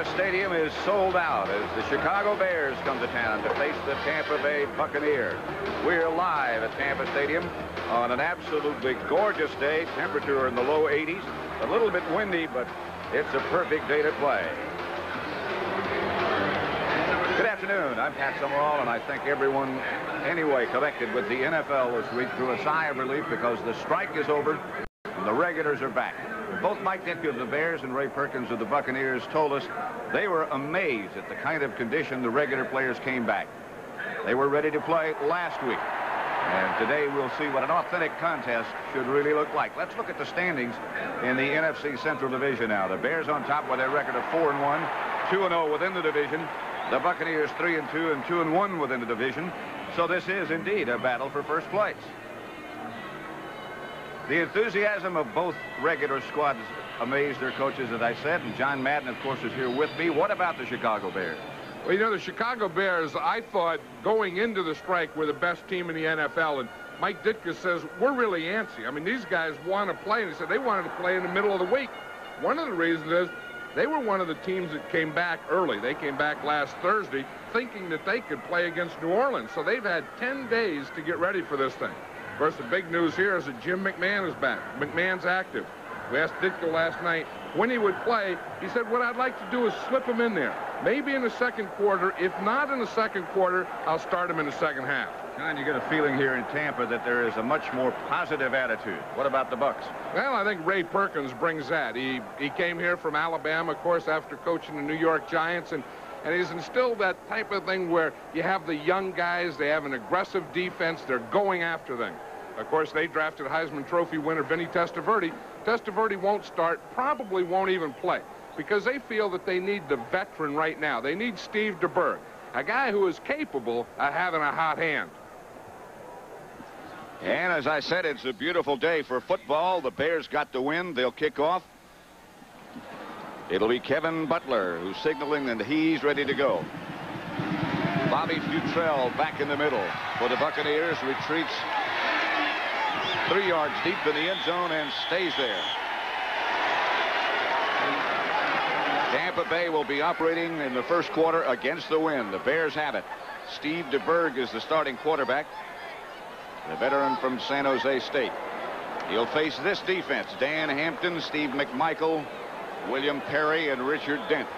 Tampa Stadium is sold out as the Chicago Bears come to town to face the Tampa Bay Buccaneers. We're live at Tampa Stadium on an absolutely gorgeous day. Temperature in the low 80s. A little bit windy, but it's a perfect day to play. Good afternoon. I'm Pat Summerall, and I think everyone anyway connected with the NFL this week drew a sigh of relief because the strike is over and the regulars are back. Both Mike Ditka of the Bears and Ray Perkins of the Buccaneers told us they were amazed at the kind of condition the regular players came back. They were ready to play last week. And today we'll see what an authentic contest should really look like. Let's look at the standings in the NFC Central Division now. The Bears on top with a record of 4 and 1, 2 and 0 within the division. The Buccaneers 3 and 2 and 2 and 1 within the division. So this is indeed a battle for first place. The enthusiasm of both regular squads amazed their coaches, as I said, and John Madden, of course, is here with me. What about the Chicago Bears? Well, you know, the Chicago Bears, I thought going into the strike were the best team in the NFL, and Mike Ditka says, we're really antsy. I mean, these guys want to play, and he said they wanted to play in the middle of the week. One of the reasons is they were one of the teams that came back early. They came back last Thursday thinking that they could play against New Orleans, so they've had 10 days to get ready for this thing course, the big news here is that Jim McMahon is back. McMahon's active. We asked Ditka last night when he would play. He said, what I'd like to do is slip him in there. Maybe in the second quarter. If not in the second quarter, I'll start him in the second half. John, you get a feeling here in Tampa that there is a much more positive attitude. What about the Bucks? Well, I think Ray Perkins brings that. He he came here from Alabama, of course, after coaching the New York Giants, and and he's instilled that type of thing where you have the young guys, they have an aggressive defense, they're going after things. Of course, they drafted Heisman Trophy winner Vinny Testaverde. Testaverde won't start, probably won't even play, because they feel that they need the veteran right now. They need Steve DeBerg, a guy who is capable of having a hot hand. And as I said, it's a beautiful day for football. The Bears got the win. They'll kick off. It'll be Kevin Butler who's signaling that he's ready to go. Bobby Futrell back in the middle for the Buccaneers retreats three yards deep in the end zone and stays there. Tampa Bay will be operating in the first quarter against the wind. The Bears have it. Steve DeBerg is the starting quarterback, the veteran from San Jose State. He'll face this defense. Dan Hampton, Steve McMichael, William Perry, and Richard Dent.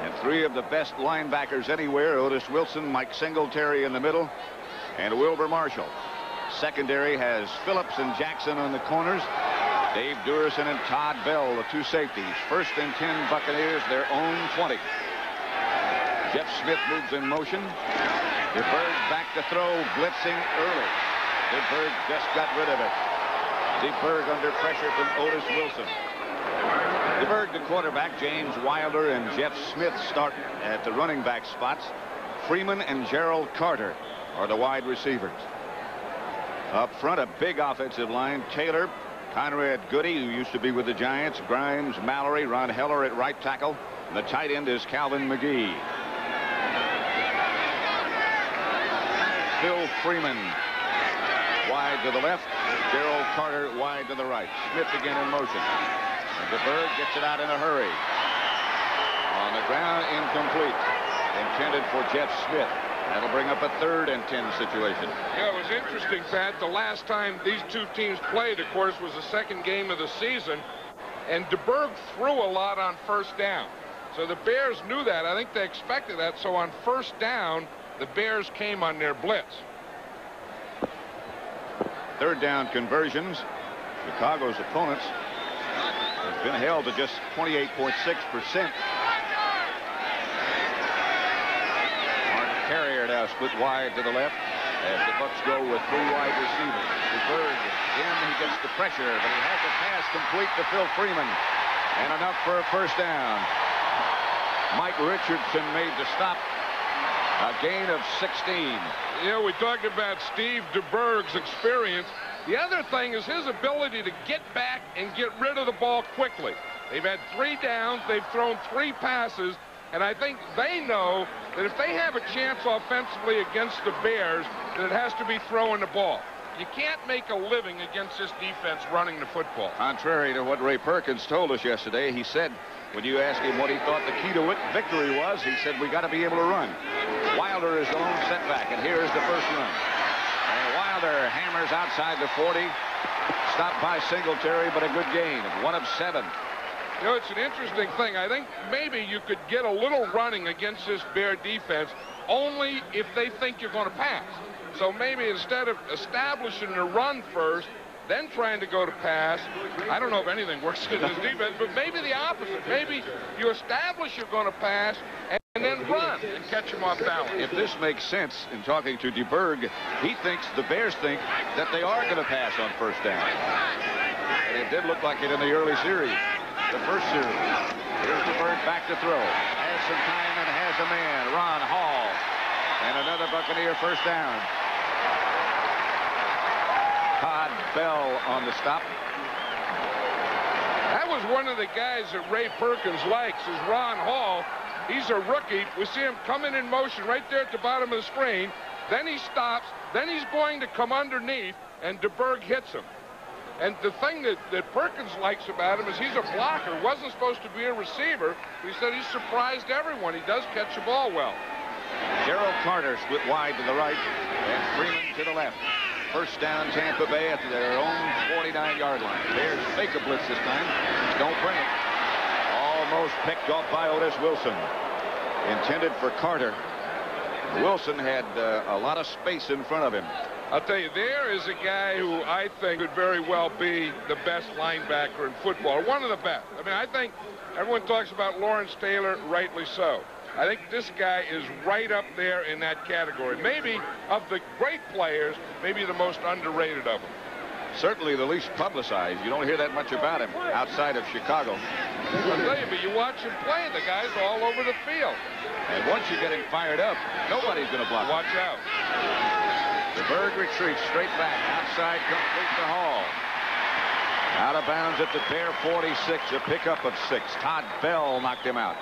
And three of the best linebackers anywhere, Otis Wilson, Mike Singletary in the middle, and Wilber Marshall. Secondary has Phillips and Jackson on the corners. Dave Duerson and Todd Bell, the two safeties. First and 10 Buccaneers, their own 20. Jeff Smith moves in motion. DeBerg back to throw, blitzing early. DeBerg just got rid of it. DeBerg under pressure from Otis Wilson. DeBerg, the quarterback, James Wilder and Jeff Smith start at the running back spots. Freeman and Gerald Carter are the wide receivers. Up front, a big offensive line. Taylor, Conrad Goody, who used to be with the Giants, Grimes, Mallory, Ron Heller at right tackle. And the tight end is Calvin McGee. Phil Freeman wide to the left. Gerald Carter wide to the right. Smith again in motion. And DeBerg gets it out in a hurry. On the ground, incomplete. Intended for Jeff Smith. That'll bring up a third and 10 situation. Yeah, it was interesting, Pat. The last time these two teams played, of course, was the second game of the season. And DeBerg threw a lot on first down. So the Bears knew that. I think they expected that. So on first down, the Bears came on their blitz. Third down conversions. Chicago's opponents have been held to just 28.6 percent Carrier now split wide to the left as the Bucks go with three wide receivers. DeBerg in, he gets the pressure, but he has the pass complete to Phil Freeman. And enough for a first down. Mike Richardson made the stop. A gain of 16. Yeah, we talked about Steve DeBerg's experience. The other thing is his ability to get back and get rid of the ball quickly. They've had three downs. They've thrown three passes. And I think they know that if they have a chance offensively against the Bears, that it has to be throwing the ball. You can't make a living against this defense running the football. Contrary to what Ray Perkins told us yesterday, he said When you ask him what he thought the key to victory was, he said, we got to be able to run. Wilder is the lone setback, and here's the first run. And Wilder hammers outside the 40. Stopped by Singletary, but a good gain one of seven. You know, it's an interesting thing. I think maybe you could get a little running against this Bear defense only if they think you're going to pass. So maybe instead of establishing a run first, then trying to go to pass. I don't know if anything works in this defense, but maybe the opposite. Maybe you establish you're going to pass and, then run and catch them off balance. If this makes sense in talking to DeBerg, he thinks the Bears think that they are going to pass on first down. And it did look like it in the early series, the first series. Here's DeBerg back to throw. Has some time and has a man. Ron Hall. And another Buccaneer first down. Todd Bell on the stop. That was one of the guys that Ray Perkins likes is Ron Hall. He's a rookie. We see him coming in motion right there at the bottom of the screen. Then he stops. Then he's going to come underneath, and DeBerg hits him. And the thing that, that Perkins likes about him is he's a blocker. Wasn't supposed to be a receiver. He said he's surprised everyone. He does catch the ball well. Gerald Carter split wide to the right, and Freeman to the left. First down, Tampa Bay at their own 49-yard line. Bears fake a blitz this time. Don't bring it. Almost picked off by Otis Wilson. Intended for Carter. Wilson had uh, a lot of space in front of him. I'll tell you, there is a guy who I think could very well be the best linebacker in football, one of the best. I mean, I think everyone talks about Lawrence Taylor, rightly so. I think this guy is right up there in that category. Maybe of the great players, maybe the most underrated of them. Certainly the least publicized. You don't hear that much about him outside of Chicago. I'll tell you, but you watch him play, the guy's all over the field. And once you get him fired up, nobody's going to block him. Watch out. DeBerg retreats straight back. Outside complete to Hall. Out of bounds at the pair 46, a pickup of six. Todd Bell knocked him out.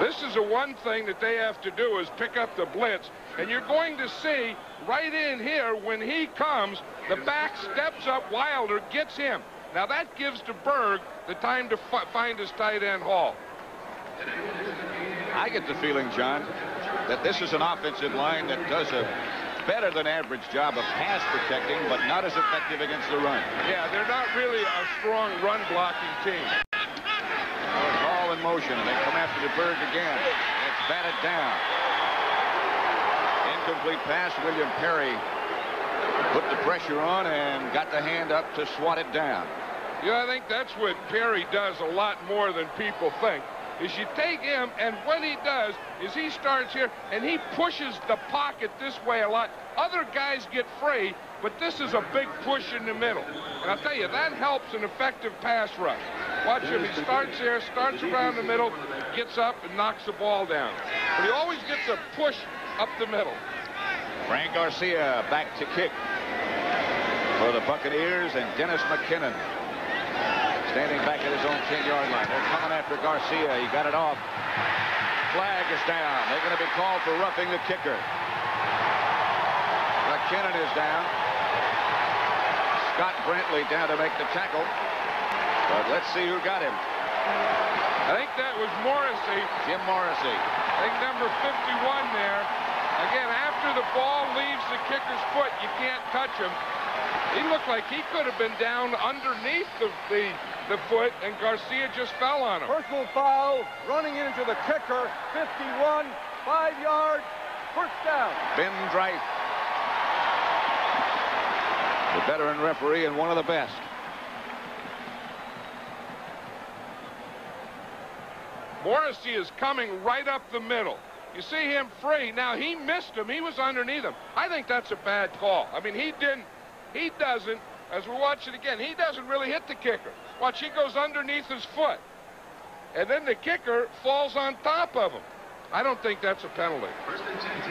This is the one thing that they have to do is pick up the blitz. And you're going to see right in here when he comes, the back steps up Wilder, gets him. Now that gives DeBerg the time to find his tight end Hall. I get the feeling, John, that this is an offensive line that does a better than average job of pass protecting, but not as effective against the run. Yeah, they're not really a strong run blocking team all in motion, and they come after DeBerg again. It's batted down. Incomplete pass. William Perry put the pressure on and got the hand up to swat it down. Yeah, I think that's what Perry does a lot more than people think. Is you take him, and what he does is he starts here, and he pushes the pocket this way a lot. Other guys get free, but this is a big push in the middle. And I'll tell you, that helps an effective pass rush. Watch him. He starts here, starts around the middle, gets up and knocks the ball down. But he always gets a push up the middle. Frank Garcia back to kick for the Buccaneers and Dennis McKinnon standing back at his own 10-yard line. They're coming after Garcia. He got it off. Flag is down. They're going to be called for roughing the kicker. McKinnon is down. Scott Brantley down to make the tackle. But let's see who got him. I think that was Morrissey. Jim Morrissey. I think number 51 there. Again, after the ball leaves the kicker's foot, you can't touch him. He looked like he could have been down underneath the, the, the foot, and Garcia just fell on him. Personal foul, running into the kicker, 51, five yards, first down. Ben Dreith, the veteran referee and one of the best. Morrissey is coming right up the middle. You see him free. Now, he missed him. He was underneath him. I think that's a bad call. I mean, he didn't, he doesn't, as we watch it again, he doesn't really hit the kicker. Watch, he goes underneath his foot. And then the kicker falls on top of him. I don't think that's a penalty.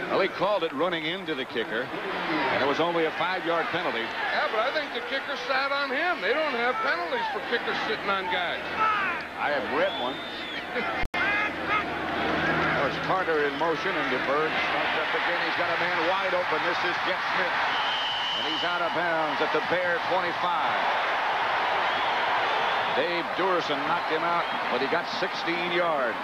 Well, he called it running into the kicker, and it was only a five-yard penalty. Yeah, but I think the kicker sat on him. They don't have penalties for kickers sitting on guys. I have read one. There's Carter in motion, and DeBerg starts up again. He's got a man wide open. This is Jeff Smith. And he's out of bounds at the Bear 25. Dave Duerson knocked him out, but he got 16 yards.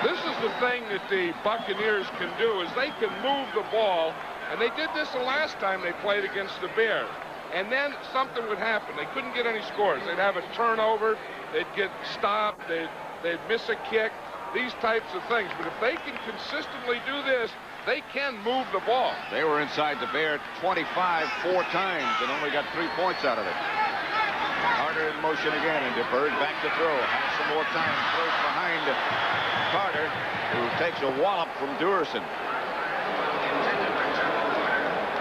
This is the thing that the Buccaneers can do is they can move the ball, and they did this the last time they played against the Bears. And then something would happen. They couldn't get any scores. They'd have a turnover. They'd get stopped. They'd, they'd miss a kick. These types of things. But if they can consistently do this, they can move the ball. They were inside the Bear 25 four times and only got three points out of it. Carter in motion again, and DeBerg back to throw. Has some more time. Throws behind Carter, who takes a wallop from Duerson.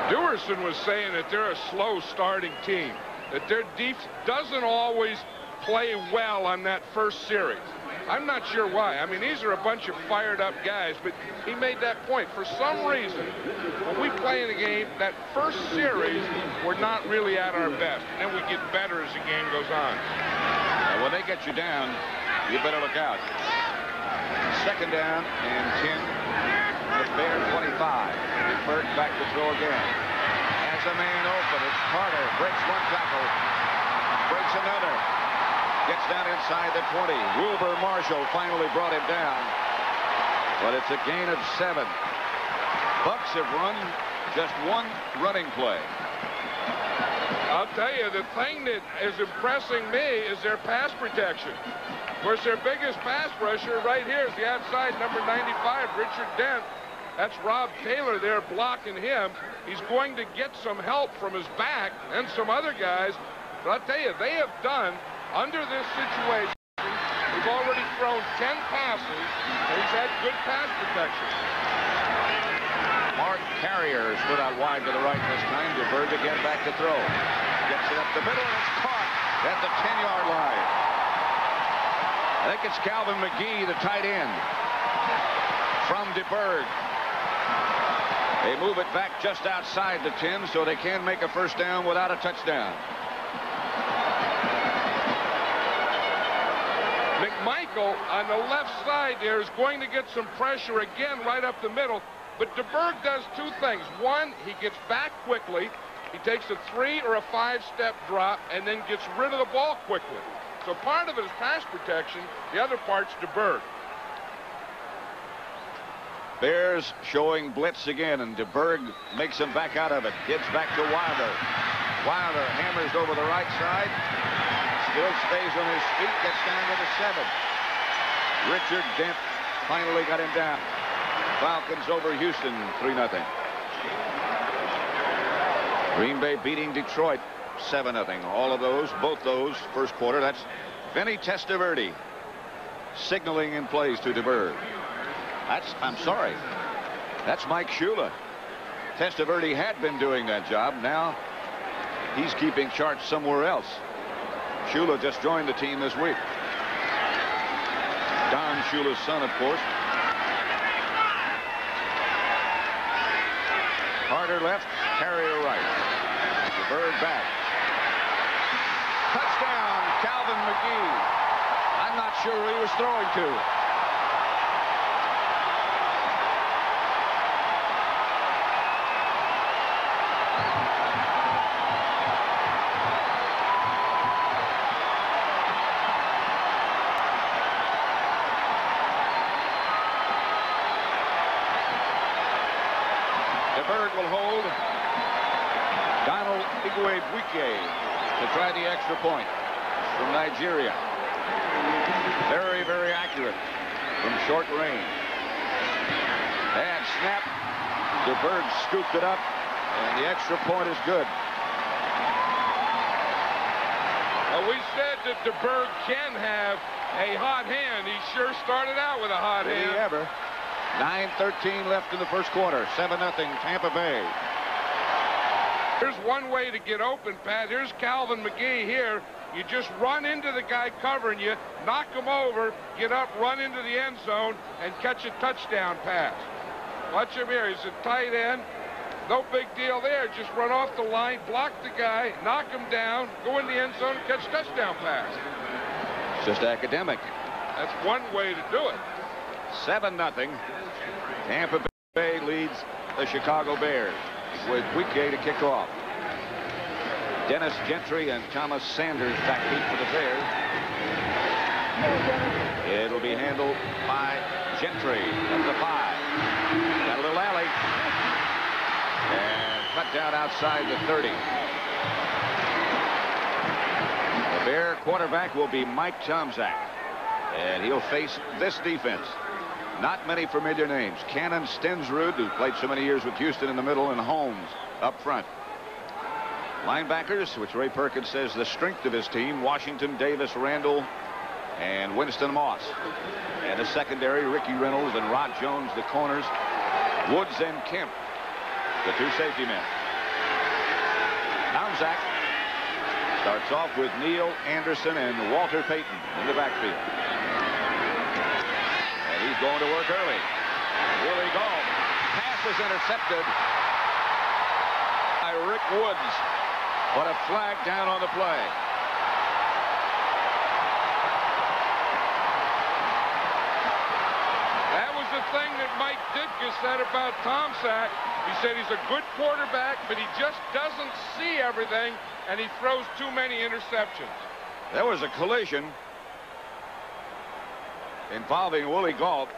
Duerson was saying that they're a slow starting team, that their defense doesn't always play well on that first series. I'm not sure why. I mean, these are a bunch of fired up guys, but he made that point. For some reason, when we play in a game, that first series, we're not really at our best. And then we get better as the game goes on. And when they get you down, you better look out. Second down and 10. The Bear 25. Burt back to throw again. Has a man open. It's Carter. Breaks one tackle. Breaks another. Gets down inside the 20. Wilber Marshall finally brought him down. But it's a gain of seven. Bucks have run just one running play. I'll tell you, the thing that is impressing me is their pass protection. Of course, their biggest pass rusher right here is the outside number 95, Richard Dent. That's Rob Taylor there blocking him. He's going to get some help from his back and some other guys. But I'll tell you, they have done under this situation, we've already thrown 10 passes, and he's had good pass protection. Mark Carrier stood out wide to the right this time. DeBerg again back to throw. Gets it up the middle, and it's caught at the 10-yard line. I think it's Calvin McGee, the tight end, from DeBerg. They move it back just outside the 10 so they can make a first down without a touchdown. On the left side there is going to get some pressure again right up the middle. But DeBerg does two things. One, he gets back quickly. He takes a three or a five-step drop and then gets rid of the ball quickly. So part of it is pass protection. The other part's DeBerg. Bears showing blitz again, and DeBerg makes him back out of it. Gets back to Wilder. Wilder hammers over the right side. Still stays on his feet, gets down to the seven. Richard Dent finally got him down. Falcons over Houston, 3-0. Green Bay beating Detroit 7-0. All of those, both those, first quarter. That's Vinny Testaverde signaling in plays to DeBerg. That's, I'm sorry, that's Mike Shula. Testaverde had been doing that job. Now he's keeping charts somewhere else. Shula just joined the team this week. Shula's son, of course. Carter left, Carrier right. Bird back. Touchdown, Calvin McGee. I'm not sure who he was throwing to extra point from Nigeria. Very, very accurate from short range. And snap. DeBerg scooped it up, and the extra point is good. Well, we said that DeBerg can have a hot hand. He sure started out with a hot Did hand. he ever? 9-13 left in the first quarter. 7-0 Tampa Bay. Here's one way to get open, Pat. Here's Calvin McGee here. You just run into the guy covering you, knock him over, get up, run into the end zone, and catch a touchdown pass. Watch him here. He's a tight end. No big deal there. Just run off the line, block the guy, knock him down, go in the end zone, catch touchdown pass. Just academic. That's one way to do it. 7 nothing. Tampa Bay leads the Chicago Bears with Wike to kick off. Dennis Gentry and Thomas Sanders back deep for the Bears. It'll be handled by Gentry at the five. Got a little alley. And cut down outside the 30. The Bear quarterback will be Mike Tomczak. And he'll face this defense. Not many familiar names. Cannon Stensrud, who played so many years with Houston in the middle, and Holmes up front. Linebackers, which Ray Perkins says the strength of his team, Washington, Davis, Randle, and Winston Moss. And the secondary, Ricky Reynolds and Rod Jones, the corners. Woods and Kemp, the two safety men. Tomczak starts off with Neal Anderson and Walter Payton in the backfield. He's going to work early. Willie Gault. Pass is intercepted by Rick Woods. But a flag down on the play. That was the thing that Mike Ditka said about Tomczak. He said he's a good quarterback, but he just doesn't see everything, and he throws too many interceptions. There was a collision involving Willie Gault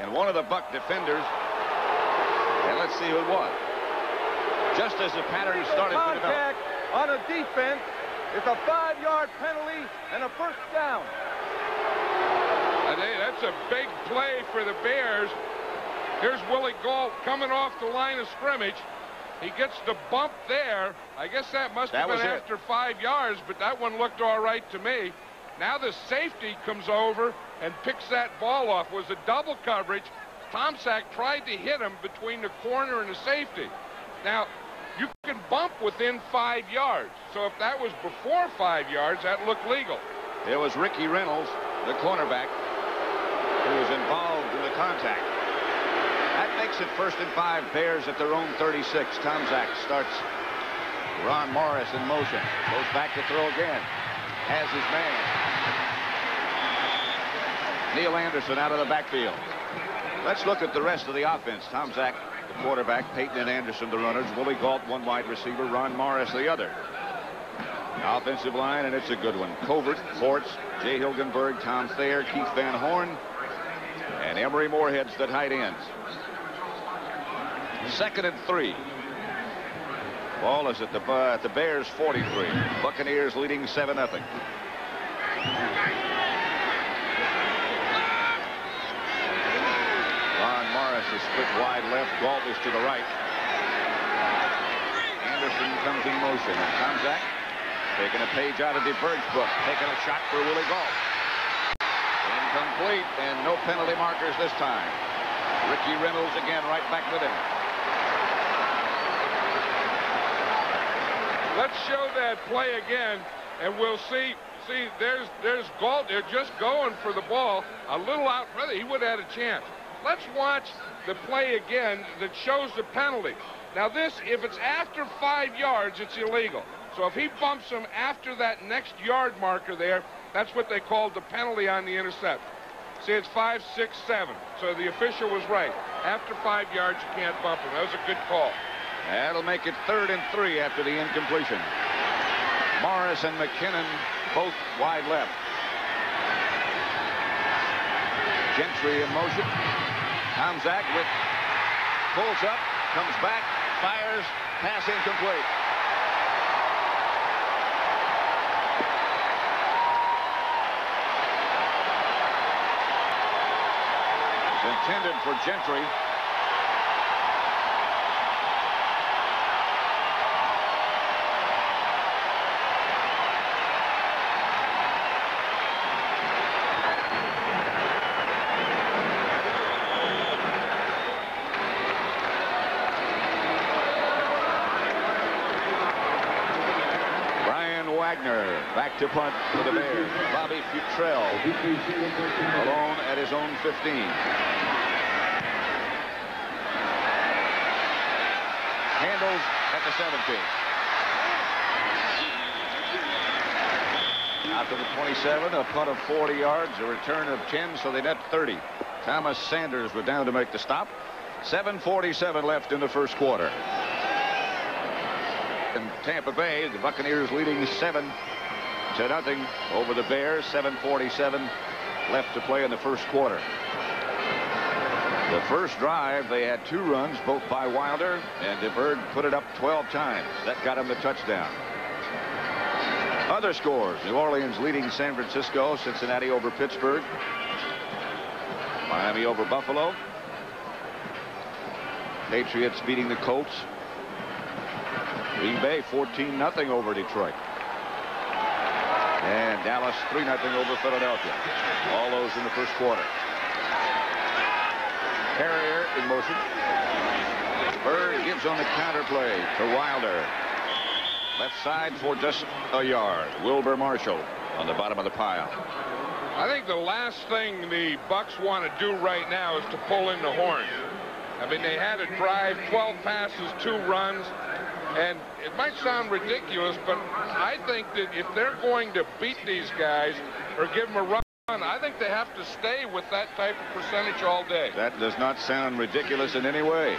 and one of the Buck defenders. And let's see who it was. Just as the pattern started to develop. Contact on a defense. It's a five-yard penalty and a first down. And hey, that's a big play for the Bears. Here's Willie Gault coming off the line of scrimmage. He gets the bump there. I guess that must That have been was it. after five yards, but that one looked all right to me. Now the safety comes over and picks that ball off. Was a double coverage. Tomczak tried to hit him between the corner and the safety. Now, you can bump within five yards. So if that was before five yards, that looked legal. It was Ricky Reynolds, the cornerback, who was involved in the contact. That makes it first and five. Bears at their own 36. Tomczak starts. Ron Morris in motion. Goes back to throw again. Has his man. Neal Anderson out of the backfield. Let's look at the rest of the offense. Tomczak, the quarterback. Payton and Anderson, the runners. Willie Gault, one wide receiver. Ron Morris, the other. Offensive line, and it's a good one. Covert, Bortz, Jay Hilgenberg, Tom Thayer, Keith Van Horne, and Emery Moorehead's the tight ends. Second and three. Ball is at the uh, at the Bears 43. Buccaneers leading 7 0. Ron is split wide left. Gault is to the right. Anderson comes in motion. And taking a page out of DeBerg's book. Taking a shot for Willie Gault. Incomplete and no penalty markers this time. Ricky Reynolds again right back with him. Let's show that play again, and we'll see. See, there's there's Gault. They're just going for the ball a little out further. He would have had a chance. Let's watch the play again that shows the penalty. Now this, if it's after five yards, it's illegal. So if he bumps him after that next yard marker there, that's what they called the penalty on the intercept. See, it's five, six, seven. So the official was right. After five yards, you can't bump him. That was a good call. That'll make it third and three after the incompletion. Morris and McKinnon both wide left. Gentry in motion. Tomczak with pulls up, comes back, fires, pass incomplete. Intended for Gentry. Bryan Wagner back to punt for the Bears. Bobby Futrell alone at his own 15. Handles at the 17. Out to the 27, a punt of 40 yards, a return of 10, so they net 30. Thomas Sanders was down to make the stop. 7.47 left in the first quarter. In Tampa Bay. The Buccaneers leading 7 to nothing over the Bears. 747 left to play in the first quarter. The first drive, they had two runs, both by Wilder, and DeBerg put it up 12 times. That got him the touchdown. Other scores, New Orleans leading San Francisco, Cincinnati over Pittsburgh, Miami over Buffalo, Patriots beating the Colts, Green Bay 14 nothing over Detroit. And Dallas 3 nothing over Philadelphia. All those in the first quarter. Carrier in motion. Bird gives on the counter play to Wilder. Left side for just a yard. Wilber Marshall on the bottom of the pile. I think the last thing the Bucks want to do right now is to pull in the horn. I mean, they had a drive, 12 passes, two runs, and it might sound ridiculous, but I think that if they're going to beat these guys or give them a run, I think they have to stay with that type of percentage all day. That does not sound ridiculous in any way.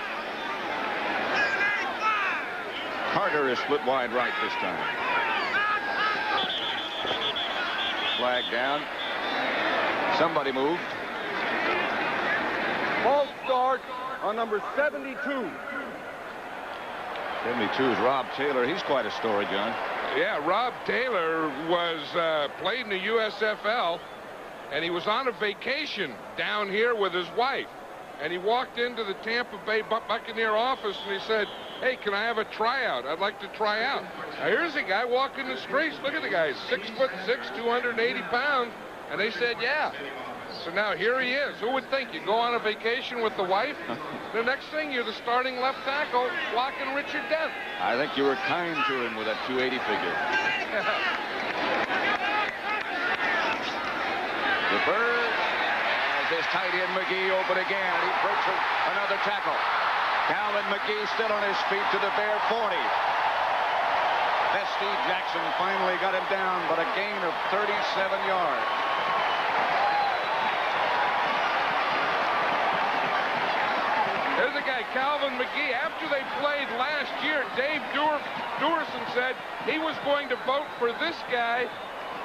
Carter is split wide right this time. Flag down. Somebody moved. False start on number 72. 72 is Rob Taylor. He's quite a story, John. Yeah, Rob Taylor was uh, played in the USFL, and he was on a vacation down here with his wife. And he walked into the Tampa Bay Buccaneer office and he said, hey, can I have a tryout? I'd like to try out. Now, here's a guy walking the streets. Look at the guy, six foot six, 280 pounds. And they said, yeah. So now here he is. Who would think? You go on a vacation with the wife, the next thing you're the starting left tackle blocking Richard Dent. I think you were kind to him with that 280 figure. DeBerg has his tight end McGee open again, and he breaks another tackle. Calvin McGee still on his feet to the Bear 40. Steve Jackson finally got him down, but a gain of 37 yards. There's a guy, Calvin McGee. After they played last year, Dave Duerson said he was going to vote for this guy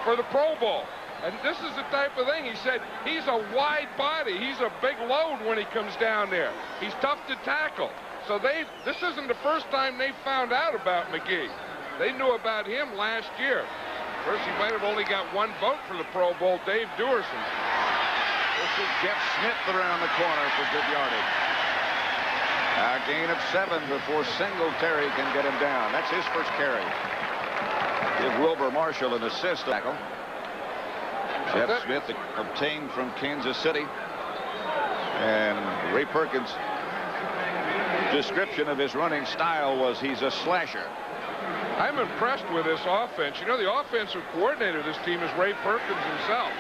for the Pro Bowl. And this is the type of thing. He said he's a wide body. He's a big load when he comes down there. He's tough to tackle. So they this isn't the first time they found out about McGee. They knew about him last year. First, he might have only got one vote for the Pro Bowl, Dave Duerson. This is Jeff Smith around the corner for good yardage. A gain of seven before Singletary can get him down. That's his first carry. Give Wilber Marshall an assist tackle. Jeff Smith obtained from Kansas City. And Ray Perkins' description of his running style was he's a slasher. I'm impressed with this offense. You know, the offensive coordinator of this team is Ray Perkins himself.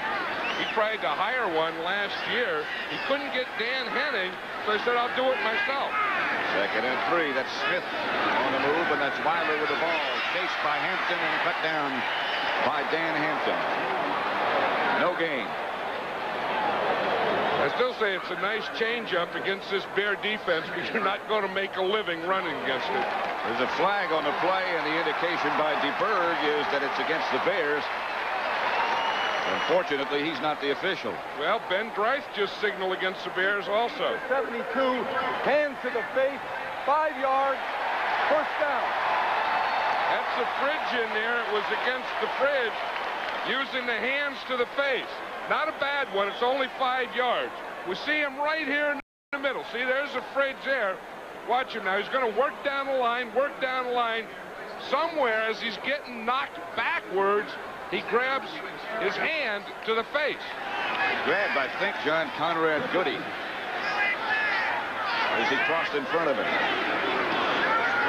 He tried to hire one last year. He couldn't get Dan Henning, he said, I'll do it myself. Second and three. That's Smith on the move, and that's Wilder with the ball. Chased by Hampton and cut down by Dan Hampton. No gain. I still say it's a nice changeup against this Bear defense, but you're not going to make a living running against it. There's a flag on the play, and the indication by DeBerg is that it's against the Bears. Unfortunately, he's not the official. Well, Ben Dreith just signaled against the Bears also. 72, hands to the face, five yards, first down. That's the fridge in there. It was against the fridge, using the hands to the face. Not a bad one. It's only five yards. We see him right here in the middle. See, there's a fridge there. Watch him now. He's going to work down the line, work down the line. Somewhere, as he's getting knocked backwards, he grabs his hand to the face. Grabbed, I think, John Conrad Goody. As he crossed in front of him.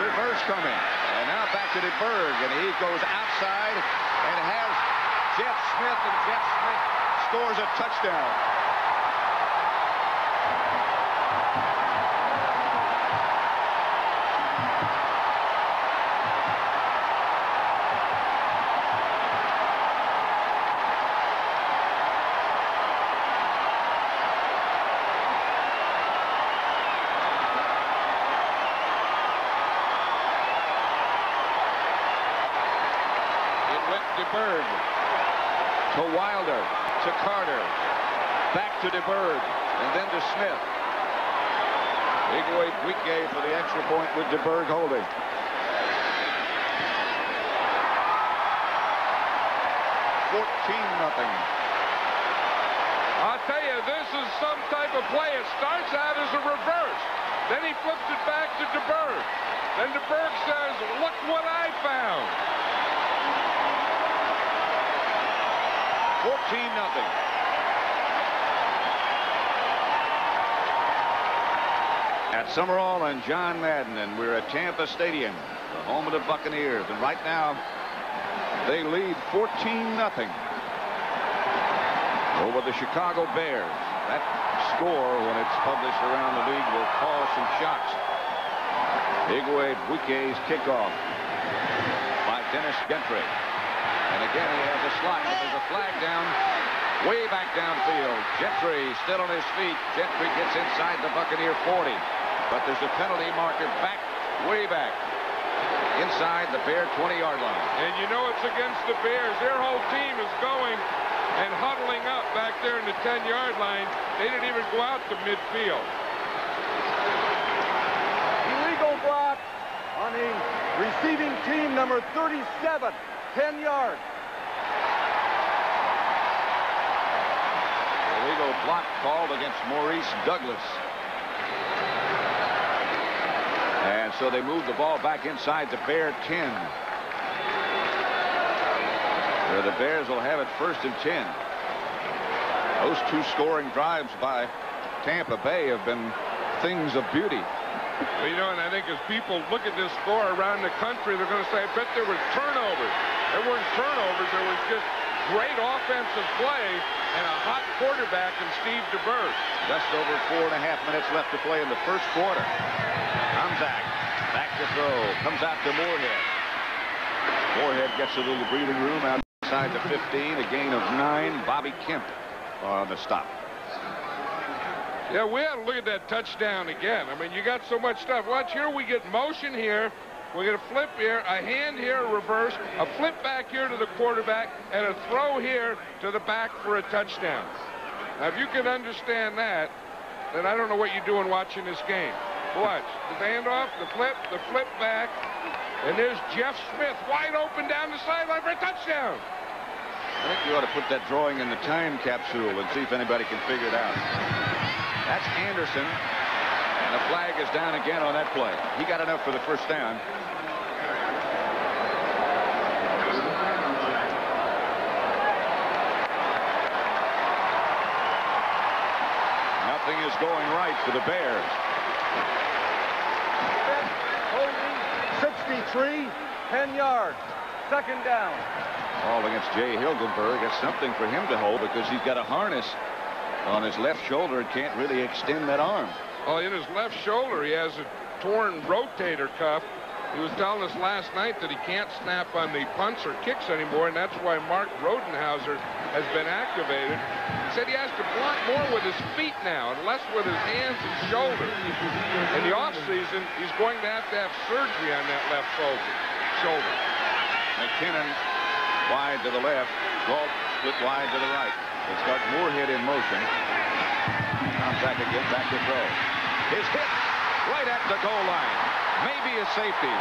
Reverse coming. And now back to DeBerg, and he goes outside and has Jeff Smith, and Jeff Smith scores a touchdown. Buike for the extra point with DeBerg holding. Fourteen nothing. I'll tell you, this is some type of play. It starts out as a reverse. Then he flips it back to DeBerg. Then DeBerg says, look what I found. 14 nothing. Pat Summerall and John Madden, and we're at Tampa Stadium, the home of the Buccaneers. And right now, they lead 14 nothing over the Chicago Bears. That score, when it's published around the league, will cause some shocks. Igwe Buike's kickoff by Dennis Gentry. And again, he has a slot, there's a flag down, way back downfield. Gentry still on his feet. Gentry gets inside the Buccaneer 40. But there's a penalty marker back, way back, inside the Bear 20-yard line. And you know it's against the Bears. Their whole team is going and huddling up back there in the 10-yard line. They didn't even go out to midfield. Illegal block on the receiving team number 37, 10 yards. Illegal block called against Maurice Douglas. And so they move the ball back inside the Bear 10. Where the Bears will have it first and 10. Those two scoring drives by Tampa Bay have been things of beauty. Well, you know, and I think as people look at this score around the country, they're going to say, I bet there were turnovers. There weren't turnovers. There was just great offensive play and a hot quarterback in Steve DeBerg. Just over four and a half minutes left to play in the first quarter. Tomczak to throw. Comes out to Moorehead. Moorehead gets a little breathing room outside the 15. A gain of nine. Bobby Kemp on the stop. Yeah, we had to look at that touchdown again. I mean, you got so much stuff. Watch here, we get motion here. We get a flip here, a hand here, a reverse, a flip back here to the quarterback, and a throw here to the back for a touchdown. Now, if you can understand that, then I don't know what you're doing watching this game. Watch. The handoff, the flip, the flip back, and there's Jeff Smith wide open down the sideline for a touchdown. I think you ought to put that drawing in the time capsule and see if anybody can figure it out. That's Anderson. And the flag is down again on that play. He got enough for the first down. Nothing is going right for the Bears. Holding 63, 10 yards. Second down. All against Jay Hilgenberg. It's something for him to hold because he's got a harness on his left shoulder and can't really extend that arm. Oh, in his left shoulder, he has a torn rotator cuff. He was telling us last night that he can't snap on the punts or kicks anymore, and that's why Mark Rodenhauser has been activated. He said he has to block more with his feet now and less with his hands and shoulders. In the offseason, he's going to have to have surgery on that left shoulder. McKinnon wide to the left. Gault split wide to the right. It's got Moorehead in motion. Tomczak again, back to throw. His hit right at the goal line. Maybe a safety.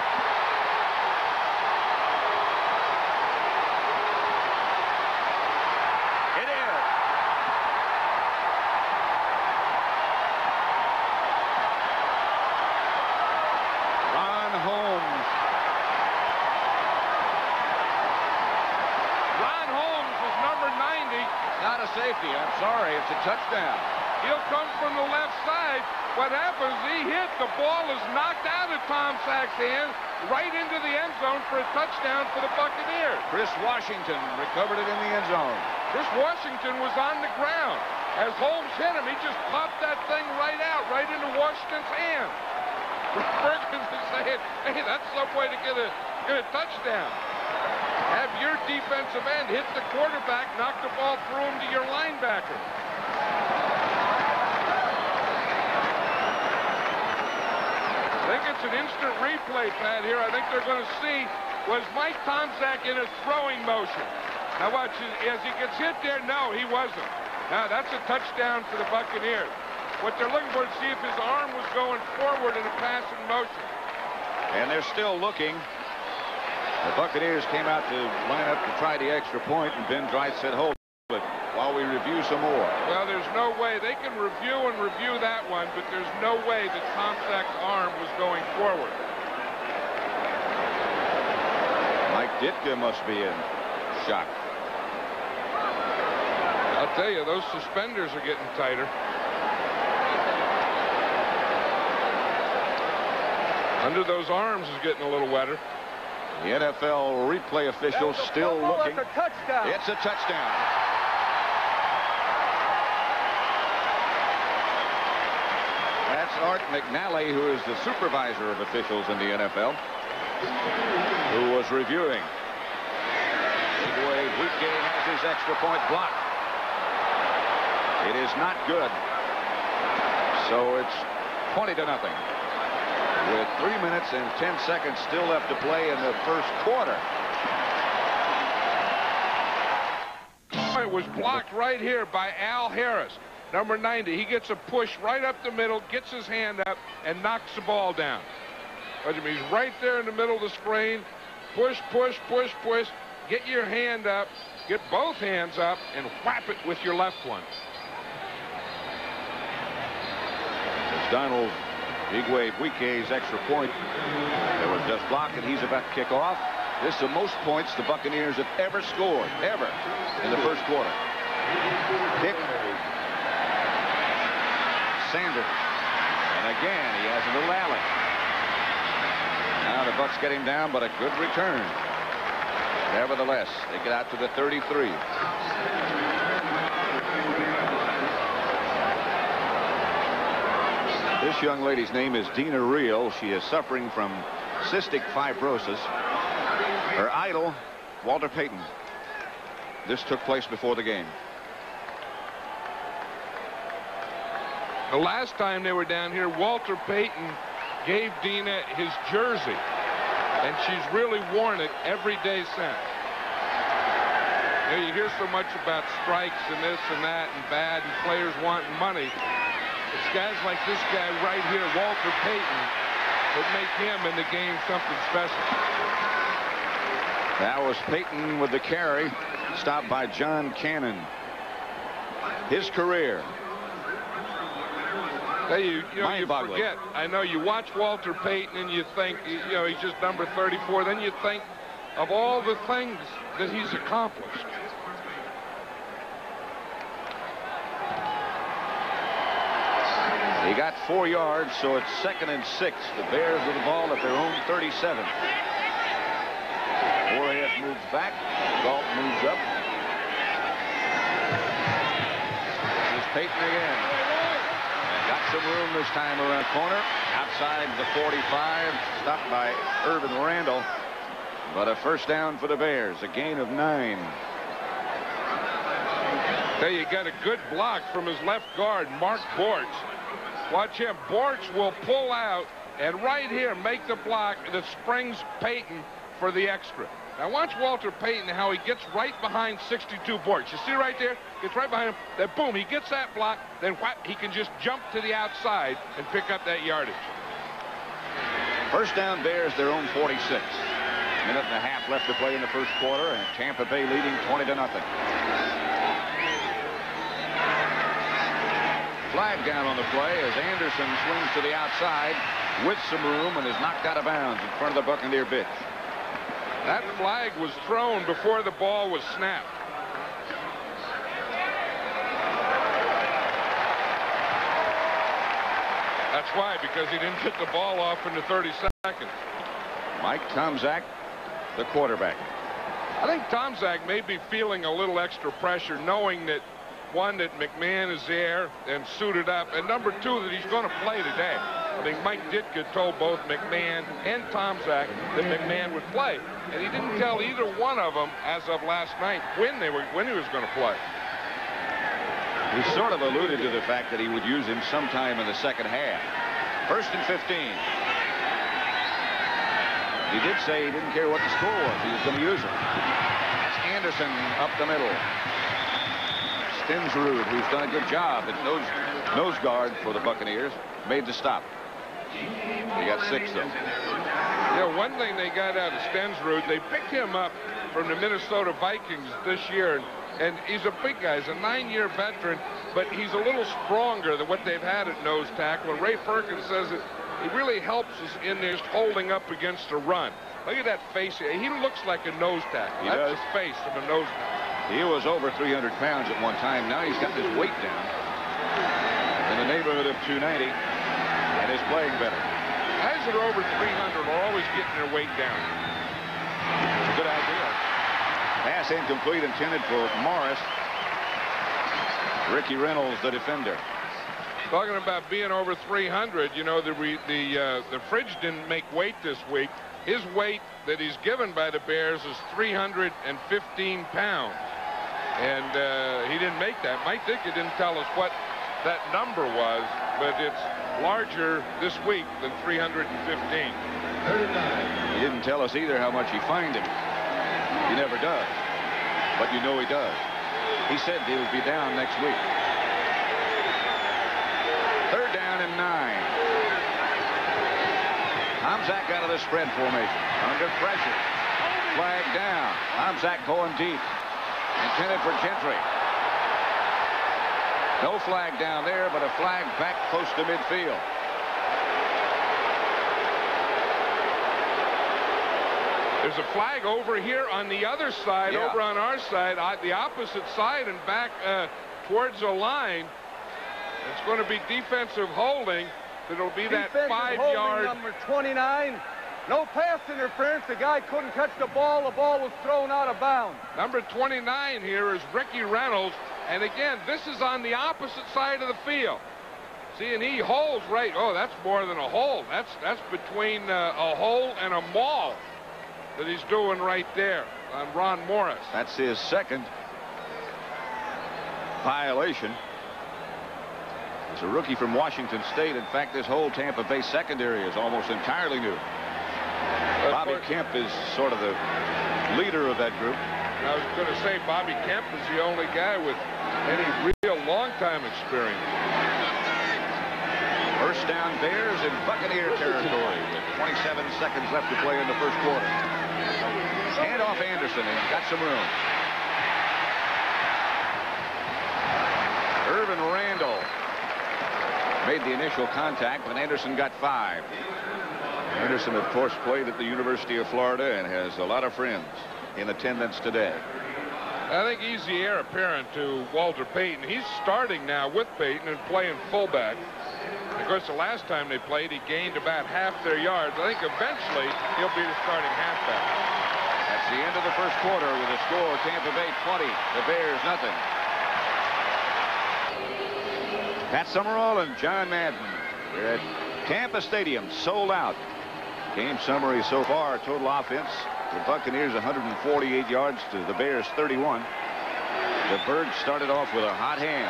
It is. Ron Holmes. Ron Holmes is number 90. Not a safety. I'm sorry. It's a touchdown. He'll come from the left side. What happens, he hit, the ball is knocked out of Tomczak's hands right into the end zone for a touchdown for the Buccaneers. Chris Washington recovered it in the end zone. Chris Washington was on the ground. As Holmes hit him, he just popped that thing right out, right into Washington's hand. Perkins is saying, hey, that's some way to get a, get a touchdown. Have your defensive end hit the quarterback, knock the ball through him to your linebacker. Think it's an instant replay, Pat, here. I think they're going to see, was Mike Tomczak in a throwing motion? Now watch, as he gets hit there, no, he wasn't. Now that's a touchdown for the Buccaneers. What they're looking for is see if his arm was going forward in a passing motion. And they're still looking. The Buccaneers came out to line up to try the extra point, and Ben Dreith said, hold while we review some more. Well, there's no way. They can review and review that one, but there's no way that Tomczak's arm was going forward. Mike Ditka must be in shock. I'll tell you, those suspenders are getting tighter. Under those arms is getting a little wetter. The NFL replay official still looking. It's a touchdown. It's a touchdown. Art McNally, who is the supervisor of officials in the NFL, who was reviewing. Igwebuike has his extra point blocked. It is not good. So it's 20 to nothing with three minutes and 10 seconds still left to play in the first quarter. It was blocked right here by Al Harris, number 90. He gets a push right up the middle, gets his hand up, and knocks the ball down. He's right there in the middle of the screen. Push, push, push, push. Get your hand up, get both hands up, and whap it with your left one. It's Donald Igwebuike's extra point that was just blocked, and he's about to kick off. This is the most points the Buccaneers have ever scored, ever, in the first quarter. Kick. Sanders. And again, he has a little alley. Now the Bucks get him down, but a good return. Nevertheless, they get out to the 33. This young lady's name is Dina Reel. She is suffering from cystic fibrosis. Her idol, Walter Payton. This took place before the game. The last time they were down here, Walter Payton gave Dina his jersey, and she's really worn it every day since. You, you hear so much about strikes and this and that and bad and players wanting money. It's guys like this guy right here, Walter Payton, that make him in the game something special. That was Payton with the carry, stopped by John Cannon. His career. Hey, you, you know, you forget. I know you watch Walter Payton and you think, you know, he's just number 34. Then you think of all the things that he's accomplished. He got four yards, so it's second and six. The Bears with the ball at their own 37. Moorehead moves back. Gault moves up. This is Payton again. Some room this time around corner. Outside the 45. Stopped by Ervin Randle. But a first down for the Bears. A gain of nine. There you got a good block from his left guard, Mark Bortz. Watch him. Bortz will pull out and right here make the block that springs Payton for the extra. Now watch Walter Payton how he gets right behind 62 Bortz. You see right there? Gets right behind him. Then boom, he gets that block. Then what? He can just jump to the outside and pick up that yardage. First down Bears their own 46. A Minute and a half left to play in the first quarter and Tampa Bay leading 20 to nothing. Flag down on the play as Anderson swings to the outside with some room and is knocked out of bounds in front of the Buccaneer bench. That flag was thrown before the ball was snapped. That's why, because he didn't get the ball off in the 30 seconds. Mike Tomczak, the quarterback. I think Tomczak may be feeling a little extra pressure knowing that one, that McMahon is there and suited up, and number two, that he's going to play today. I think Mike Ditka told both McMahon and Tomczak that McMahon would play, and he didn't tell either one of them as of last night when they were when he was going to play. He sort of alluded to the fact that he would use him sometime in the second half. First and 15. He did say he didn't care what the score was. He was going to use him. It's Anderson up the middle. Stensrud, who's done a good job at nose, nose guard for the Buccaneers, made the stop. He got six, of though. Yeah, one thing they got out of Stensrud, they picked him up from the Minnesota Vikings this year, and he's a big guy. He's a nine-year veteran, but he's a little stronger than what they've had at nose tackle. And Ray Perkins says it, he really helps us in this holding up against the run. Look at that face. He looks like a nose tackle. He That's does. the face of a nose tackle. He was over 300 pounds at one time. Now he's got his weight down in the neighborhood of 290 and is playing better. Guys that are over 300 are always getting their weight down. It's a good idea. Pass incomplete intended for Morris. Ricky Reynolds, the defender. Talking about being over 300, you know, the re, the uh, the fridge didn't make weight this week. His weight that he's given by the Bears is 315 pounds, and uh, he didn't make that. Mike Ditka didn't tell us what that number was, but it's larger this week than 315. 39. He didn't tell us either how much he fined him. He never does. But you know he does. He said he would be down next week. Third down and nine. Tomczak out of the spread formation. Under pressure. Flag down. Tomczak going deep. Intended for Gentry. No flag down there, but a flag back close to midfield. There's a flag over here on the other side, Yeah. over on our side, uh, the opposite side and back uh, towards the line. It's going to be defensive holding. It'll be that Defensive holding five-yard. number 29. No pass interference. The guy couldn't catch the ball. The ball was thrown out of bounds. Number 29 here is Ricky Reynolds. And again, this is on the opposite side of the field. See, and he holds right. Oh, that's more than a hole. That's that's between uh, a hole and a maul that he's doing right there on Ron Morris. That's his second violation. He's a rookie from Washington State. In fact, this whole Tampa Bay secondary is almost entirely new. Bobby Kemp is sort of the leader of that group. I was going to say Bobby Kemp is the only guy with any real long-time experience. First down Bears in Buccaneer territory with 27 seconds left to play in the first quarter. Hand off Anderson and got some room. Ervin Randle made the initial contact, but Anderson got five. Anderson, of course, played at the University of Florida and has a lot of friends in attendance today. I think he's the heir apparent to Walter Payton. He's starting now with Payton and playing fullback. Of course, the last time they played, he gained about half their yards. I think eventually he'll be the starting halfback. That's the end of the first quarter with a score Tampa Bay 20, the Bears nothing. Pat Summerall and John Madden. We're at Tampa Stadium, sold out. Game summary so far, total offense. The Buccaneers 148 yards to the Bears 31. The Birds started off with a hot hand.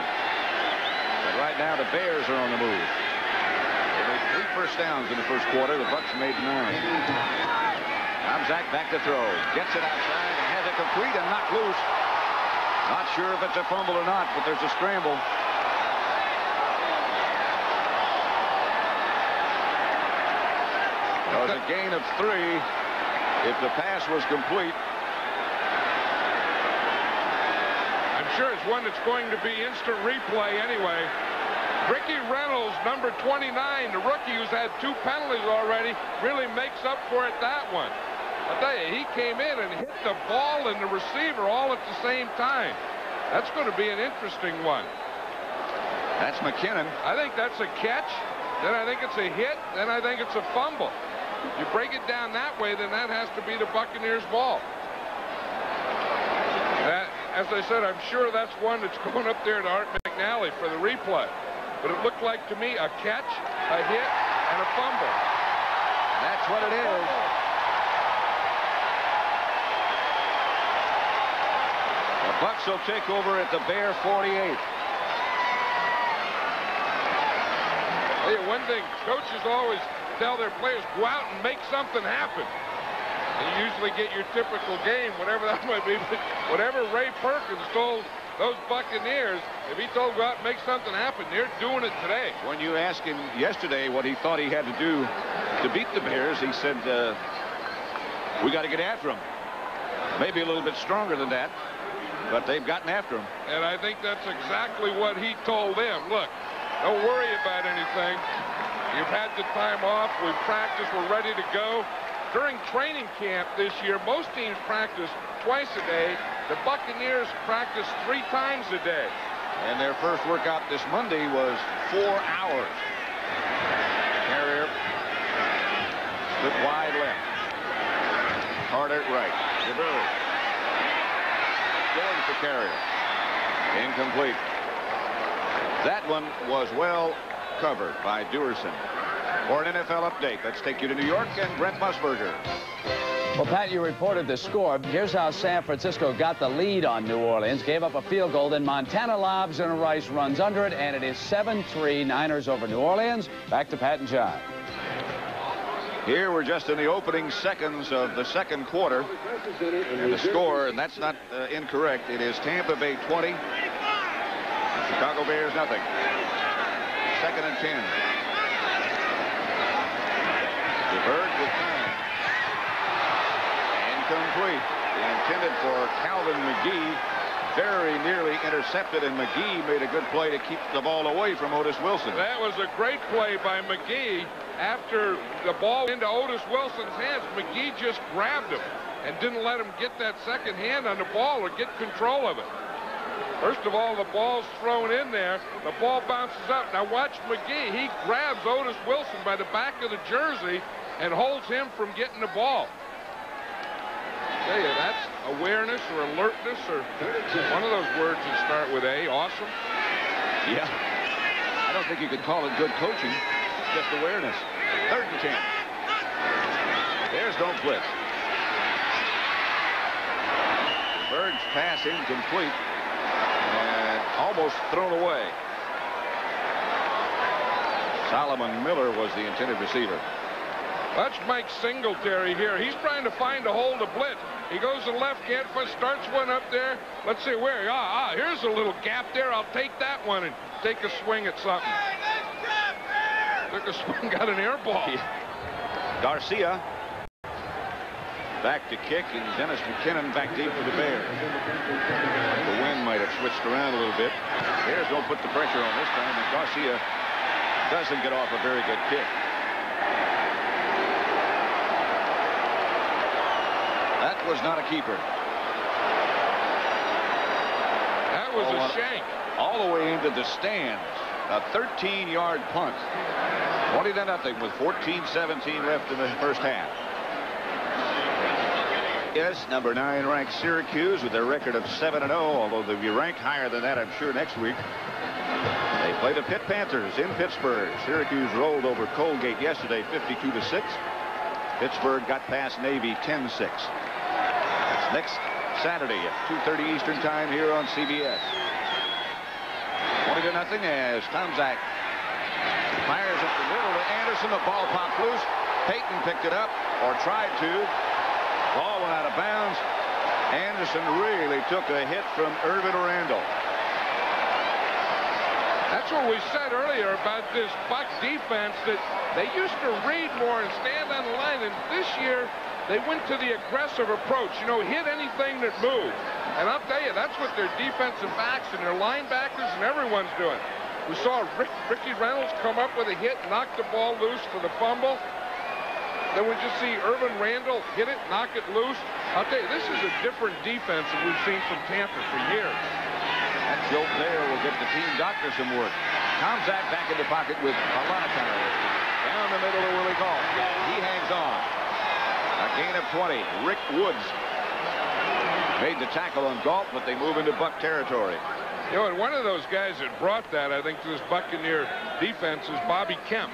But right now the Bears are on the move. They made three first downs in the first quarter. The Bucks made nine. Tomczak back to throw. Gets it outside has it complete and knocked loose. Not sure if it's a fumble or not, but there's a scramble. Was a gain of three if the pass was complete. I'm sure it's one that's going to be instant replay anyway. Ricky Reynolds, number 29, the rookie who's had two penalties already, really makes up for it that one. I tell you, he came in and hit the ball and the receiver all at the same time. That's going to be an interesting one. That's McKinnon. I think that's a catch. Then I think it's a hit. Then I think it's a fumble. You break it down that way, then that has to be the Buccaneers' ball. That, as I said, I'm sure that's one that's going up there to Art McNally for the replay. But it looked like to me a catch, a hit, and a fumble. That's what it is. The Bucks will take over at the Bear 48. Hey, one thing, coaches always tell their players, go out and make something happen. you usually get your typical game, whatever that might be. But whatever Ray Perkins told those Buccaneers, if he told go out and make something happen, they're doing it today. When you asked him yesterday what he thought he had to do to beat the Bears, he said, uh, we got to get after them. Maybe a little bit stronger than that, but they've gotten after them. And I think that's exactly what he told them. Look, don't worry about anything. You've had the time off. We've practiced. We're ready to go. During training camp this year, most teams practice twice a day. The Buccaneers practice three times a day. And their first workout this Monday was four hours. Carrier split wide left. Harder right. DeBerg. Going for Carrier. Incomplete. That one was well covered by Duerson. For an NFL update, let's take you to New York and Brent Musburger. Well, Pat, you reported the score. Here's how San Francisco got the lead on New Orleans. Gave up a field goal, then Montana lobs and Rice runs under it, and it is 7-3 Niners over New Orleans. Back to Pat and John. Here we're just in the opening seconds of the second quarter. And the score, and that's not uh, incorrect, it is Tampa Bay 20, Chicago Bears nothing. Second and 10. DeBerg with time. Incomplete. Intended for Calvin McGee. Very nearly intercepted, and McGee made a good play to keep the ball away from Otis Wilson. That was a great play by McGee. After the ball into Otis Wilson's hands, McGee just grabbed him and didn't let him get that second hand on the ball or get control of it. First of all, the ball's thrown in there. The ball bounces up. Now watch McGee. He grabs Otis Wilson by the back of the jersey and holds him from getting the ball. Tell you, that's awareness or alertness or one of those words that start with A. Awesome. Yeah. I don't think you could call it good coaching. Just awareness. Third and ten. Bears don't blitz. Bird's pass incomplete almost thrown away. Solomon Miller was the intended receiver. That's Mike Singletary here. He's trying to find a hole to blitz. He goes to the left, can't find, starts one up there. Let's see where. Ah, ah, here's a little gap there. I'll take that one and take a swing at something. Took a swing, got an air ball. Garcia back to kick, and Dennis McKinnon back deep for the Bears. Might have switched around a little bit. Bears don't put the pressure on this time, and Garcia doesn't get off a very good kick. That was not a keeper. That was Oh, a shank. All the way into the stands. A 13-yard punt. 20 to nothing with 14-17 left in the first half. Yes, number nine ranked Syracuse with their record of seven and zero. although they'll be ranked higher than that, I'm sure, next week. They play the Pitt Panthers in Pittsburgh. Syracuse rolled over Colgate yesterday 52 to 6. Pittsburgh got past Navy 10-6. That's next Saturday at 2.30 Eastern Time here on CBS. 20 to nothing as Tomczak fires up the middle to Anderson. The ball popped loose. Payton picked it up or tried to. Ball went out of bounds. Anderson really took a hit from Ervin Randle. That's what we said earlier about this Buck defense that they used to read more and stand on the line. And this year, they went to the aggressive approach. You know, hit anything that moved. And I'll tell you, that's what their defensive backs and their linebackers and everyone's doing. We saw Rick, Ricky Reynolds come up with a hit, knock the ball loose for the fumble. Then we just see Ervin Randle hit it, knock it loose. I'll tell you, this is a different defense that we've seen from Tampa for years. That jolt there will get the team doctor some work. Tomczak back in the pocket with a lot of time. Down the middle to Willie Gault. He hangs on. A gain of 20. Rick Woods made the tackle on Gault, but they move into Buck territory. You know, and one of those guys that brought that, I think, to this Buccaneer defense is Bobby Kemp.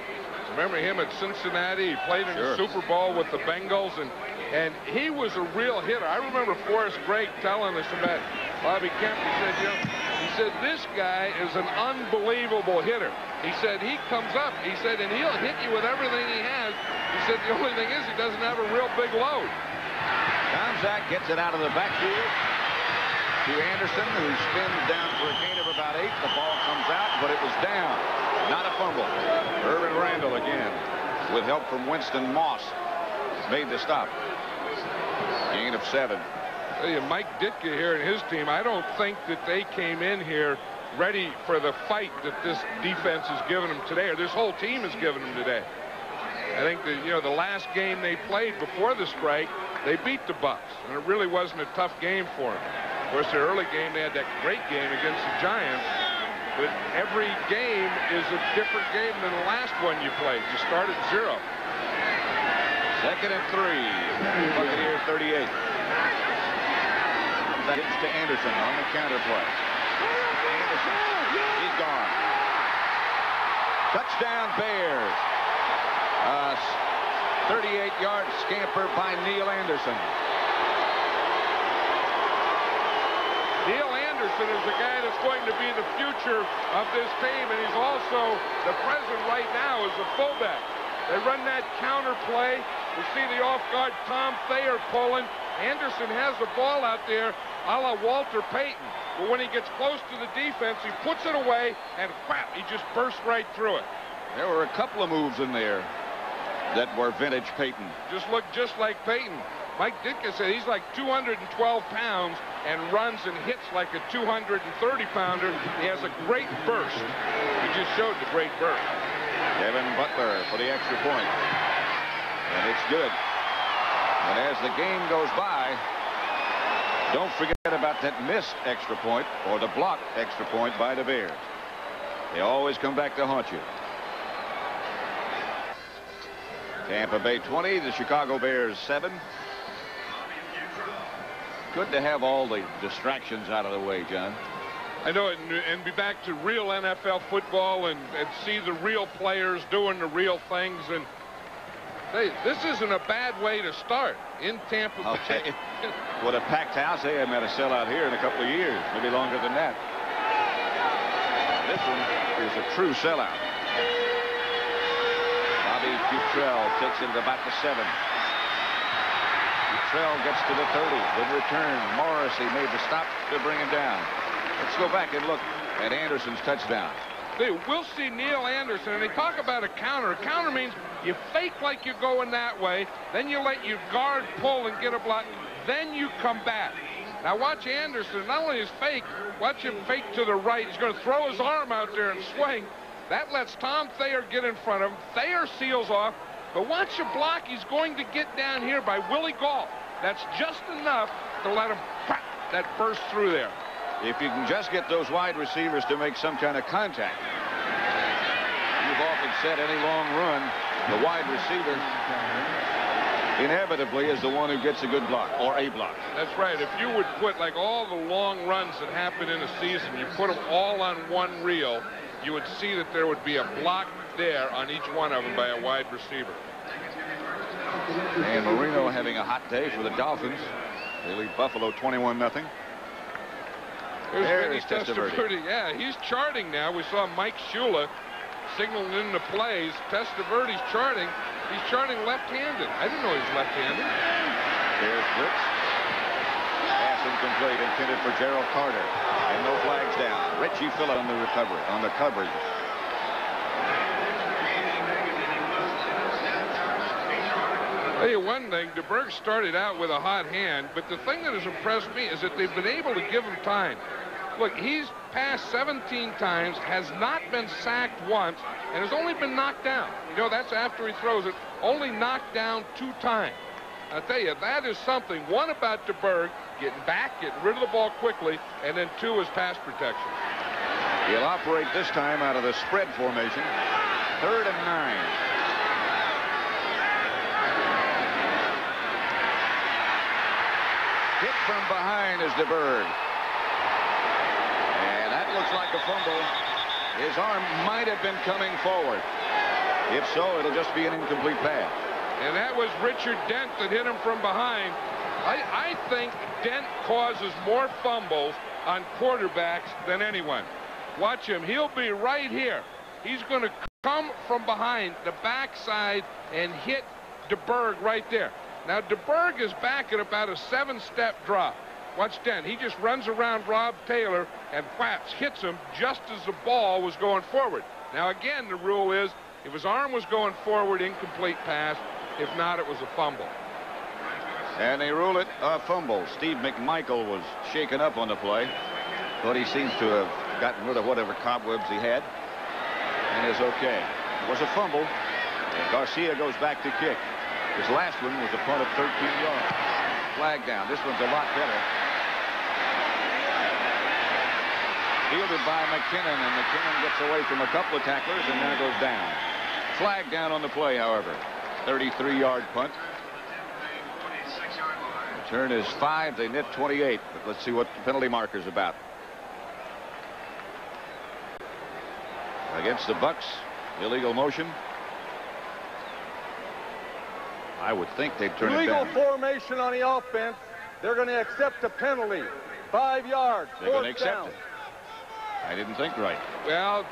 Remember him at Cincinnati? He played in Sure. the Super Bowl with the Bengals, and and he was a real hitter. I remember Forrest Gregg telling us about Bobby Kemp. He said, you know, he said this guy is an unbelievable hitter. He said he comes up. He said, and he'll hit you with everything he has. He said the only thing is he doesn't have a real big load. Tomczak gets it out of the backfield to Anderson, who spins down for a gain of about eight. The ball comes out, but it was down. Fumble. Ervin Randle again, with help from Winston Moss, made the stop. Gain of seven. Mike Ditka here and his team, I don't think that they came in here ready for the fight that this defense has given them today, or this whole team has given them today. I think that, you know, the last game they played before the strike, they beat the Bucks, and it really wasn't a tough game for them. Of course, their early game, they had that great game against the Giants, but every game is a different game than the last one you played. You start at zero. Second and three. Buccaneers 38. That is to Anderson on the counter play. Anderson, he's gone. Touchdown Bears. 38-yard scamper by Neal Anderson. Neal Anderson is the guy that's going to be the future of this team, and he's also the present right now as a fullback. They run that counter play. We see the off-guard Tom Thayer pulling. Anderson has the ball out there a la Walter Payton. But when he gets close to the defense, he puts it away, and whap, he just bursts right through it. There were a couple of moves in there that were vintage Payton. Just looked just like Payton. Mike Ditka said he's like 212 pounds and runs and hits like a 230 pounder. He has a great burst. He just showed the great burst. Kevin Butler for the extra point. And it's good. And as the game goes by, don't forget about that missed extra point or the blocked extra point by the Bears. They always come back to haunt you. Tampa Bay 20, the Chicago Bears 7. Good to have all the distractions out of the way, John. I know it, and be back to real NFL football and, and see the real players doing the real things. And hey, this isn't a bad way to start in Tampa Bay. With a packed house, eh? they haven't had a sellout here in a couple of years, maybe longer than that. This one is a true sellout. Bobby Futrell takes it to about the seven. Futrell gets to the 30. Good return. Morrissey made the stop to bring him down. Let's go back and look at Anderson's touchdown. Hey, we'll see Neal Anderson, and they talk about a counter. A counter means you fake like you're going that way, then you let your guard pull and get a block, then you come back. Now watch Anderson, not only is fake, watch him fake to the right. He's going to throw his arm out there and swing. That lets Tom Thayer get in front of him. Thayer seals off. But watch the block he's going to get down here by Willie Gault. That's just enough to let him that burst through there. If you can just get those wide receivers to make some kind of contact. You've often said any long run, the wide receiver inevitably is the one who gets a good block or a block. That's right. If you would put like all the long runs that happen in a season, you put them all on one reel, you would see that there would be a block there on each one of them by a wide receiver. And Marino having a hot day for the Dolphins. They lead Buffalo 21 nothing. There's there is Testaverde. Yeah, he's charting now. We saw Mike Shula signaling in the plays. Testaverde's charting. He's charting left-handed. I didn't know he was left-handed. There's blitz. Pass incomplete intended for Gerald Carter. And no flags down. Richie Phillip on the recovery, on the coverage. Tell you one thing, DeBerg started out with a hot hand, but the thing that has impressed me is that they've been able to give him time. Look, he's passed 17 times, has not been sacked once, and has only been knocked down. You know, that's after he throws it. Only knocked down two times. I tell you, that is something. One about DeBerg, getting back, getting rid of the ball quickly, and then two is pass protection. He'll operate this time out of the spread formation. Third and nine. From behind is DeBerg. And that looks like a fumble. His arm might have been coming forward. If so, it'll just be an incomplete pass. And that was Richard Dent that hit him from behind. I, I think Dent causes more fumbles on quarterbacks than anyone. Watch him. He'll be right here. He's going to come from behind the backside and hit DeBerg right there. Now, DeBerg is back at about a seven-step drop. Watch Dent. He just runs around Rob Taylor and whaps, hits him just as the ball was going forward. Now, again, the rule is if his arm was going forward, incomplete pass. If not, it was a fumble. And they rule it a fumble. Steve McMichael was shaken up on the play. But he seems to have gotten rid of whatever cobwebs he had. And is okay. It was a fumble. And Garcia goes back to kick. His last one was a punt of 13 yards. Flag down. This one's a lot better. Fielded by McKinnon, and McKinnon gets away from a couple of tacklers and it goes down. Flag down on the play, however. 33-yard punt. Return is five. They net 28. But let's see what the penalty marker's about. Against the Bucks, illegal motion. I would think they'd turn Legal it down. formation on the offense. They're going to accept a penalty. Five yards. They're going to fourth accept down. it. I didn't think right. Well,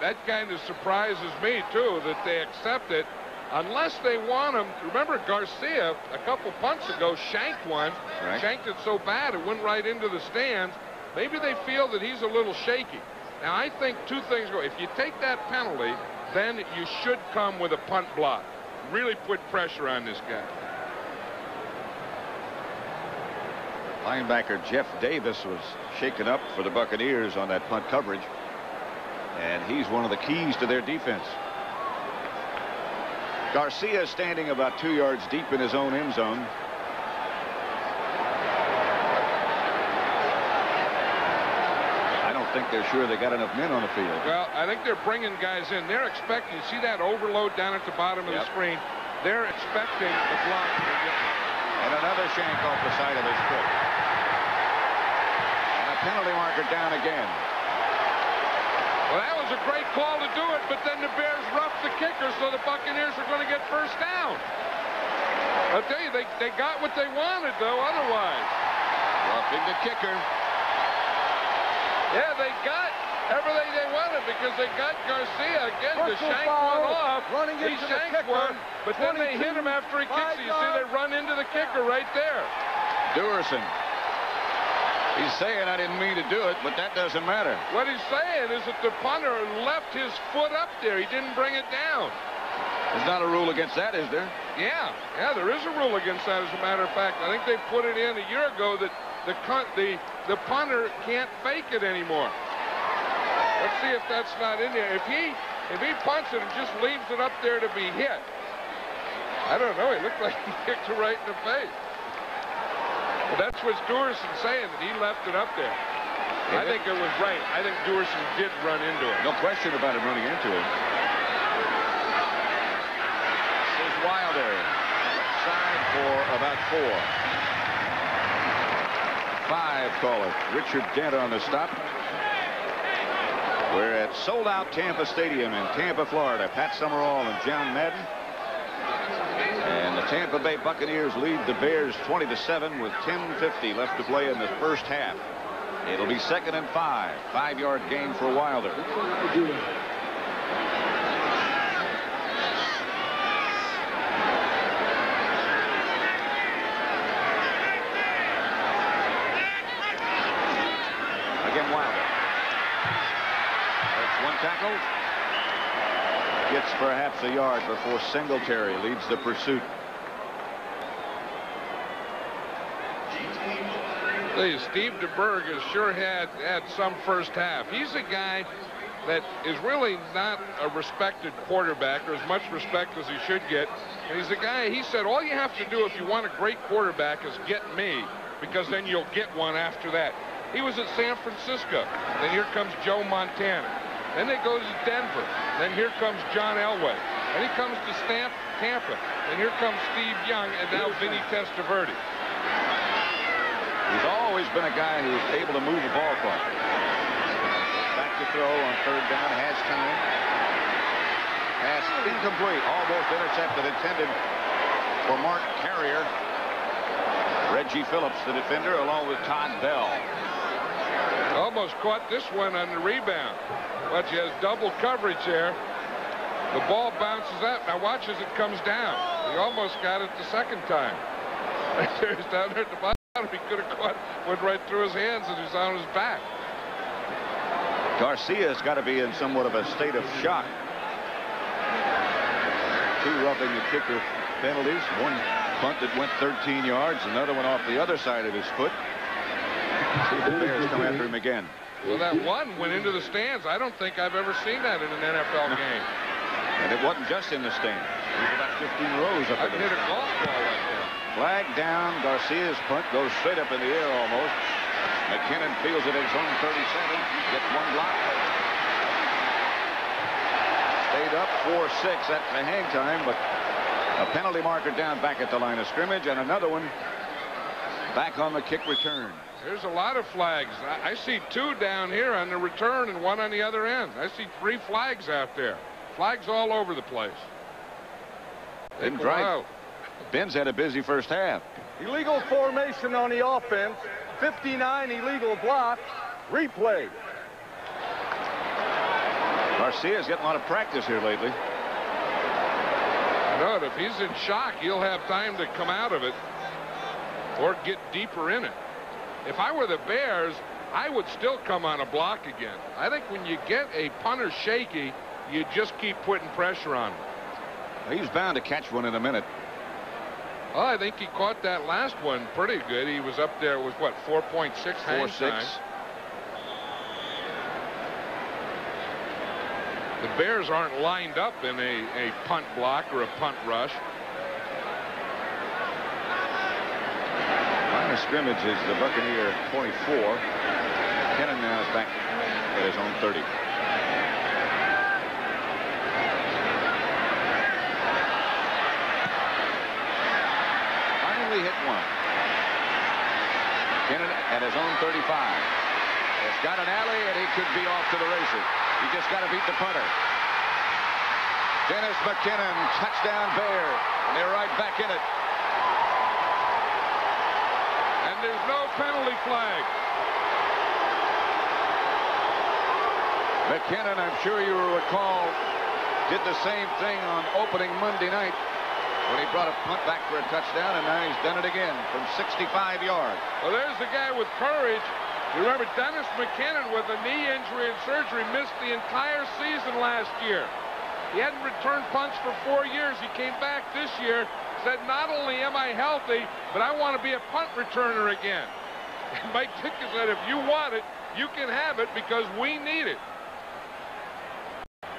that kind of surprises me, too, that they accept it unless they want him. Remember, Garcia, a couple punts ago, shanked one. Right. Shanked it so bad it went right into the stands. Maybe they feel that he's a little shaky. Now, I think two things go. If you take that penalty, then you should come with a punt block. Really put pressure on this guy. Linebacker Jeff Davis was shaken up for the Buccaneers on that punt coverage. And he's one of the keys to their defense. Garcia standing about two yards deep in his own end zone. I don't think they're sure they got enough men on the field. Well, I think they're bringing guys in. They're expecting, You see that overload down at the bottom of Yep. the screen? They're expecting the block And another shank off the side of his foot. And a penalty marker down again. Well, that was a great call to do it, but then the Bears roughed the kicker, so the Buccaneers are going to get first down. I'll tell you, they, they got what they wanted, though, otherwise. Roughing the kicker. Yeah, they got everything they wanted because they got Garcia again to shank foul, one off. running He into the shanked kicker, one, but then they hit him after he kicks it. You see, they run into the kicker right there. Duerson. He's saying I didn't mean to do it, but that doesn't matter. What he's saying is that the punter left his foot up there. He didn't bring it down. There's not a rule against that, is there? Yeah, yeah, there is a rule against that, as a matter of fact. I think they put it in a year ago that the the the punter can't fake it anymore. Let's see if that's not in there. If he if he punts it and just leaves it up there to be hit, I don't know. He looked like he kicked it right in the face. But that's what Duerson's saying that he left it up there. I think it was right. I think Duerson did run into it. No question about him running into him. This is Wilder. Left side for about four. Five, call it. Richard Dent on the stop. We're at sold-out Tampa Stadium in Tampa, Florida. Pat Summerall and John Madden. And the Tampa Bay Buccaneers lead the Bears 20 to 7 with 10:50 left to play in the first half. It'll be second and five. Five-yard gain for Wilder. Again, Wilder. That's one tackle. Gets perhaps a yard before Singletary leads the pursuit. Steve DeBerg has sure had had some first half. He's a guy that is really not a respected quarterback or as much respect as he should get. And he's a guy, he said, all you have to do if you want a great quarterback is get me, because then you'll get one after that. He was at San Francisco. Then here comes Joe Montana. Then they go to Denver. Then here comes John Elway. Then he comes to Stamp, Tampa. And here comes Steve Young and now Vinny Testaverde. He's always been a guy who's able to move the ball from. Back to throw on third down, has time. Pass incomplete, almost intercepted, intended for Mark Carrier. Reggie Phillips, the defender, along with Todd Bell. Almost caught this one on the rebound. But he has double coverage there. The ball bounces out. Now watch as it comes down. He almost got it the second time. He's down there at the bottom. He could have caught, went right through his hands, and he's on his back. Garcia's got to be in somewhat of a state of shock. Two roughing the kicker penalties. One punt that went 13 yards, another one off the other side of his foot. See the Bears come after him again. Well, that one went into the stands. I don't think I've ever seen that in an NFL game. And it wasn't just in the stands. About 15 rows up I in the a golf ball like that. Flag down. Garcia's punt goes straight up in the air almost. McKinnon feels it at his own 37. Gets one block. Stayed up 4-6 at the hang time, but a penalty marker down back at the line of scrimmage and another one back on the kick return. There's a lot of flags. I, I see two down here on the return and one on the other end. I see three flags out there. Flags all over the place. Didn't Take a drive. while. Ben's had a busy first half. Illegal formation on the offense. 59 illegal blocks. Replay. Garcia's getting a lot of practice here lately. No, if he's in shock, he'll have time to come out of it or get deeper in it. If I were the Bears, I would still come on a block again. I think when you get a punter shaky, you just keep putting pressure on him. He's bound to catch one in a minute. Well, I think he caught that last one pretty good. He was up there with what 4.6 hang 4 time. 6. The Bears aren't lined up in a, a punt block or a punt rush. Line of scrimmage is the Buccaneer 24. Kennan now is back at his own 30. Finally hit one. Kennan at his own 35. It's got an alley and he could be off to the races. He just got to beat the punter. Dennis McKinnon, touchdown Bear. And they're right back in it. And there's no penalty flag. McKinnon, I'm sure you recall, did the same thing on opening Monday night when he brought a punt back for a touchdown, and now he's done it again from 65 yards. Well, there's the guy with courage. You remember Dennis McKinnon with a knee injury and surgery missed the entire season last year. He hadn't returned punts for four years. He came back this year, said, not only am I healthy, but I want to be a punt returner again. And Mike Ditka said, if you want it, you can have it because we need it.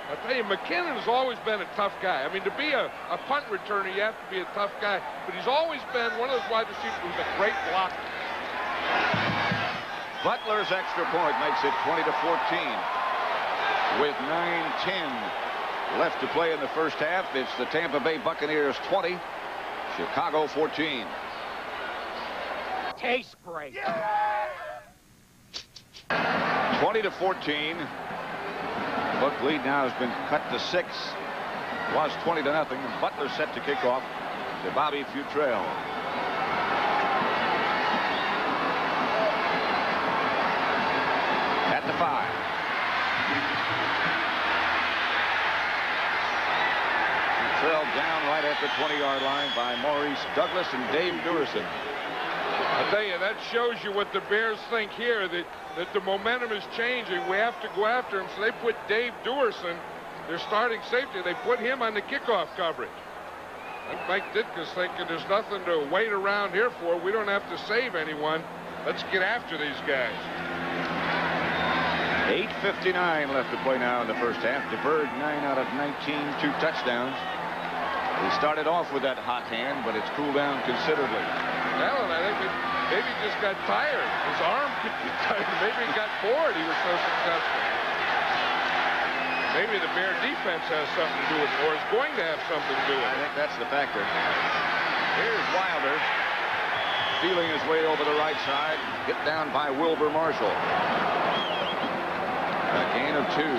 I'll tell you, McKinnon has always been a tough guy. I mean, to be a, a punt returner, you have to be a tough guy. But he's always been one of those wide receivers who's a great blocker. Butler's extra point makes it 20 to 14. With 9-10 left to play in the first half, it's the Tampa Bay Buccaneers 20, Chicago 14. Taste break. 20 to 14. Buck lead now has been cut to six. Was 20 to nothing. Butler set to kick off to Bobby Futrell. At the five. Futrell down right at the 20-yard line by Maurice Douglas and Dave Duerson. I tell you, that shows you what the Bears think here, that, that the momentum is changing. We have to go after him. So they put Dave Duerson, their starting safety, they put him on the kickoff coverage. And Mike Ditka's thinking there's nothing to wait around here for. We don't have to save anyone. Let's get after these guys. 8.59 left to play now in the first half. DeBerg 9 out of 19, two touchdowns. He started off with that hot hand, but it's cooled down considerably. And I think maybe he just got tired. His arm could be tired. Maybe he got bored. He was so successful. Maybe the Bear defense has something to do with it, or is going to have something to do with it. I think that's the factor. Here's Wilder. Feeling his way over the right side. Hit down by Wilber Marshall. A gain of two.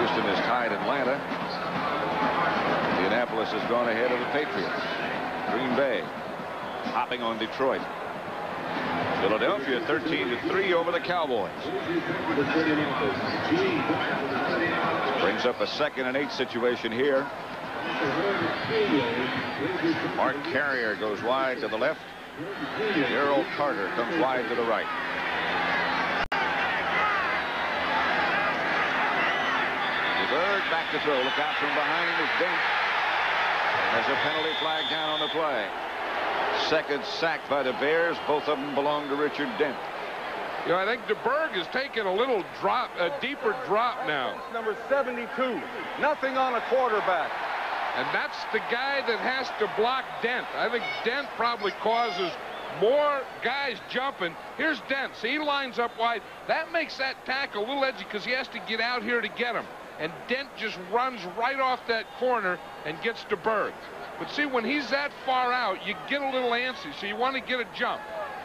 Houston is tied Atlanta. Indianapolis has gone ahead of the Patriots. Green Bay hopping on Detroit. Philadelphia 13 to 3 over the Cowboys. Brings up a second and eight situation here. Mark Carrier goes wide to the left. Gerald Carter comes wide to the right. DeBerg back to throw. Look out from behind is Dent. There's a penalty flag down on the play. Second sack by the Bears. Both of them belong to Richard Dent. You know, I think DeBerg is taking a little drop, a deeper drop now. Number 72. Nothing on a quarterback. And that's the guy that has to block Dent. I think Dent probably causes more guys jumping. Here's Dent. See, he lines up wide. That makes that tackle a little edgy because he has to get out here to get him. And Dent just runs right off that corner and gets DeBerg. But see, when he's that far out, you get a little antsy, so you want to get a jump.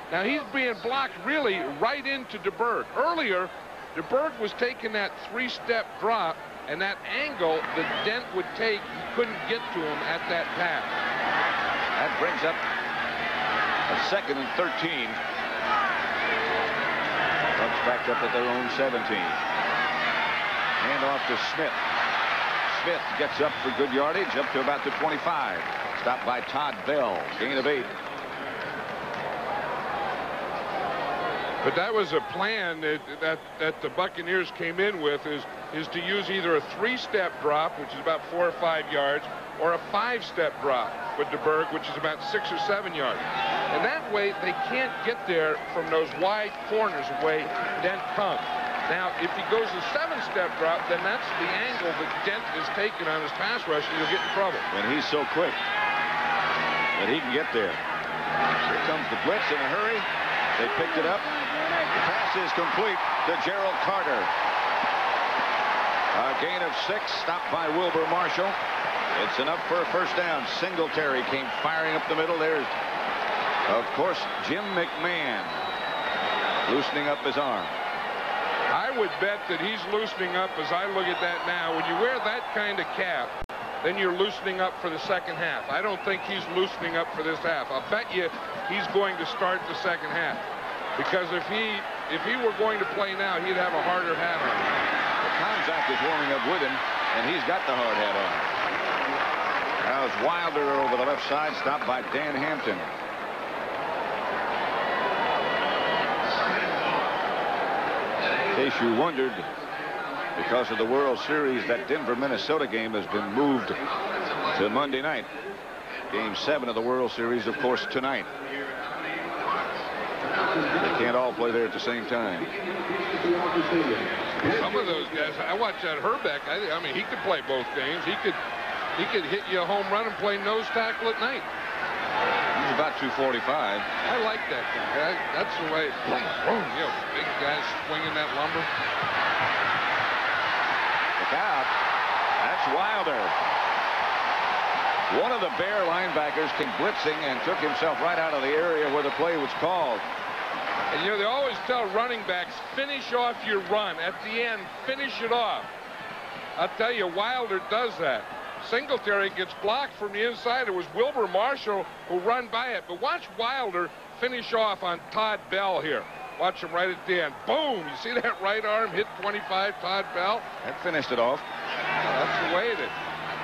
Now, he's being blocked really right into DeBerg. Earlier, DeBerg was taking that three-step drop, and that angle that Dent would take, he couldn't get to him at that pass. That brings up a second and 13. Bucks back up at their own 17. Hand off to Smith. Gets up for good yardage, up to about the 25. Stopped by Todd Bell. Gain of eight. But that was a plan that, that, that the Buccaneers came in with is, is to use either a three-step drop, which is about four or five yards, or a five-step drop with DeBerg, which is about six or seven yards. And that way, they can't get there from those wide corners away Dent comes. Now, if he goes a seven-step drop, then that's the angle that Dent is taking on his pass rush, and he'll get in trouble. And he's so quick that he can get there. Here comes the blitz in a hurry. They picked it up. The pass is complete to Gerald Carter. A gain of six, stopped by Wilber Marshall. It's enough for a first down. Singletary came firing up the middle. There's, of course, Jim McMahon loosening up his arm. I would bet that he's loosening up as I look at that now. When you wear that kind of cap, then you're loosening up for the second half. I don't think he's loosening up for this half. I'll bet you he's going to start the second half. Because if he if he were going to play now, he'd have a harder hat on. Tomczak is warming up with him, and he's got the hard hat on. Now it's Wilder over the left side, stopped by Dan Hampton. Case you wondered, because of the World Series, that Denver-Minnesota game has been moved to Monday night. Game seven of the World Series, of course, tonight. They can't all play there at the same time. Some of those guys, I watched that Hrbek. I, I mean, he could play both games. He could, he could hit you a home run and play nose tackle at night. About 245. I like that guy. I, that's the way. Boom, boom, you know, big guys swinging that lumber. Look out. That's Wilder. One of the Bear linebackers came blitzing and took himself right out of the area where the play was called. And you know, they always tell running backs, finish off your run. At the end, finish it off. I'll tell you, Wilder does that. Singletary gets blocked from the inside. It was Wilber Marshall who run by it. But watch Wilder finish off on Todd Bell here. Watch him right at the end. Boom! You see that right arm hit 25 Todd Bell? That finished it off. That's the way it is.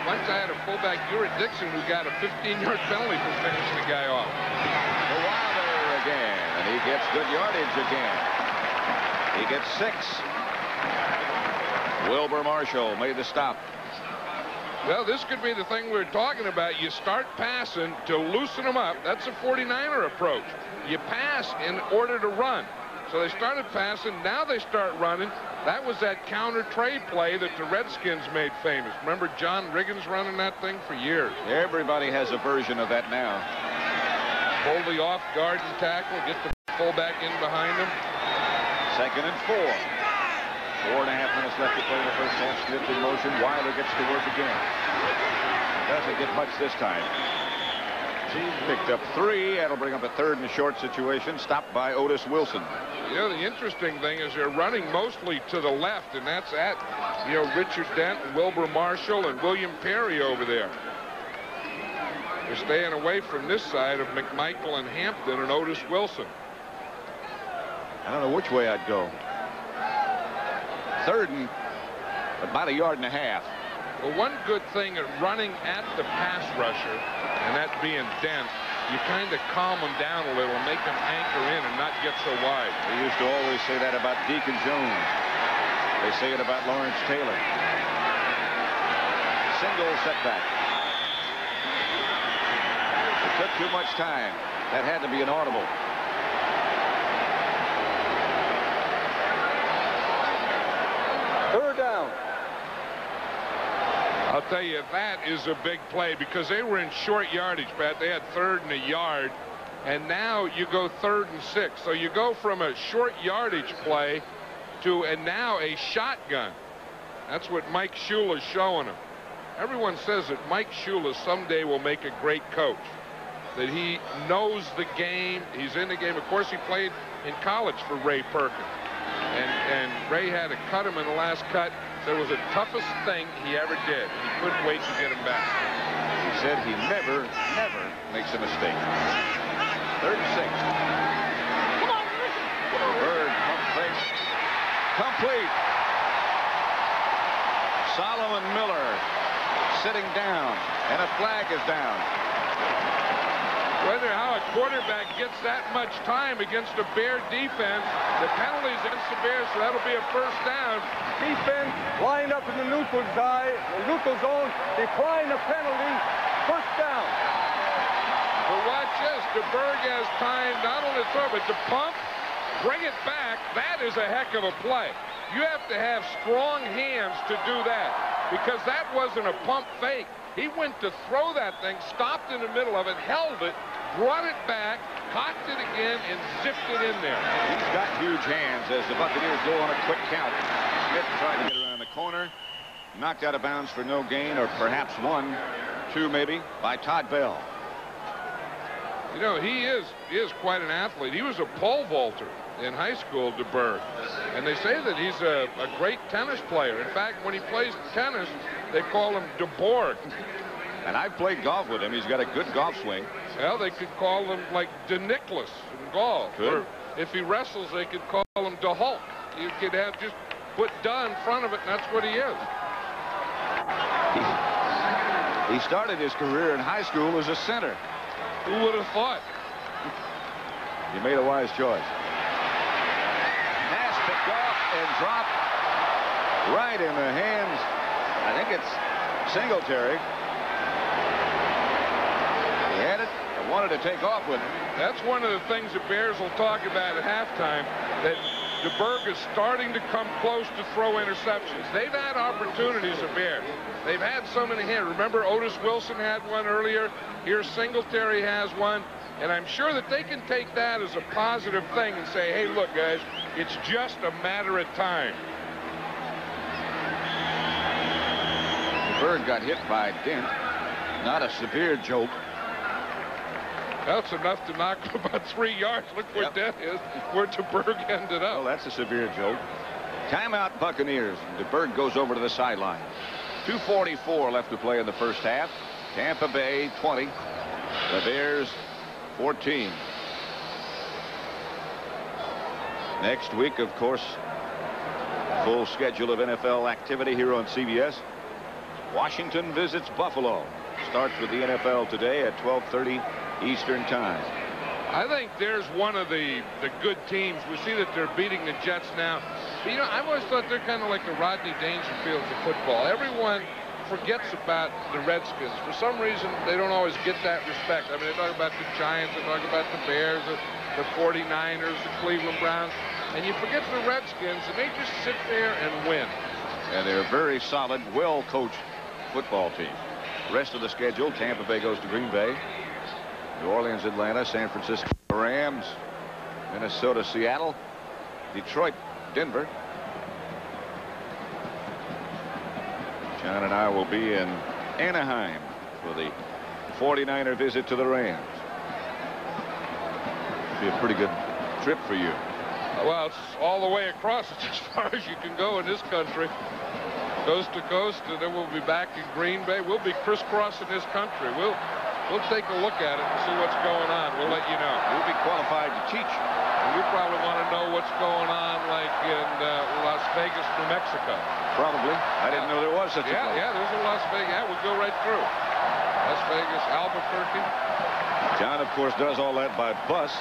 Once I had a fullback, Hewritt Dixon, who got a 15-yard penalty for finishing the guy off. To Wilder again, and he gets good yardage again. He gets six. Wilber Marshall made the stop. Well, this could be the thing we we're talking about. You start passing to loosen them up. That's a 49er approach. You pass in order to run. So they started passing. Now they start running. That was that counter trey play that the Redskins made famous. Remember John Riggins running that thing for years. Everybody has a version of that now. Pull the off guard and tackle. Get the fullback in behind him. Second and four. Four and a half minutes left to play in the first half. Smith in motion. Wilder gets to work again. Doesn't get much this time. She picked up three. That'll bring up a third and short situation. Stopped by Otis Wilson. You know, the interesting thing is they're running mostly to the left, and that's at, you know, Richard Dent and Wilber Marshall and William Perry over there. They're staying away from this side of McMichael and Hampton and Otis Wilson. I don't know which way I'd go. Third and about a yard and a half. Well, one good thing at running at the pass rusher, and that being Dent, you kind of calm them down a little, make them anchor in and not get so wide. They used to always say that about Deacon Jones. They say it about Lawrence Taylor. Single setback. It took too much time. That had to be an audible. Third down. I'll tell you, that is a big play because they were in short yardage, Pat. They had third and a yard, and now you go third and six. So you go from a short yardage play to, and now a shotgun. That's what Mike Shula's showing them. Everyone says that Mike Shula someday will make a great coach, that he knows the game, he's in the game. Of course, he played in college for Ray Perkins. And, and Ray had to cut him in the last cut. So it was the toughest thing he ever did. He couldn't wait to get him back. He said he never, never makes a mistake. Third and six. Bird pump fake. Complete. Solomon Miller sitting down, and a flag is down. Wonder how a quarterback gets that much time against a Bear defense. The penalties against the Bears, so that'll be a first down. Defense lined up in the neutral side, the neutral zone, decline the penalty. First down. But watch this. DeBerg has time not only to throw, but to pump, bring it back. That is a heck of a play. You have to have strong hands to do that because that wasn't a pump fake. He went to throw that thing, stopped in the middle of it, held it, brought it back, cocked it again, and zipped it in there. He's got huge hands as the Buccaneers go on a quick count. Smith tried to get around the corner. Knocked out of bounds for no gain, or perhaps one, two maybe, by Todd Bell. You know, he is he is quite an athlete. He was a pole vaulter in high school, DeBerg. And they say that he's a, a great tennis player. In fact, when he plays tennis, they call him DeBorg. And I've played golf with him. He's got a good golf swing. Well, they could call him like DeNicholas in golf. Could. Or if he wrestles, they could call him DeHulk. You could have just put "da" in front of it, and that's what he is. He, he started his career in high school as a center. Who would have thought? You made a wise choice. Pass picked off and dropped right in the hands. I think it's Singletary. He had it and wanted to take off with it. That's one of the things the Bears will talk about at halftime, that DeBerg is starting to come close to throw interceptions. They've had opportunities, the Bears. They've had so many here. Remember, Otis Wilson had one earlier. Here, Singletary has one. And I'm sure that they can take that as a positive thing and say, hey, look, guys, it's just a matter of time. Bird got hit by Dent. Not a severe jolt. That's enough to knock about three yards. Look where Yep. that is, where DeBerg ended up. Well, that's a severe jolt. Timeout Buccaneers. DeBerg goes over to the sideline. 2.44 left to play in the first half. Tampa Bay 20. The Bears 14. Next week, of course, full schedule of NFL activity here on CBS. Washington visits Buffalo. Starts with the NFL today at 12:30 Eastern Time. I think there's one of the, the good teams. We see that they're beating the Jets now. But, you know, I've always thought they're kind of like the Rodney Dangerfields of football. Everyone forgets about the Redskins. For some reason, they don't always get that respect. I mean, they talk about the Giants, they talk about the Bears, the, the 49ers, the Cleveland Browns, and you forget the Redskins, and they just sit there and win. And they're a very solid, well-coached football team. Rest of the schedule, Tampa Bay goes to Green Bay. New Orleans, Atlanta, San Francisco, Rams, Minnesota, Seattle, Detroit, Denver. John and I will be in Anaheim for the 49er visit to the Rams. It'll Be a pretty good trip for you. Well, it's all the way across. It's as far as you can go in this country. Coast to coast, and then we'll be back in Green Bay. We'll be crisscrossing this country. We'll we'll take a look at it and see what's going on. We'll let you know. You'll be qualified to teach You probably want to know what's going on, like in uh, Las Vegas, New Mexico. Probably. I didn't know there was such yeah, a place. Yeah, there's a Las Vegas. Yeah, we'll go right through. Las Vegas, Albuquerque. John, of course, does all that by bus.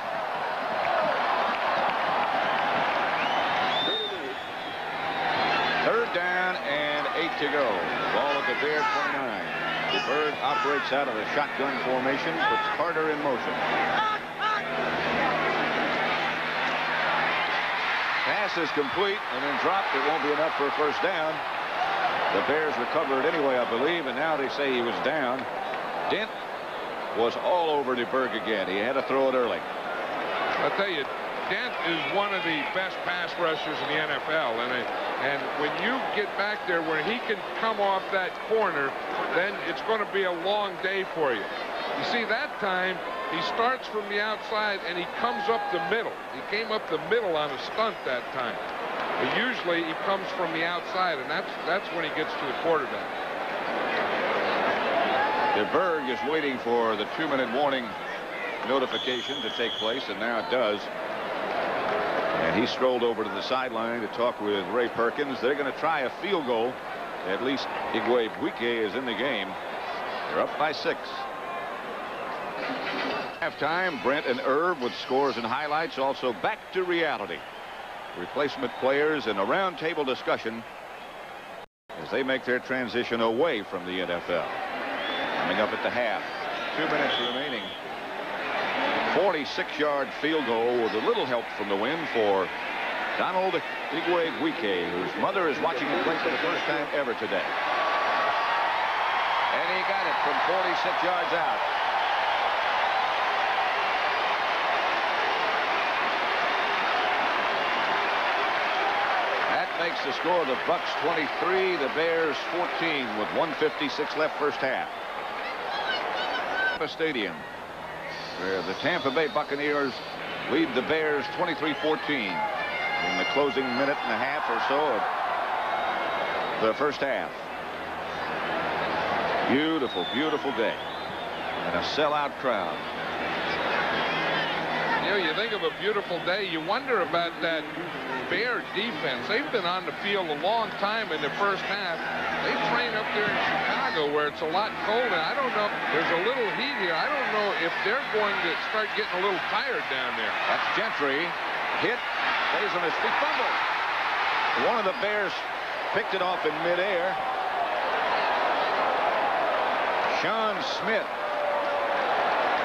Third down and eight to go. Ball at the Bear 29. DeBerg operates out of the shotgun formation, puts Carter in motion. Pass is complete and then dropped. It won't be enough for a first down. The Bears recovered anyway, I believe, and now they say he was down. Dent was all over DeBerg again. He had to throw it early. I'll tell you, Dent is one of the best pass rushers in the NFL. And, and when you get back there where he can come off that corner, then it's going to be a long day for you. You see, that time, he starts from the outside and he comes up the middle. He came up the middle on a stunt that time. But usually he comes from the outside, and that's, that's when he gets to the quarterback. DeBerg is waiting for the two-minute warning notification to take place, and now it does. And he strolled over to the sideline to talk with Ray Perkins. They're going to try a field goal. At least Igwebuike is in the game. They're up by six. Halftime, Brent and Irv with scores and highlights. Also back to reality. Replacement players in a roundtable discussion as they make their transition away from the NFL. Coming up at the half. Two minutes remaining. 46-yard field goal with a little help from the wind for Donald Igwebuike, whose mother is watching him play for the first time ever today. And he got it from 46 yards out. That makes the score the Bucks 23, the Bears 14 with 156 left first half. Stadium where the Tampa Bay Buccaneers lead the Bears 23-14 in the closing minute and a half or so of the first half. Beautiful, beautiful day. And a sellout crowd. You know, you think of a beautiful day, you wonder about that Bear defense. They've been on the field a long time in the first half. They train up there in Chicago where it's a lot colder. I don't know. There's a little heat here. I don't know if they're going to start getting a little tired down there. That's Gentry. Hit. Stays on his feet. Fumble. One of the Bears picked it off in midair. Sean Smith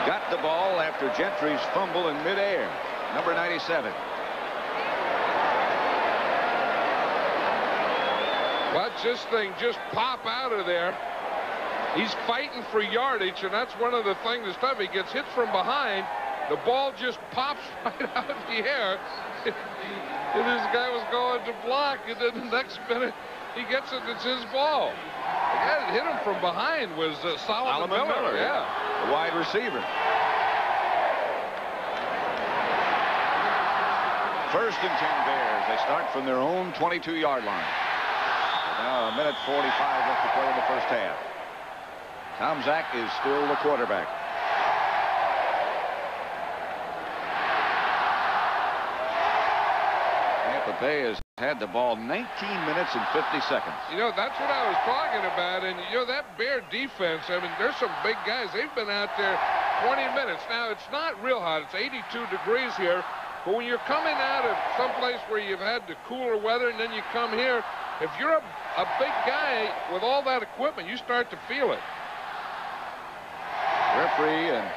got the ball after Gentry's fumble in midair. Number 97. Watch this thing just pop out of there. He's fighting for yardage, and that's one of the things that's tough. He gets hit from behind. The ball just pops right out of the air. and this guy was going to block, and then the next minute he gets it. It's his ball. The guy that hit him from behind was uh, Solomon, Solomon Miller. Miller, yeah. The wide receiver. First and 10 Bears. They start from their own 22-yard line. Now a minute 45 left to play in the first half. Tomczak is still the quarterback. Tampa Bay has had the ball 19 minutes and 50 seconds. You know, that's what I was talking about. And, you know, that Bear defense, I mean, there's some big guys. They've been out there 20 minutes. Now, it's not real hot. It's 82 degrees here. But when you're coming out of someplace where you've had the cooler weather and then you come here, if you're a, a big guy with all that equipment, you start to feel it. Referee and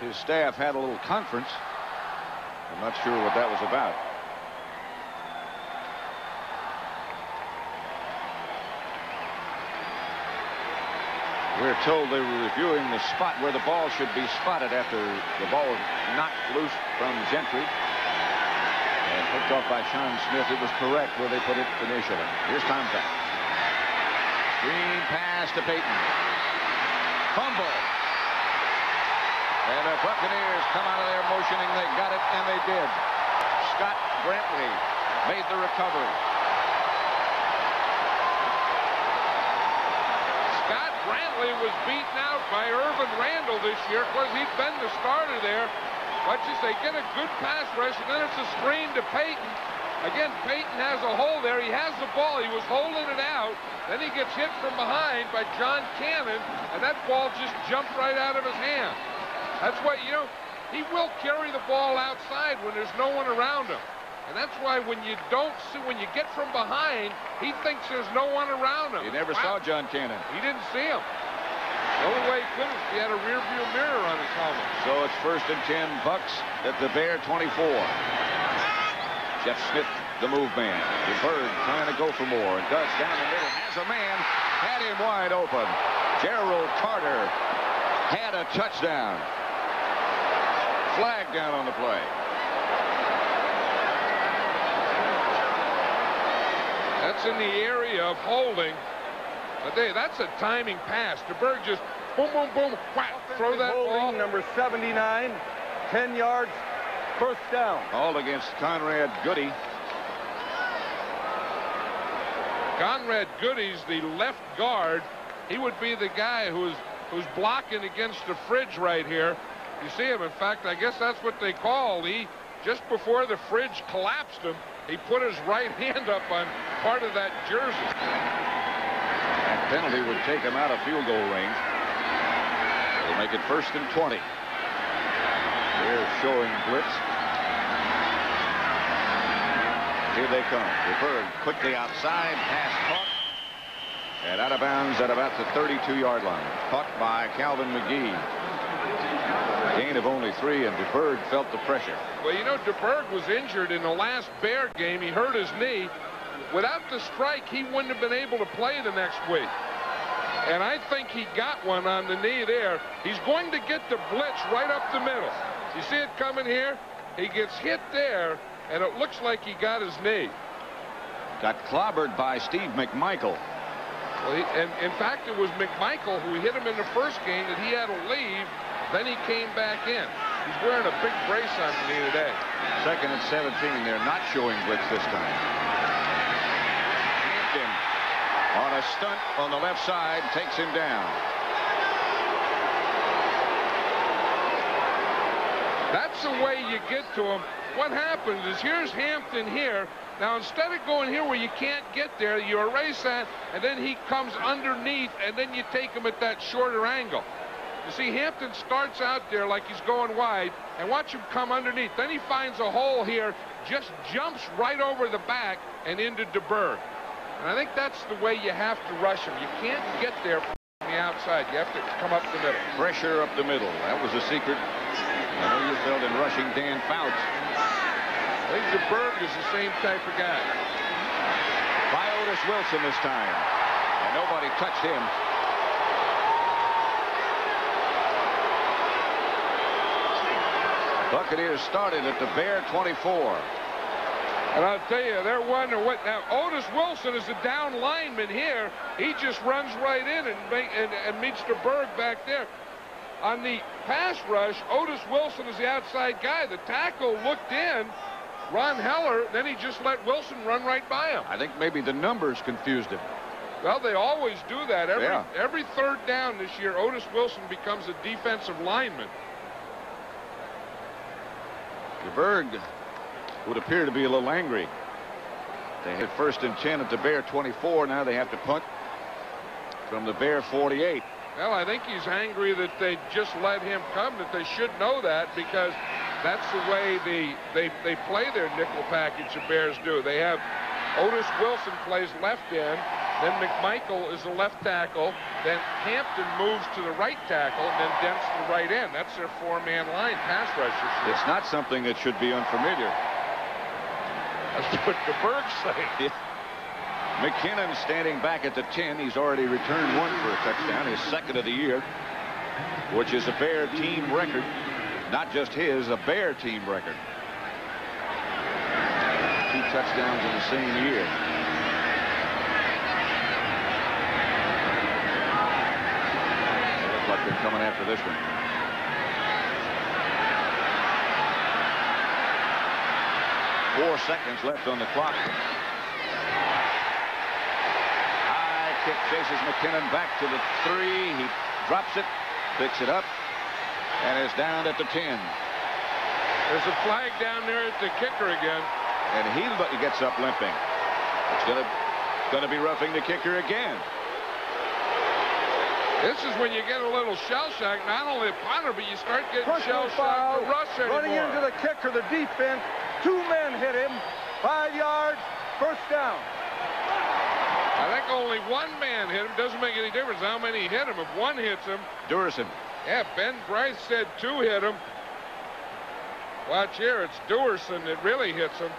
his staff had a little conference. I'm not sure what that was about. We're told they were reviewing the spot where the ball should be spotted after the ball was knocked loose from Gentry and picked off by Sean Smith. It was correct where they put it initially. Here's Tom. Screen pass to Payton. Fumble. And the Buccaneers come out of there motioning they got it, and they did. Scott Brantley made the recovery. Scott Brantley was beaten out by Ervin Randle this year because he'd been the starter there. Watch this. They get a good pass rush, and then it's a screen to Payton. Again, Payton has a hole there. He has the ball. He was holding it out. Then he gets hit from behind by John Cannon, and that ball just jumped right out of his hand. That's what, you know, he will carry the ball outside when there's no one around him. And that's why when you don't see, when you get from behind, he thinks there's no one around him. You never wow. saw John Cannon. He didn't see him. The only way he could he had a rear view mirror on his helmet. So it's first and 10 Bucks at the Bear 24. Jeff Smith, the move man. DeBerg trying to go for more. And does down the middle. Has a man. Had him wide open. Gerald Carter had a touchdown. Flag down on the play. That's in the area of holding. But they, that's a timing pass. DeBerg just boom, boom, boom, whack, throw that holding, ball. Number 79, 10 yards, first down. All against Conrad Goody. Conrad Goody's the left guard. He would be the guy who's who's blocking against the fridge right here. You see him. In fact, I guess that's what they call. He just before the fridge collapsed him, he put his right hand up on part of that jersey. That penalty would take him out of field goal range. It'll make it first and 20. They're showing blitz. Here they come. DeBerg quickly outside, pass caught. And out of bounds at about the 32-yard line. Caught by Calvin Magee. Gain of only three, and DeBerg felt the pressure. Well, you know, DeBerg was injured in the last Bear game. He hurt his knee. Without the strike, he wouldn't have been able to play the next week. And I think he got one on the knee there. He's going to get the blitz right up the middle. You see it coming here? He gets hit there, and it looks like he got his knee. Got clobbered by Steve McMichael. Well, he, and in fact, it was McMichael who hit him in the first game that he had to leave then he came back in. He's wearing a big brace on me today. Second and 17. They're not showing blitz this time. Hampton on a stunt on the left side takes him down. That's the way you get to him. What happens is here's Hampton here. Now, instead of going here where you can't get there, you erase that, and then he comes underneath, and then you take him at that shorter angle. You see, Hampton starts out there like he's going wide, and watch him come underneath. Then he finds a hole here, just jumps right over the back and into DeBerg. And I think that's the way you have to rush him. You can't get there from the outside. You have to come up the middle. Pressure up the middle. That was the secret. I know you felt in rushing Dan Fouts. I think DeBerg is the same type of guy. By Otis Wilson this time. And nobody touched him. Buccaneers started at the Bear 24. And I'll tell you, they're wondering what now. Otis Wilson is a down lineman here. He just runs right in and, make, and, and meets DeBerg back there. On the pass rush, Otis Wilson is the outside guy. The tackle looked in. Ron Heller, then he just let Wilson run right by him. I think maybe the numbers confused him. Well, they always do that. Every, yeah. every third down this year, Otis Wilson becomes a defensive lineman. DeBerg would appear to be a little angry. They hit first and 10 at the Bear 24. Now they have to punt from the Bear 48. Well, I think he's angry that they just let him come, that they should know that because that's the way the, they, they play their nickel package, the Bears do. They have Otis Wilson plays left end, then McMichael is the left tackle. Then Hampton moves to the right tackle, and then Dent's the right end. That's their four-man line pass rushers. It's not something that should be unfamiliar. That's what DeBerg's saying. Yeah. McKinnon standing back at the 10. He's already returned one for a touchdown, his second of the year, which is a Bear team record. Not just his, a Bear team record. Two touchdowns in the same year. They're coming after this one. Four seconds left on the clock. High kick chases McKinnon back to the three. He drops it, picks it up, and is down at the 10. There's a flag down there at the kicker again. And he gets up limping. It's going to going to be roughing the kicker again. This is when you get a little shell shock, not only a punter, but you start getting shell shock to rush anymore. Running into the kicker, the defense. Two men hit him. Five yards, first down. I think only one man hit him. Doesn't make any difference how many hit him. If one hits him. Duerson. Yeah, Ben Dreith said two hit him. Watch here, it's Duerson that really hits him.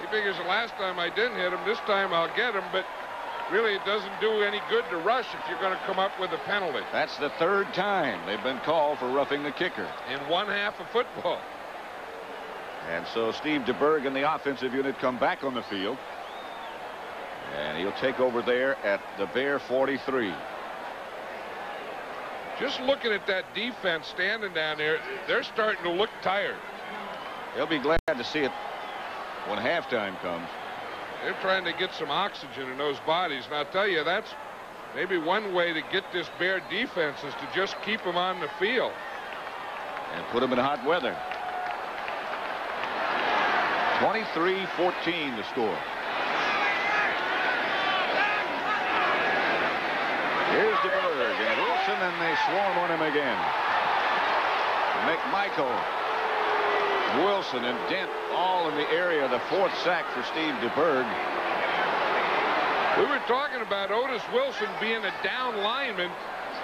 He figures the last time I didn't hit him, this time I'll get him, but really it doesn't do any good to rush if you're going to come up with a penalty. That's the third time they've been called for roughing the kicker. In one half of football. And so Steve DeBerg and the offensive unit come back on the field. And he'll take over there at the Bear 43. Just looking at that defense standing down there, they're starting to look tired. They'll be glad to see it when halftime comes. They're trying to get some oxygen in those bodies. And I'll tell you, that's maybe one way to get this Bear defense is to just keep them on the field. And put them in hot weather. 23-14 the score. Here's DeBerg and Wilson, and they swarm on him again. McMichael, Wilson, and Dent all in the area. The fourth sack for Steve DeBerg. We were talking about Otis Wilson being a down lineman.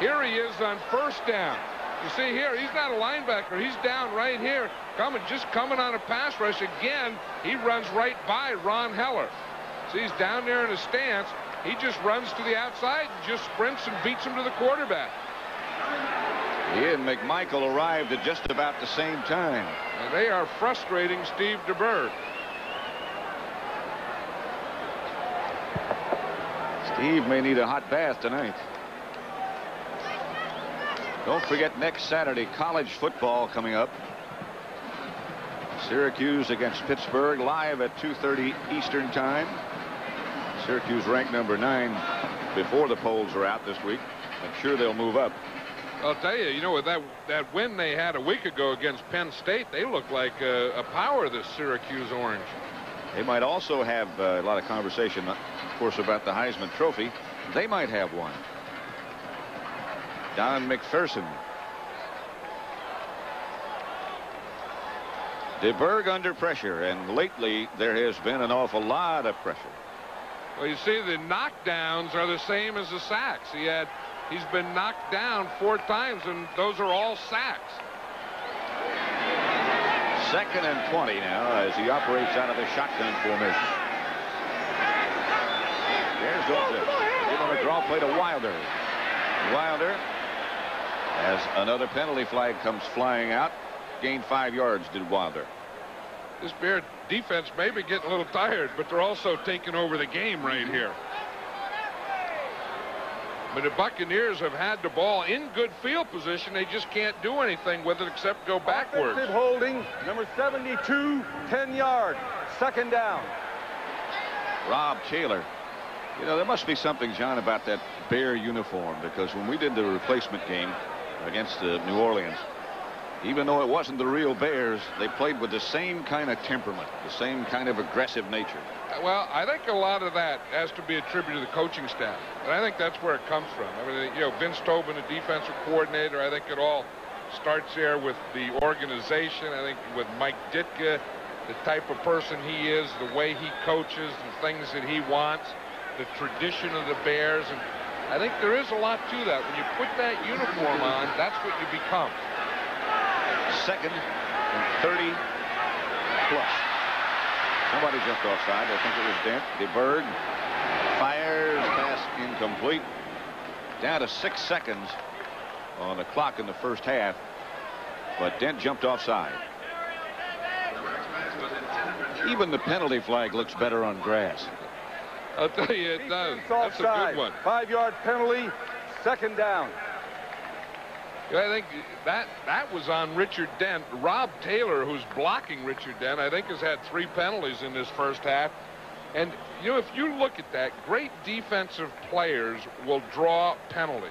Here he is on first down. You see here, he's not a linebacker. He's down right here, coming, just coming on a pass rush. Again, he runs right by Ron Heller. See, he's down there in a stance. He just runs to the outside and just sprints and beats him to the quarterback. He and McMichael arrived at just about the same time. And they are frustrating Steve DeBerg. Steve may need a hot bath tonight. Don't forget next Saturday, college football coming up. Syracuse against Pittsburgh live at 2.30 Eastern Time. Syracuse ranked number nine before the polls are out this week. I'm sure they'll move up. I'll tell you, you know, with that that win they had a week ago against Penn State, they look like a, a power, this Syracuse Orange. They might also have uh, a lot of conversation, of course, about the Heisman Trophy. They might have one. Don McPherson. DeBerg under pressure, and lately there has been an awful lot of pressure. Well, you see, the knockdowns are the same as the sacks. He had, he's been knocked down four times, and those are all sacks. Second and 20 now as he operates out of the shotgun formation. There's Joseph. Give a draw play to Wilder. Wilder, as another penalty flag comes flying out, gained five yards, did Wilder. This Bear defense may be getting a little tired, but they're also taking over the game right here. But the Buccaneers have had the ball in good field position. They just can't do anything with it except go backwards. Offensive holding, number 72, 10 yards, second down. Rob Taylor. You know, there must be something, John, about that Bear uniform because when we did the replacement game against uh, New Orleans, even though it wasn't the real Bears, they played with the same kind of temperament, the same kind of aggressive nature. Well, I think a lot of that has to be attributed to the coaching staff. And I think that's where it comes from. I mean, you know, Vince Tobin, the defensive coordinator, I think it all starts there with the organization. I think with Mike Ditka, the type of person he is, the way he coaches, the things that he wants, the tradition of the Bears. And I think there is a lot to that. When you put that uniform on, that's what you become. Second and 30 plus. Somebody jumped offside. I think it was Dent. DeBerg incomplete. Down to six seconds on the clock in the first half. But Dent jumped offside. Even the penalty flag looks better on grass. I'll tell you, it does. Defense That's a good one. Five-yard penalty, second down. Yeah, I think that that was on Richard Dent. Rob Taylor, who's blocking Richard Dent, I think has had three penalties in this first half. And, you know, if you look at that, great defensive players will draw penalties.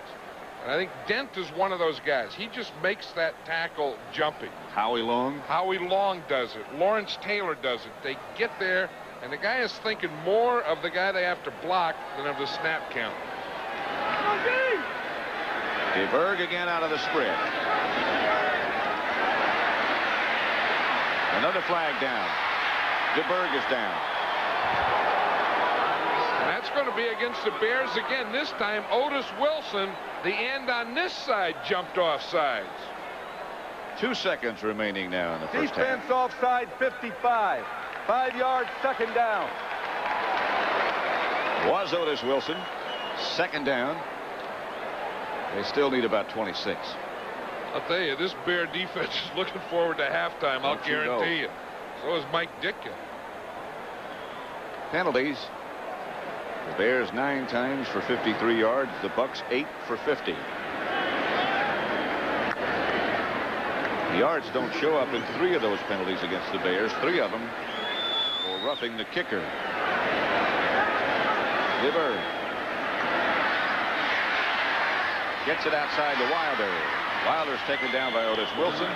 And I think Dent is one of those guys. He just makes that tackle jumping. Howie Long. Howie Long does it. Lawrence Taylor does it. They get there, and the guy is thinking more of the guy they have to block than of the snap count. DeBerg again out of the spread. Another flag down. DeBerg is down. And that's going to be against the Bears again. This time, Otis Wilson, the end on this side, jumped off sides. Two seconds remaining now in the first half. Defense half. offside 55. Five yards, second down. Was Otis Wilson. Second down. They still need about 26. I'll tell you, this Bear defense is looking forward to halftime. I'll Don't you know. guarantee you. So is Mike Ditka. Penalties. The Bears nine times for 53 yards. The Bucks eight for 50. The yards don't show up in three of those penalties against the Bears. Three of them for roughing the kicker. Liver gets it outside to Wilder. Wilder's taken down by Otis Wilson.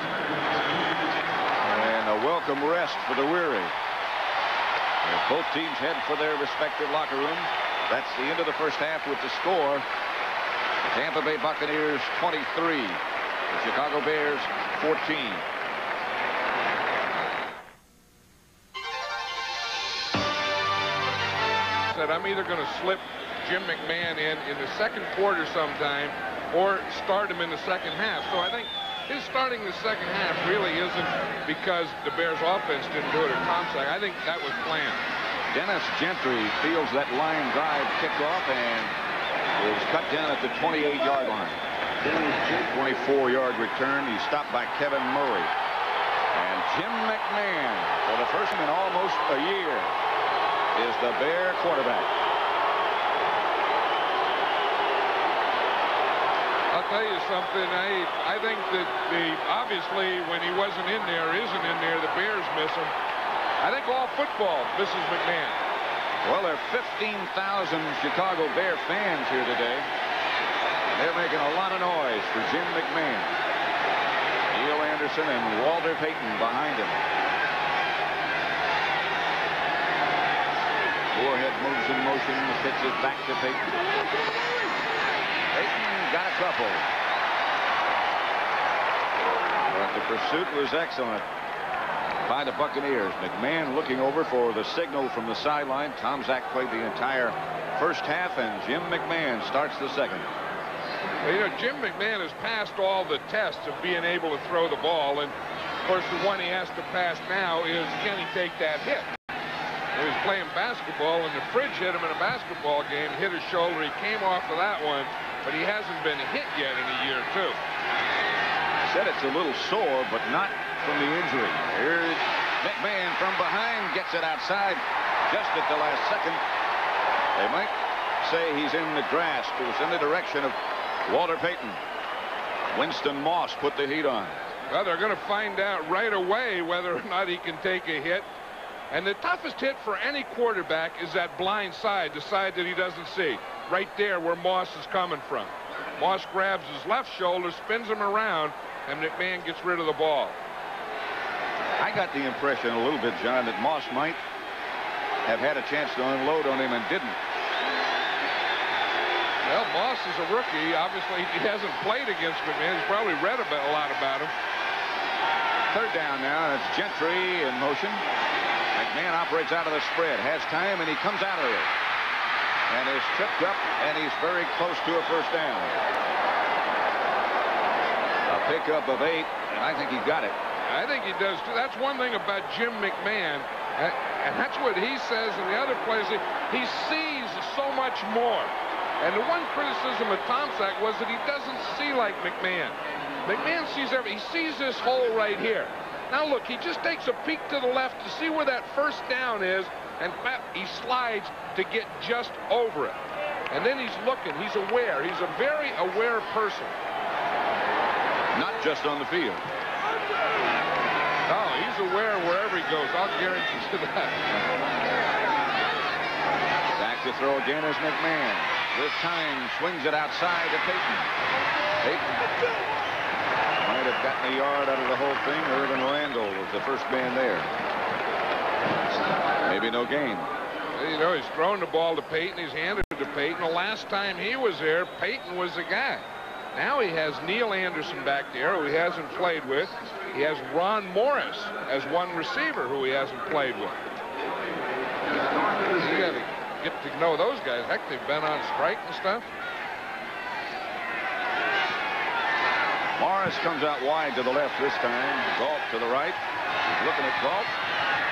And a welcome rest for the weary. As both teams head for their respective locker rooms. That's the end of the first half with the score. The Tampa Bay Buccaneers 23. The Chicago Bears 14. Said I'm either going to slip Jim McMahon in in the second quarter sometime or start him in the second half. So I think his starting the second half really isn't because the Bears offense didn't do it or Tom I think that was planned. Dennis Gentry feels that line drive kickoff and is cut down at the 28-yard line. 24-yard return. He's stopped by Kevin Murray. And Jim McMahon, for the first time in almost a year, is the Bear quarterback. Tell you something. I I think that the obviously when he wasn't in there, isn't in there, the Bears miss him. I think all football misses McMahon. Well, there are 15,000 Chicago Bear fans here today. They're making a lot of noise for Jim McMahon. Neal Anderson and Walter Payton behind him. Moorehead moves in motion, pitches back to Payton. Got a couple. But the pursuit was excellent by the Buccaneers. McMahon looking over for the signal from the sideline. Tomczak played the entire first half, and Jim McMahon starts the second. Well, you know, Jim McMahon has passed all the tests of being able to throw the ball, and of course the one he has to pass now is can he take that hit? He was playing basketball, and the fridge hit him in a basketball game, hit his shoulder. He came off of that one, but he hasn't been hit yet in a year or two. Said it's a little sore, but not from the injury. Here's McMahon from behind, gets it outside just at the last second. They might say he's in the grass. It was in the direction of Walter Payton. Winston Moss put the heat on. Well, they're going to find out right away whether or not he can take a hit. And the toughest hit for any quarterback is that blind side, the side that he doesn't see. Right there where Moss is coming from. Moss grabs his left shoulder, spins him around, and McMahon gets rid of the ball. I got the impression a little bit, John, that Moss might have had a chance to unload on him and didn't. Well, Moss is a rookie. Obviously, he hasn't played against McMahon. He's probably read about, a lot about him. Third down now. It's Gentry in motion. McMahon operates out of the spread, has time, and he comes out of it. And is tripped up, and he's very close to a first down. A pickup of eight, and I think he got it. I think he does too. That's one thing about Jim McMahon, and that's what he says in the other plays. He sees so much more. And the one criticism of Tomczak was that he doesn't see like McMahon. McMahon sees every. He sees this hole right here. Now look, he just takes a peek to the left to see where that first down is, and bap, he slides to get just over it. And then he's looking. He's aware. He's a very aware person. Not just on the field. Oh, he's aware wherever he goes. I'll guarantee you that. Back to throw again is McMahon. with time swings it outside to Payton. Payton might have gotten a yard out of the whole thing. Ervin Randle was the first man there. Maybe no gain. You know, he's thrown the ball to Payton. He's handed it to Payton. The last time he was there, Payton was the guy. Now he has Neal Anderson back there, who he hasn't played with. He has Ron Morris as one receiver who he hasn't played with. You got to get to know those guys. Heck, they've been on strike and stuff. Morris comes out wide to the left this time. Gault to the right. He's looking at Gault.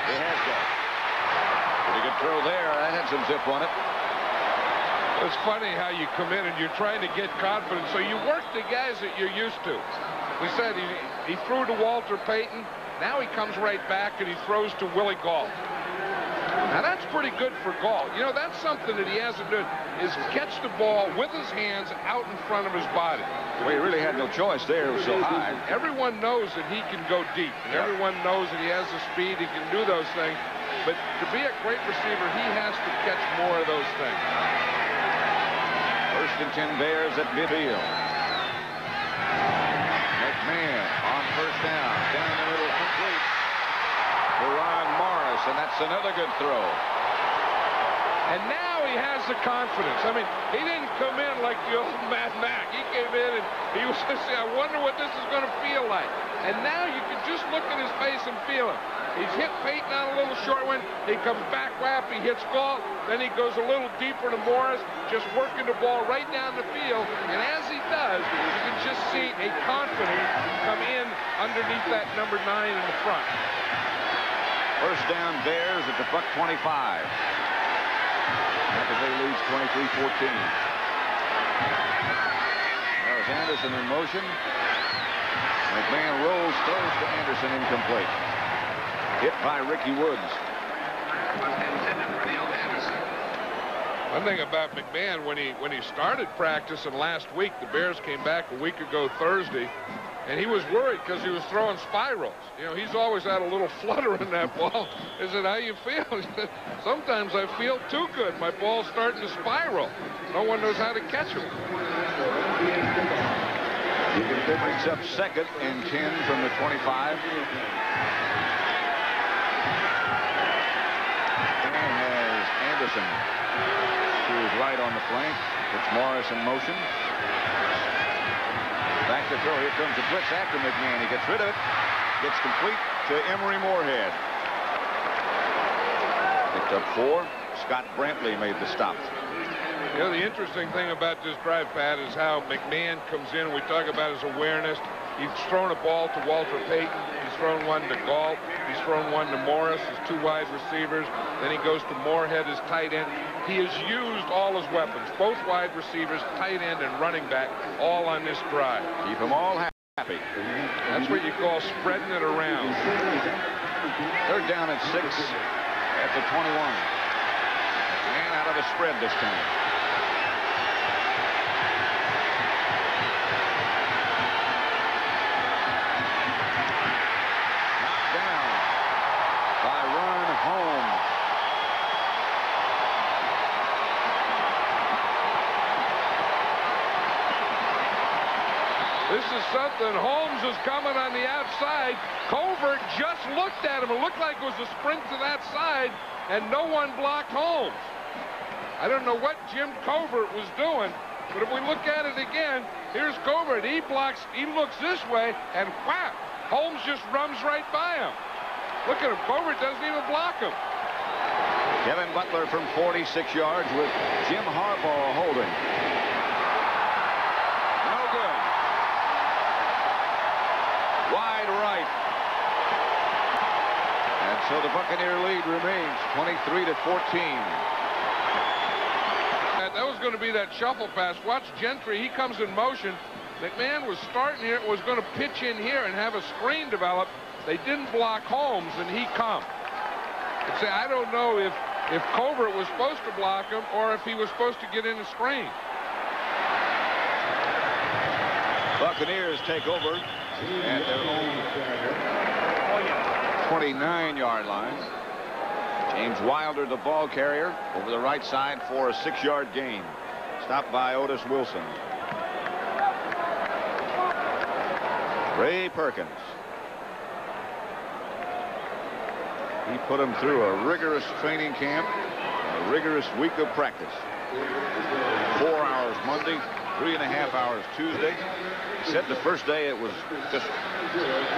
He has Gault. Pretty good throw there. That had some zip on it. It's funny how you come in and you're trying to get confidence. So you work the guys that you're used to. We said he, he threw to Walter Payton. Now he comes right back and he throws to Willie Gault. Now that's pretty good for Gault. You know, that's something that he hasn't done, is catch the ball with his hands out in front of his body. Well, he really had no choice there. It was so high. Everyone knows that he can go deep. And Yep. everyone knows that he has the speed, he can do those things. But to be a great receiver, he has to catch more of those things. First and 10 Bears at midfield. McMahon on first down. Down the middle, complete. To Ron Morris, and that's another good throw. And now he has the confidence. I mean, he didn't come in like the old Mad Mac. He came in and he was just saying, I wonder what this is going to feel like. And now you can just look at his face and feel it. He's hit Payton on a little short one. He comes back lap. He hits Gault. Then he goes a little deeper to Morris, just working the ball right down the field. And as he does, you can just see a confidence come in underneath that number nine in the front. First down Bears at the Buck 25. Tampa Bay leads 23-14. There's Anderson in motion. McMahon rolls, throws to Anderson, incomplete. Hit by Ricky Woods. One thing about McMahon, when he when he started practicing last week, the Bears came back a week ago Thursday, and he was worried because he was throwing spirals. You know, he's always had a little flutter in that ball. I said, how you feel? Said, sometimes I feel too good. My ball's starting to spiral. No one knows how to catch him. Brings up second and 10 from the 25. And to his right on the flank. It's Morris in motion. Back to throw. Here comes the blitz after McMahon. He gets rid of it. Gets complete to Emery Moorehead. Picked up four. Scott Brantley made the stop. You know, the interesting thing about this drive, Pat, is how McMahon comes in. We talk about his awareness. He's thrown a ball to Walter Payton. He's thrown one to Gault. Thrown one to Morris, his two wide receivers. Then he goes to Moorehead, his tight end. He has used all his weapons, both wide receivers, tight end, and running back, all on this drive. Keep them all happy. That's what you call spreading it around. Third down at six at the 21. And out of the spread this time. Knocked down by Ron Holmes. This is something. Holmes is coming on the outside. Covert just looked at him. It looked like it was a sprint to that side, and no one blocked Holmes. I don't know what Jim Covert was doing, but if we look at it again, here's Covert. He blocks, he looks this way, and whap, Holmes just runs right by him. Look at him. Covert doesn't even block him. Kevin Butler from 46 yards with Jim Harbaugh holding. No good. Wide right. And so the Buccaneer lead remains 23 to 14. That, that was going to be that shuffle pass. Watch Gentry. He comes in motion. McMahon was starting here, was going to pitch in here and have a screen develop. They didn't block Holmes, and he come. And say, I don't know if, if Covert was supposed to block him or if he was supposed to get in a screen. Buccaneers take over at their own 29-yard line. James Wilder, the ball carrier, over the right side for a six-yard gain. stopped by Otis Wilson. Ray Perkins. He put him through a rigorous training camp, a rigorous week of practice. Four hours Monday, three and a half hours Tuesday. He said the first day it was just,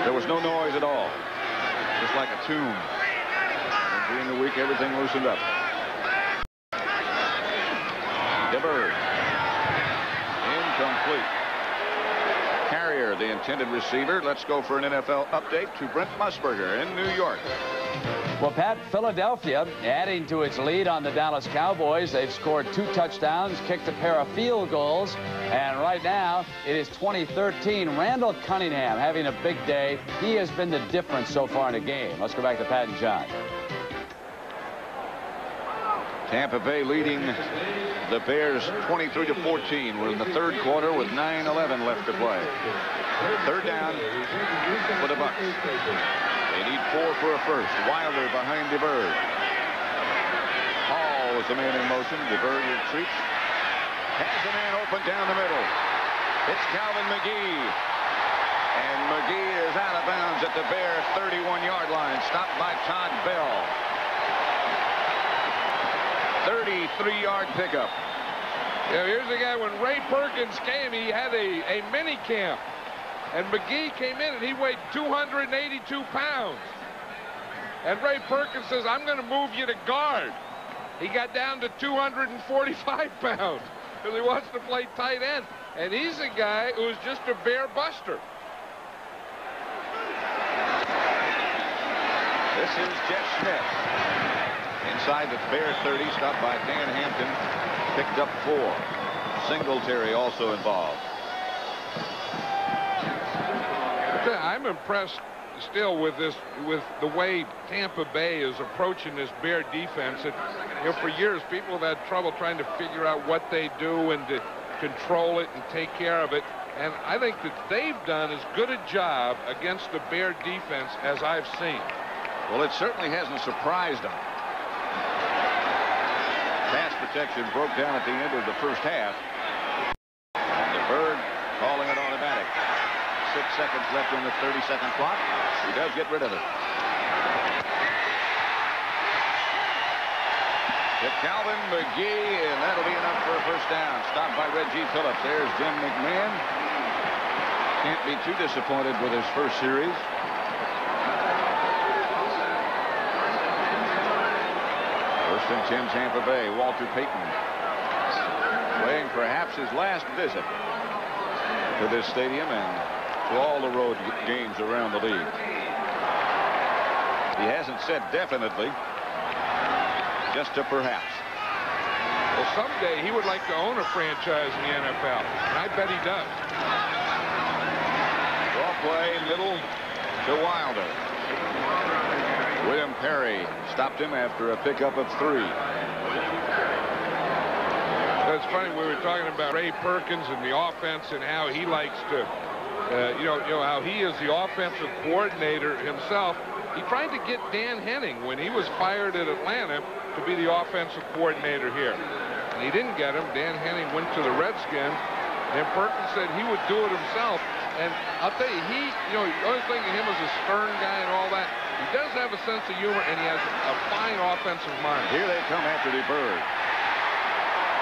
there was no noise at all. Just like a tomb. During the week, everything loosened up. DeBerg. Incomplete. Carrier, the intended receiver. Let's go for an NFL update to Brent Musburger in New York. Well, Pat, Philadelphia adding to its lead on the Dallas Cowboys. They've scored two touchdowns, kicked a pair of field goals, and right now it is 2013. Randall Cunningham having a big day. He has been the difference so far in the game. Let's go back to Pat and John. Tampa Bay leading the Bears 23 to 14. We're in the third quarter with 9-11 left to play. Third down for the Bucks. They need four for a first. Wilder behind DeBerg. Hall is the man in motion. DeBerg retreats. Has the man open down the middle. It's Calvin Magee. And Magee is out of bounds at the Bears 31-yard line. Stopped by Todd Bell. 33-yard pickup. Yeah, here's a guy, when Ray Perkins came, he had a, a mini camp. And Magee came in and he weighed 282 pounds. And Ray Perkins says, I'm going to move you to guard. He got down to 245 pounds because he wants to play tight end. And he's a guy who's just a bear buster. This is Jeff Smith. Inside the Bear 30, stopped by Dan Hampton. Picked up four. Singletary also involved. I'm impressed still with this, with the way Tampa Bay is approaching this Bear defense. And, you know, for years, people have had trouble trying to figure out what they do and to control it and take care of it. And I think that they've done as good a job against the Bear defense as I've seen. Well, it certainly hasn't surprised them. Protection broke down at the end of the first half. And DeBerg calling it automatic. Six seconds left in the 30-second clock. He does get rid of it. To Calvin Magee, and that'll be enough for a first down. Stopped by Reggie Phillips. There's Jim McMahon. Can't be too disappointed with his first series. And 10 Tampa Bay. Walter Payton playing perhaps his last visit to this stadium and to all the road games around the league. He hasn't said definitely, just a perhaps. Well, someday he would like to own a franchise in the NFL, and I bet he does. Draw play, middle to Wilder. William Perry stopped him after a pickup of three. That's funny, we were talking about Ray Perkins and the offense and how he likes to, uh, you, know, you know, how he is the offensive coordinator himself. He tried to get Dan Henning when he was fired at Atlanta to be the offensive coordinator here. And he didn't get him. Dan Henning went to the Redskins. And Burton said he would do it himself. And I'll tell you, he, you know, you always think of him as a stern guy and all that. He does have a sense of humor, and he has a fine offensive mind. Here they come after DeBerg.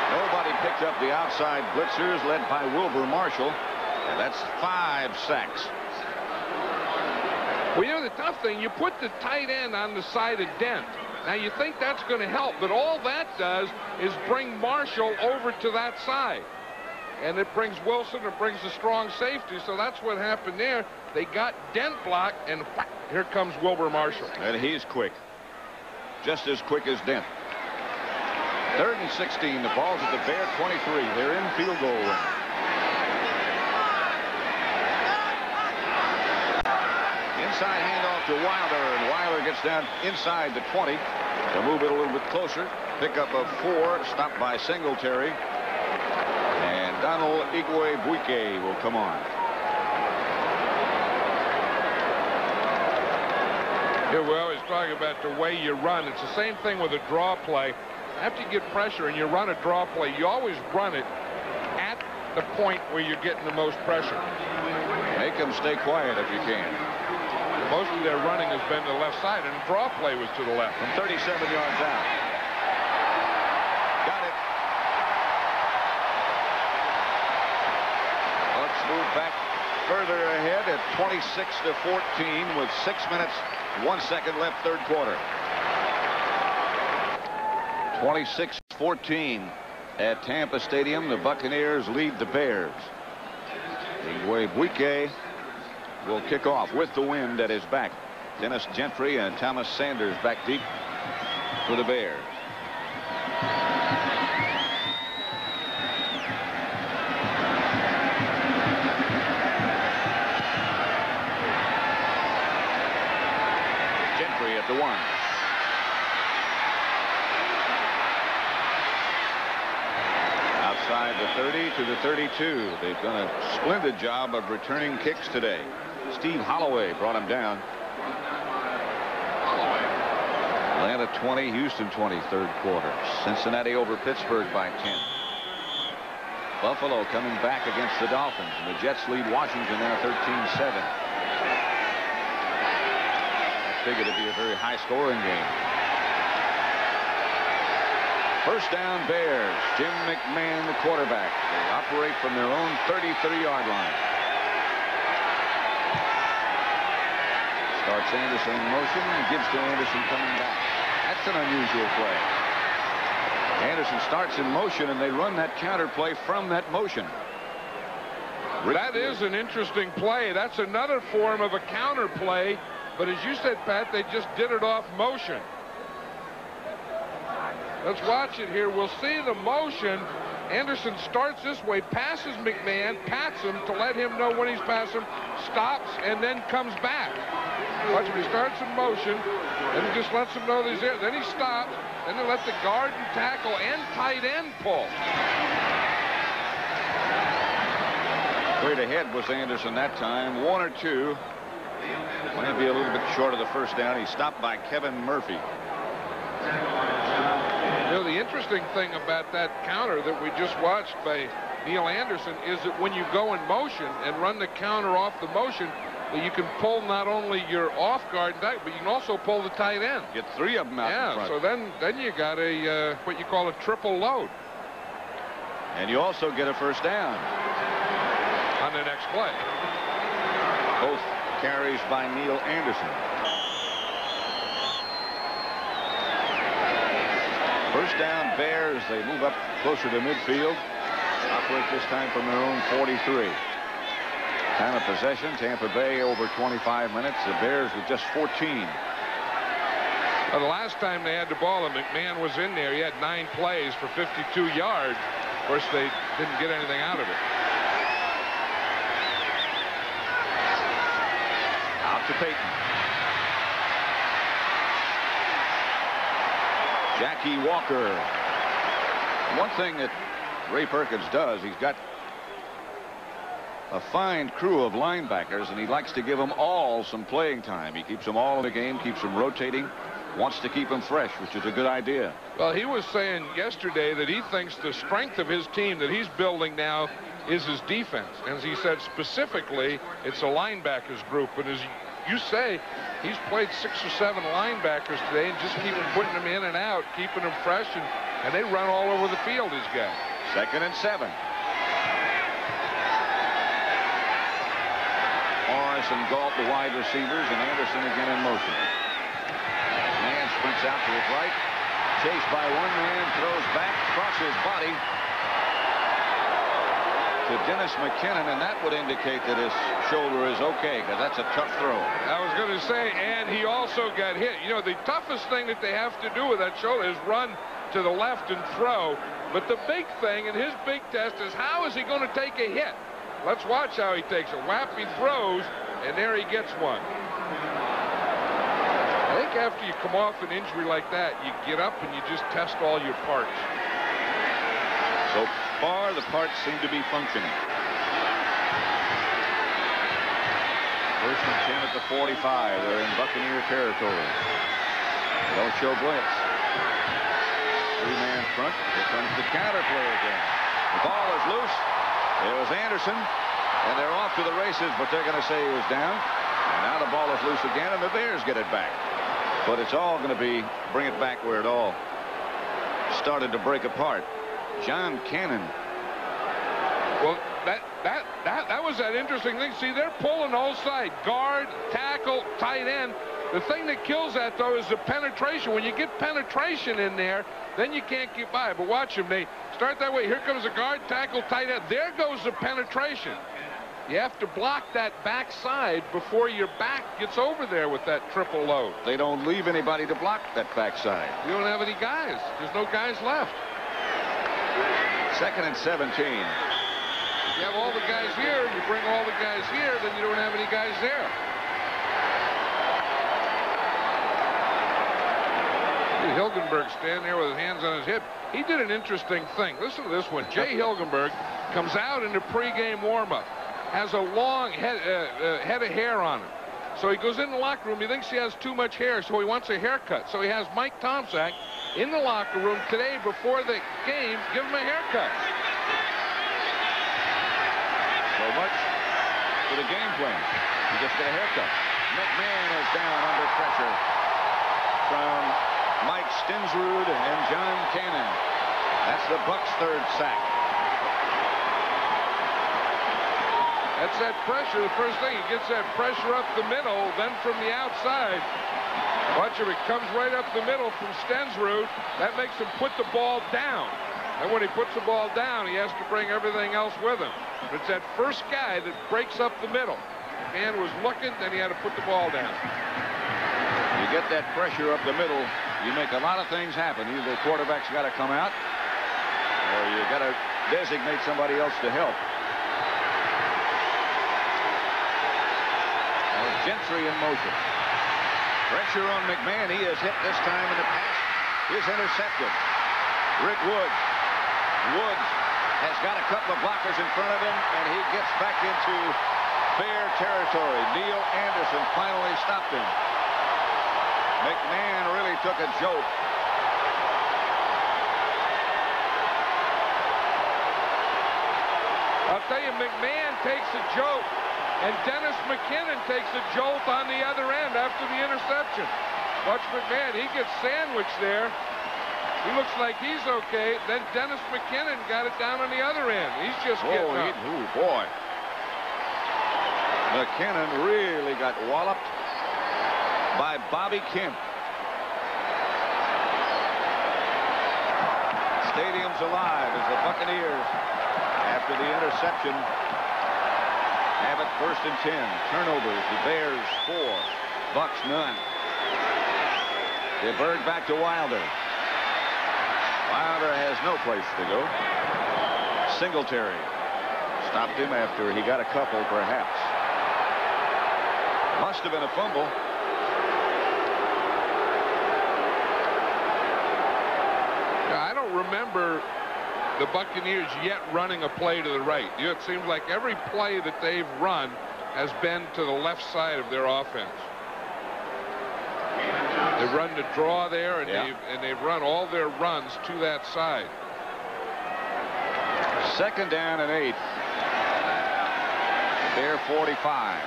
Nobody picked up the outside blitzers led by Wilber Marshall. And that's five sacks. Well, you know, the tough thing, you put the tight end on the side of Dent. Now, you think that's going to help, but all that does is bring Marshall over to that side. And it brings Wilson, it brings a strong safety, so that's what happened there. They got Dent blocked, and whack, here comes Wilber Marshall. And he's quick. Just as quick as Dent. Third and 16. The ball's at the Bear 23. They're in field goal range. Inside handoff to Wilder, and Wilder gets down inside the 20 to move it a little bit closer. Pickup of four, stopped by Singletary. Donald Igwebuike will come on. Here we always talk about the way you run. It's the same thing with a draw play. after you get pressure and you run a draw play, you always run it at the point where you're getting the most pressure. Make them stay quiet if you can. Most of their running has been to the left side, and draw play was to the left. From 37 yards out. Got it. Let's move back further ahead at 26 to 14 with six minutes, one second left, third quarter. 26-14 at Tampa Stadium. The Buccaneers lead the Bears. Igwebuike will kick off with the wind at his back. Dennis Gentry and Thomas Sanders back deep for the Bears. The one. Outside the 30 to the 32. They've done a splendid job of returning kicks today. Steve Holloway brought him down. Atlanta 20, Houston 20, third quarter. Cincinnati over Pittsburgh by 10. Buffalo coming back against the Dolphins. The Jets lead Washington now 13-7. I figured it'd be a very high-scoring game. First down Bears. Jim McMahon, the quarterback. They operate from their own 33-yard line. Starts Anderson in motion and gives to Anderson coming back. That's an unusual play. Anderson starts in motion and they run that counter play from that motion. That is an interesting play. That's another form of a counter play. But as you said, Pat, they just did it off motion. Let's watch it here. We'll see the motion. Anderson starts this way, passes McMahon, pats him to let him know when he's passed him, stops, and then comes back. Watch him. He starts in motion, and he just lets him know that he's there. Then he stops, and then let the guard and tackle and tight end pull. Straight ahead was Anderson that time. One or two. Might be a little bit short of the first down. He stopped by Kevin Murphy. You know, the interesting thing about that counter that we just watched by Neal Anderson is that when you go in motion and run the counter off the motion, that you can pull not only your off guard, back, but you can also pull the tight end. Get three of them out yeah, so then then you got a uh, what you call a triple load and you also get a first down. on the next play. Both carries by Neal Anderson. First down Bears. They move up closer to midfield. Operate this time from their own 43. Time of possession, Tampa Bay over 25 minutes. The Bears with just 14. Well, the last time they had the ball and McMahon was in there, he had nine plays for 52 yards. Of course, they didn't get anything out of it. To Payton. Jackie Walker. One thing that Ray Perkins does, he's got a fine crew of linebackers, and he likes to give them all some playing time. He keeps them all in the game, keeps them rotating, wants to keep them fresh, which is a good idea. Well, he was saying yesterday that he thinks the strength of his team that he's building now is his defense. As he said specifically, it's a linebackers group. And as you say, he's played six or seven linebackers today and just keep putting them in and out, keeping them fresh, and, and they run all over the field, these guys. Second and seven. Morris and Gault, the wide receivers, and Anderson again in motion. Man sprints out to his right. Chased by one man, throws back, crosses body to Dennis McKinnon, and that would indicate that his shoulder is okay, because that's a tough throw. I was going to say, and he also got hit. You know, the toughest thing that they have to do with that shoulder is run to the left and throw. But the big thing and his big test is how is he going to take a hit? Let's watch how he takes it. Whap, he throws, and there he gets one. I think after you come off an injury like that, you get up and you just test all your parts. So far, the parts seem to be functioning. First and 10 at the 45. They're in Buccaneer territory. They don't show blitz. Three-man front. Here comes the counter play again. The ball is loose. It was Anderson, and they're off to the races, but they're going to say he was down. And now the ball is loose again, and the Bears get it back. But it's all going to be bring it back where it all started to break apart. John Cannon. Well, that that that that was that interesting thing. See, they're pulling all side guard, tackle, tight end. The thing that kills that though is the penetration. When you get penetration in there, then you can't keep by. But watch them. They start that way. Here comes the guard, tackle, tight end. There goes the penetration. You have to block that backside before your back gets over there with that triple load. They don't leave anybody to block that backside. You don't have any guys. There's no guys left. Second and 17. You have all the guys here, you bring all the guys here, then you don't have any guys there. Hilgenberg standing there with his hands on his hip. He did an interesting thing. Listen to this one. Jay Hilgenberg comes out in the pregame warmup, has a long head, uh, uh, head of hair on him. So he goes in the locker room. He thinks he has too much hair, so he wants a haircut. So he has Mike Tomczak in the locker room today before the game give him a haircut. So much for the game plan. You just get a haircut. McMahon is down under pressure from Mike Stensrud and John Cannon. That's the Bucks' third sack. That's that pressure. The first thing, he gets that pressure up the middle, then from the outside. Him, it comes right up the middle from Stensrud. That makes him put the ball down. And when he puts the ball down, he has to bring everything else with him. But it's that first guy that breaks up the middle. Man was looking, then he had to put the ball down. You get that pressure up the middle, you make a lot of things happen. Either the quarterback's got to come out, or you got to designate somebody else to help. Gentry in motion. Pressure on McMahon. He is hit this time in the pass. Is intercepted. Rick Woods. Woods has got a couple of blockers in front of him, and he gets back into fair territory. Neal Anderson finally stopped him. McMahon really took a joke. I'll tell you, McMahon takes a joke. And Dennis McKinnon takes a jolt on the other end after the interception. Watch McMahon. He gets sandwiched there. He looks like he's okay. Then Dennis McKinnon got it down on the other end. He's just oh, getting up. Oh, boy. McKinnon really got walloped by Bobby Kemp. Stadium's alive as the Buccaneers, after the interception, have it first and 10. Turnovers. The Bears four. Bucks none. DeBerg back to Wilder. Wilder has no place to go. Singletary stopped him after he got a couple, perhaps. Must have been a fumble. I don't remember the Buccaneers yet running a play to the right. It seems like every play that they've run has been to the left side of their offense. They've run the draw there, and, yeah. they've, and they've run all their runs to that side. Second down and eight. They're 45.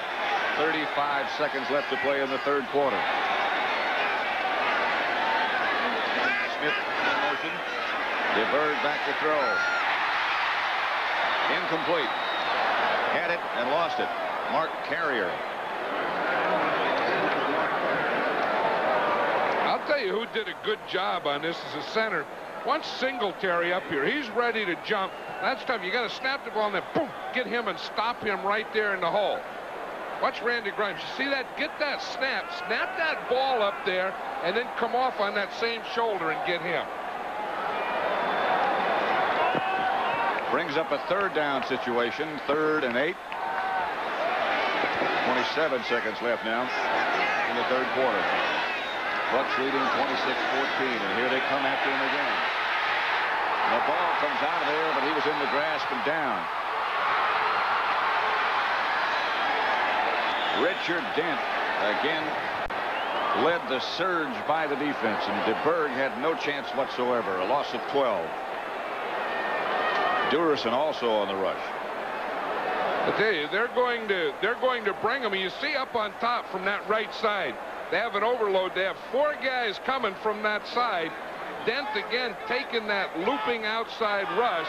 35 seconds left to play in the third quarter. Smith. DeBerg back to throw. Incomplete. Had it and lost it. Mark Carrier. I'll tell you who did a good job on this as a center. Once Singletary up here, he's ready to jump. That's tough. You got to snap the ball and then boom, get him and stop him right there in the hole. Watch Randy Grimes. You see that? Get that snap. Snap that ball up there and then come off on that same shoulder and get him. Brings up a third down situation, third and eight. 27 seconds left now in the third quarter. Bucks leading 26-14, and here they come after him again. The ball comes out of there, but he was in the grasp and down. Richard Dent again led the surge by the defense, and DeBerg had no chance whatsoever. A loss of 12. Duerson also on the rush. I tell you, they're going to they're going to bring them. You see up on top from that right side, they have an overload. They have four guys coming from that side. Dent again taking that looping outside rush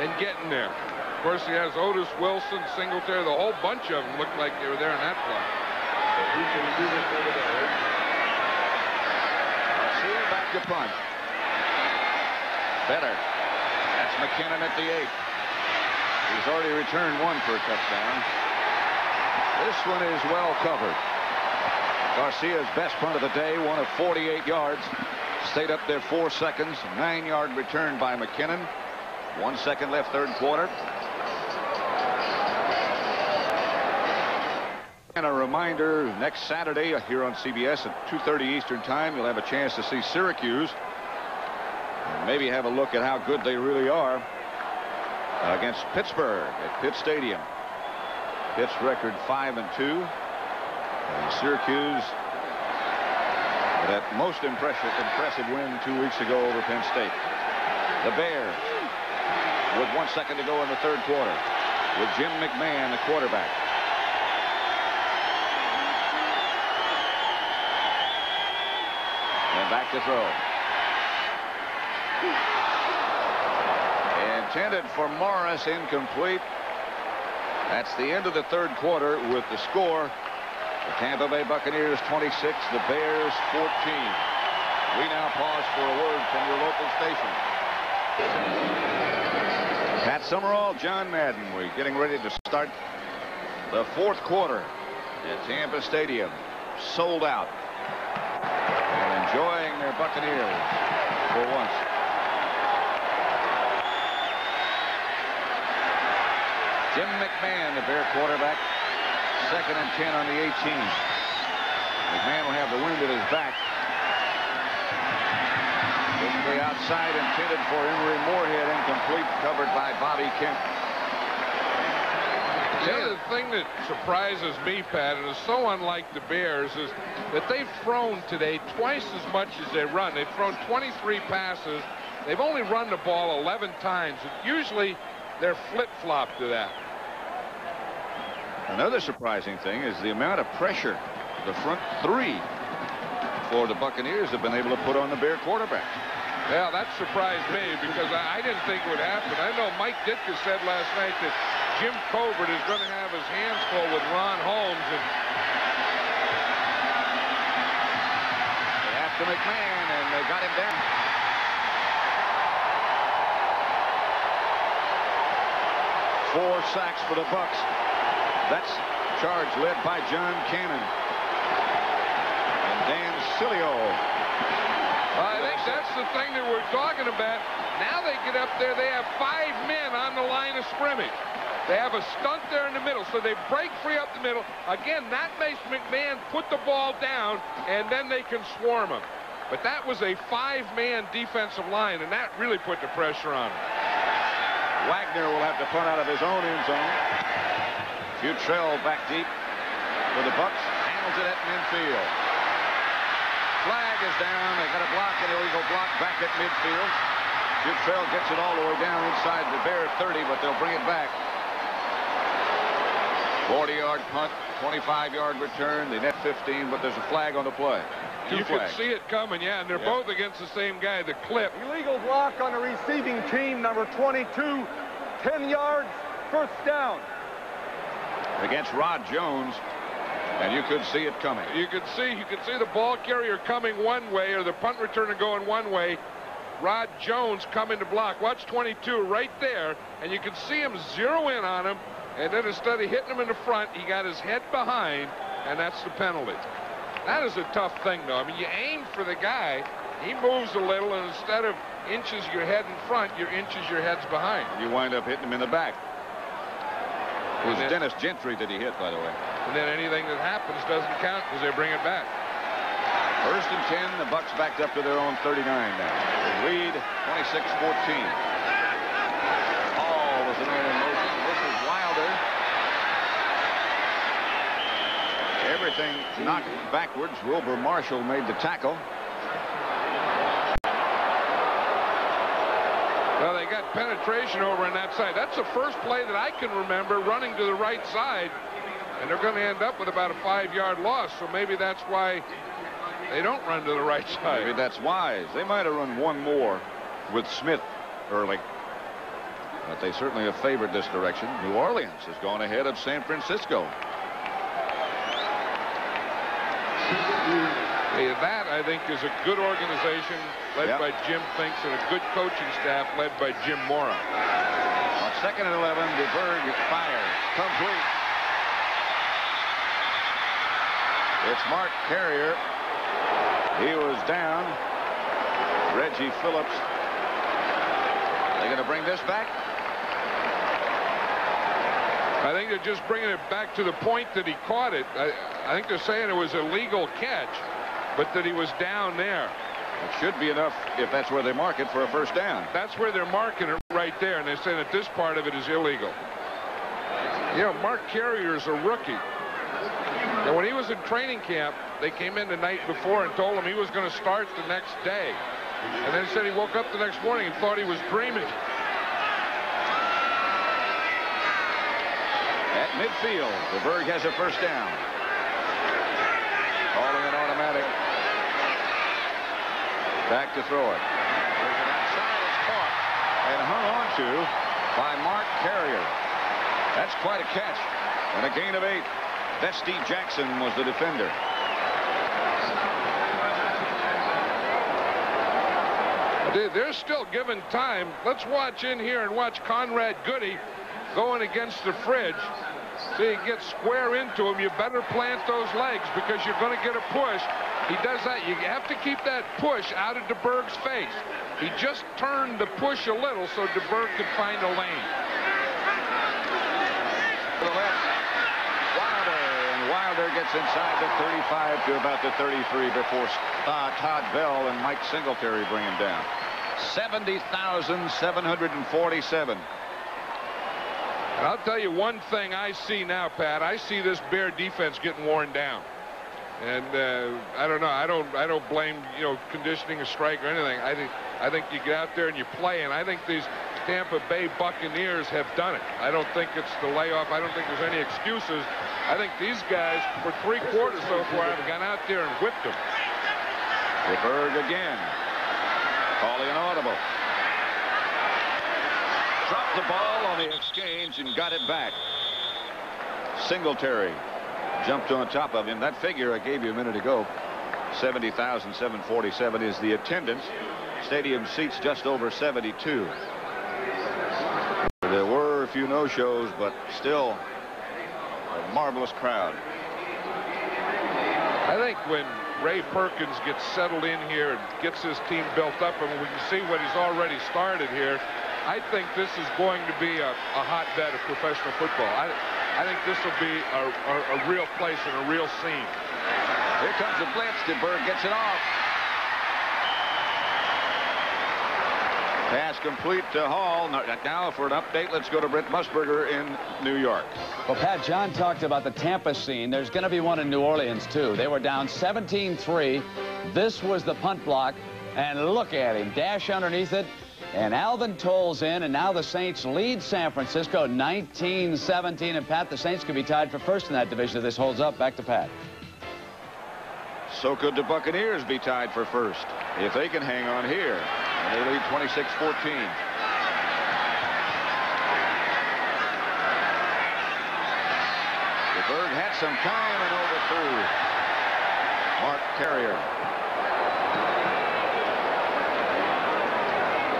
and getting there. Of course, he has Otis Wilson, Singletary, the whole bunch of them looked like they were there in that play. See back to punt. Better. McKinnon at the eight. He's already returned one for a touchdown. This one is well covered. Garcia's best punt of the day, one of 48 yards. Stayed up there four seconds. Nine-yard return by McKinnon. One second left, third quarter. And a reminder, next Saturday uh, here on CBS at 2.30 Eastern Time, you'll have a chance to see Syracuse. Maybe have a look at how good they really are against Pittsburgh at Pitt Stadium. Pitt's record 5 and 2. And Syracuse that most impressive, impressive win two weeks ago over Penn State. The Bears with one second to go in the third quarter with Jim McMahon, the quarterback. And back to throw. Intended for Morris, incomplete. That's the end of the third quarter with the score. The Tampa Bay Buccaneers 26, the Bears 14. We now pause for a word from your local station. Pat Summerall, John Madden. We're getting ready to start the fourth quarter at Tampa Stadium. Sold out. And enjoying their Buccaneers for once. McMahon, the Bear quarterback, second and 10 on the 18. McMahon will have the wind at his back. Quickly outside, intended for Emery Moorehead, incomplete, covered by Bobby Kemp. The other thing that surprises me, Pat, and is so unlike the Bears, is that they've thrown today twice as much as they run. They've thrown 23 passes. They've only run the ball 11 times. Usually, they're flip-flop to that. Another surprising thing is the amount of pressure the front three for the Buccaneers have been able to put on the Bear quarterback. Yeah, that surprised me because I, I didn't think it would happen. I know Mike Ditka said last night that Jim Covert is going to have his hands full with Ron Holmes. And they after McMahon, and they got him down. Four sacks for the Bucks. That's charge led by John Cannon. And Dan Sileo. I think that's the thing that we're talking about. Now they get up there, they have five men on the line of scrimmage. They have a stunt there in the middle, so they break free up the middle. Again, that makes McMahon put the ball down, and then they can swarm him. But that was a five-man defensive line, and that really put the pressure on him. Wagner will have to punt out of his own end zone. Futrell back deep for the Bucks. Handles it at midfield. Flag is down. They got a block, an illegal block back at midfield. Futrell gets it all the way down inside the Bear 30, but they'll bring it back. 40-yard punt, 25-yard return. They net 15, but there's a flag on the play. Two you flags. can see it coming, yeah, and they're Yeah. both against the same guy, the clip. Illegal block on the receiving team, number 22. 10 yards, first down. Against Rod Jones, and you could see it coming. You could see you can see the ball carrier coming one way or the punt returner going one way. Rod Jones coming to block. Watch 22 right there, and you can see him zero in on him. And then instead of hitting him in the front, he got his head behind, and that's the penalty. That is a tough thing, though. I mean, you aim for the guy, he moves a little, and instead of inches your head in front, your inches your head's behind. You wind up hitting him in the back. It was then- Dennis Gentry that he hit, by the way. And then anything that happens doesn't count because they bring it back. First and 10, the Bucks backed up to their own 39 now. Lead 26-14. Hall was the man in motion. This is Wilder. Everything knocked backwards. Wilber Marshall made the tackle. Well, they got penetration over on that side. That's the first play that I can remember running to the right side. And they're going to end up with about a five-yard loss. So maybe that's why they don't run to the right side. Maybe that's wise. They might have run one more with Smith early. But they certainly have favored this direction. New Orleans has gone ahead of San Francisco. That, I think, is a good organization led Yep. by Jim Finks and a good coaching staff led by Jim Mora. On second and 11, DeBerg fires. Complete. It's Mark Carrier. He was down. Reggie Phillips. They going to bring this back? I think they're just bringing it back to the point that he caught it. I, I think they're saying it was a legal catch, but that he was down there. It should be enough if that's where they mark it for a first down. That's where they're marking it right there, and they're saying that this part of it is illegal. You know, Mark Carrier's a rookie. And when he was in training camp, they came in the night before and told him he was going to start the next day. And then said he woke up the next morning and thought he was dreaming. At midfield, DeBerg has a first down. Calling an automatic. Back to throw it. And hung on to by Mark Carrier. That's quite a catch. And a gain of eight. Vestee Jackson was the defender. They- They're still given time. Let's watch in here and watch Conrad Goode going against the fridge. See, he gets square into him. You better plant those legs because you're going to get a push. He does that. You have to keep that push out of DeBerg's face. He just turned the push a little so DeBerg could find a lane. The left. Wilder. And Wilder gets inside the 35 to about the 33 before uh, Todd Bell and Mike Singletary bring him down. 70,747. I'll tell you one thing I see now, Pat. I see this Bear defense getting worn down. And uh, I don't know. I don't. I don't blame you know conditioning a strike or anything. I think. I think you get out there and you play. And I think these Tampa Bay Buccaneers have done it. I don't think it's the layoff. I don't think there's any excuses. I think these guys, for three quarters so far, have gone out there and whipped them. DeBerg again. Calling an audible. Dropped the ball on the exchange and got it back. Singletary jumped on top of him. That figure I gave you a minute ago, 70,747 is the attendance. Stadium seats just over 72. There were a few no-shows, but still a marvelous crowd. I think when Ray Perkins gets settled in here and gets his team built up, and we can see what he's already started here, I think this is going to be a, a hotbed of professional football. I, I think this will be a, a, a real place and a real scene. Here comes the blitz. DeBerg gets it off. Pass complete to Hall. Now now for an update, let's go to Brent Musburger in New York. Well, Pat, John talked about the Tampa scene. There's going to be one in New Orleans, too. They were down 17-3. This was the punt block. And look at him. Dash underneath it. And Alvin Toles in. And now the Saints lead San Francisco 19-17. And, Pat, the Saints could be tied for first in that division if this holds up. Back to Pat. So could the Buccaneers be tied for first if they can hang on here. And they lead 26-14. DeBerg had some time and overthrew Mark Carrier.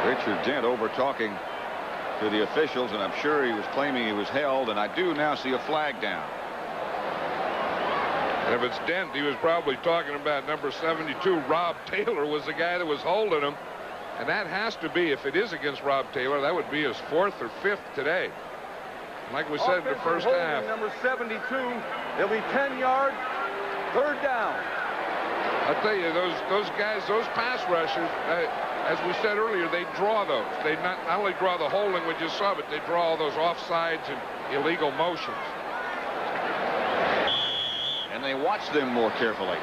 Richard Dent over talking to the officials, and I'm sure he was claiming he was held, and I do now see a flag down. And if it's Dent, he was probably talking about number 72. Rob Taylor was the guy that was holding him. And that has to be, if it is against Rob Taylor, that would be his fourth or fifth today. Like we said in the first holding, half. Number 72. It'll be 10 yards. Third down. I'll tell you, those those guys, those pass rushers, uh, as we said earlier, they draw those. They not, not only draw the holding we just saw, but they draw all those offsides and illegal motions. and they watch them more carefully.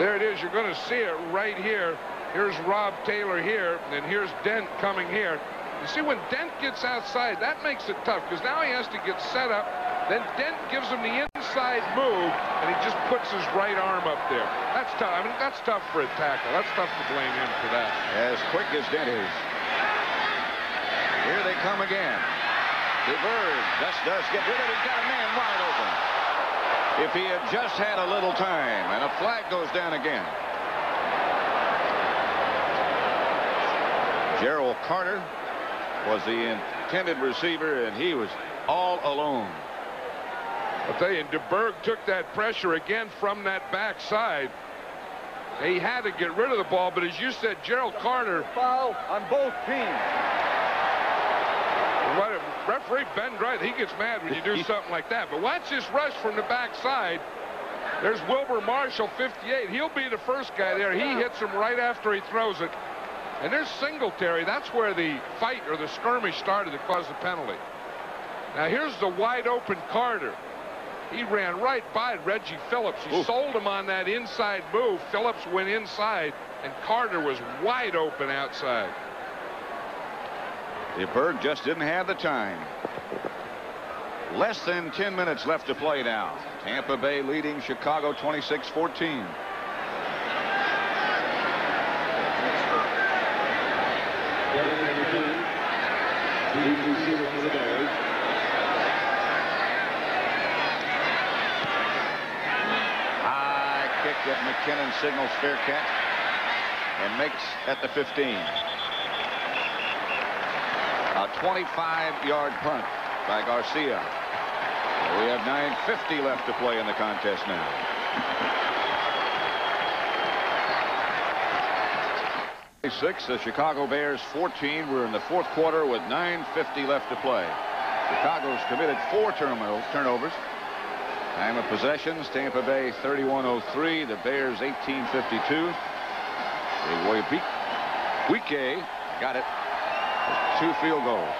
There it is. You're going to see it right here. Here's Rob Taylor here, and here's Dent coming here. You see, when Dent gets outside, that makes it tough because now he has to get set up. Then Dent gives him the inside move, and he just puts his right arm up there. That's tough. I mean, that's tough for a tackle. That's tough to blame him for that. As quick as Dent is. Here they come again. DeBerg just does get rid of it. He's got a man wide open. If he had just had a little time, and a flag goes down again. Gerald Carter was the intended receiver, and he was all alone. I'll tell you, DeBerg took that pressure again from that backside. He had to get rid of the ball, but as you said, Gerald Carter. Foul on both teams. Referee Ben Dreith, he gets mad when you do something like that. But watch this rush from the backside. There's Wilber Marshall, 58. He'll be the first guy there. He hits him right after he throws it. And there's Singletary. That's where the fight or the skirmish started that caused the penalty. Now here's the wide open Carter. He ran right by Reggie Phillips. He Ooh. sold him on that inside move. Phillips went inside, and Carter was wide open outside. The DeBerg just didn't have the time. Less than 10 minutes left to play now. Tampa Bay leading Chicago 26-14. High kick that McKinnon signals fair catch and makes at the 15. A 25-yard punt by Garcia. We have 9.50 left to play in the contest now. Six, the Chicago Bears 14. We're in the fourth quarter with 9.50 left to play. Chicago's committed four turnovers. Time of possessions, Tampa Bay 31.03, the Bears 18.52. Wike got it two field goals.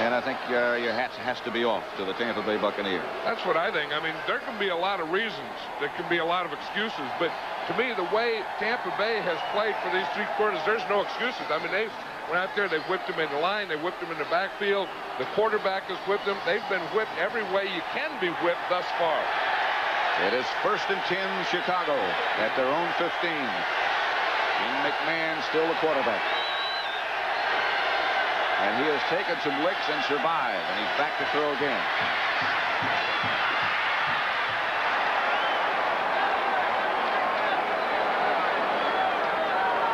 And I think uh, your hat has to be off to the Tampa Bay Buccaneers. That's what I think. I mean, there can be a lot of reasons. There can be a lot of excuses. But to me, the way Tampa Bay has played for these three quarters, there's no excuses. I mean, they went out there, they whipped them in the line, they whipped them in the backfield. The quarterback has whipped them. They've been whipped every way you can be whipped thus far. It is first and 10 Chicago at their own 15. Jim McMahon still the quarterback. And he has taken some licks and survived, and he's back to throw again.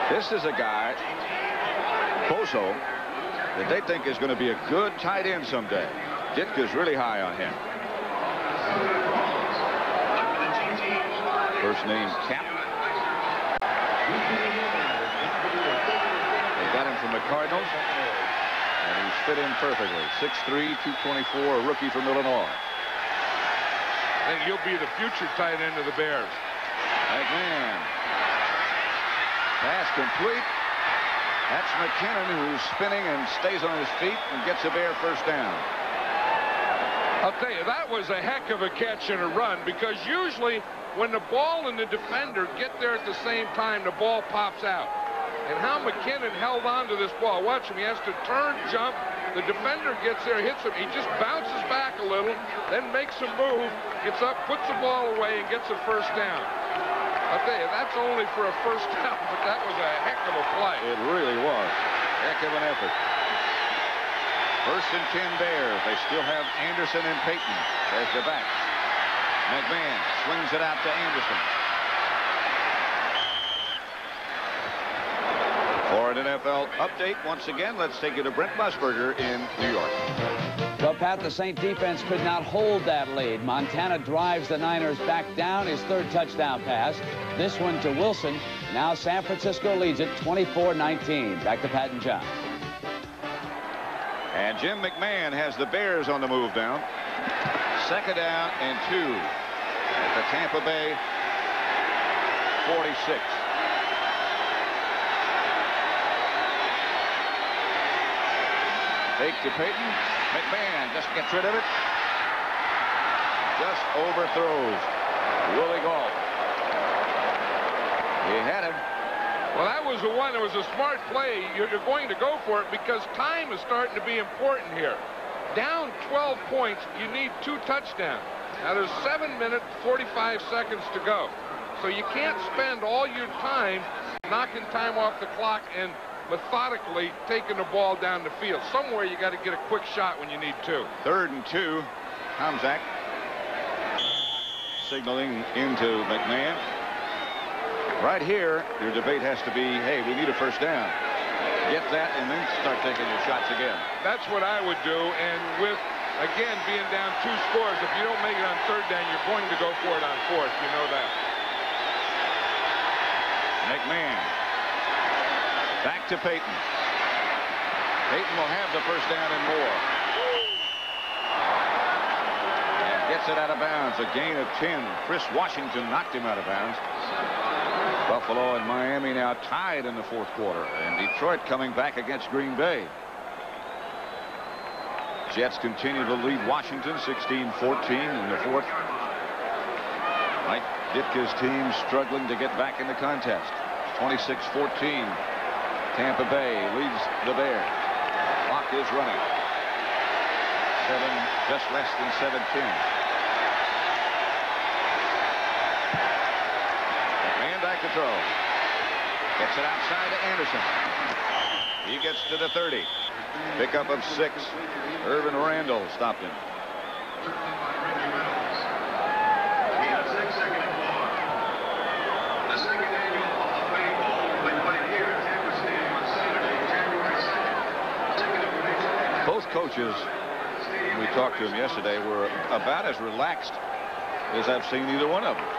This is a guy, Boso, that they think is going to be a good tight end someday. Ditka's really high on him. First name Cap. They got him from the Cardinals. And he's fit in perfectly. 6'3", 224, a rookie from Illinois. I think he'll be the future tight end of the Bears. McMahon. Pass complete. That's McKinnon who's spinning and stays on his feet and gets a Bear first down. I'll tell you, that was a heck of a catch and a run because usually when the ball and the defender get there at the same time, the ball pops out and how McKinnon held on to this ball. Watch him. He has to turn, jump. The defender gets there, hits him. He just bounces back a little, then makes a move, gets up, puts the ball away, and gets a first down. I'll tell you, that's only for a first down, but that was a heck of a play. It really was. Heck of an effort. First and 10 Bears. They still have Anderson and Payton There's the back. McMahon swings it out to Anderson. For an NFL update, once again, let's take you to Brent Musburger in New York. Well, Pat, the Saint defense could not hold that lead. Montana drives the Niners back down his third touchdown pass. This one to Wilson. Now San Francisco leads it 24-19. Back to Pat and John. And Jim McMahon has the Bears on the move down. Second down and two at the Tampa Bay 46. Fake to Payton. McMahon just gets rid of it. just overthrows Willie Gault. He had him. Well, that was the one. It was a smart play. You're, you're going to go for it because time is starting to be important here. Down 12 points, you need two touchdowns. Now, there's 7 minutes, 45 seconds to go. So you can't spend all your time knocking time off the clock and methodically taking the ball down the field. Somewhere you got to get a quick shot when you need to. Third and two. Tomczak signaling into McMahon. Right here, your debate has to be, hey, we need a first down. Get that and then start taking your shots again. That's what I would do. And with, again, being down two scores, if you don't make it on third down, you're going to go for it on fourth. You know that. McMahon. Back to Payton. Payton will have the first down and more. And gets it out of bounds. A gain of 10. Chris Washington knocked him out of bounds. Buffalo and Miami now tied in the fourth quarter. And Detroit coming back against Green Bay. Jets continue to lead Washington 16-14 in the fourth. Mike Ditka's team struggling to get back in the contest. 26-14. Tampa Bay leads the Bears. Clock is running. Seven, just less than 17. Man back throw. Gets it outside to Anderson. He gets to the 30. Pickup of six. Ervin Randle stopped him. Coaches, we talked to them yesterday, were about as relaxed as I've seen either one of them.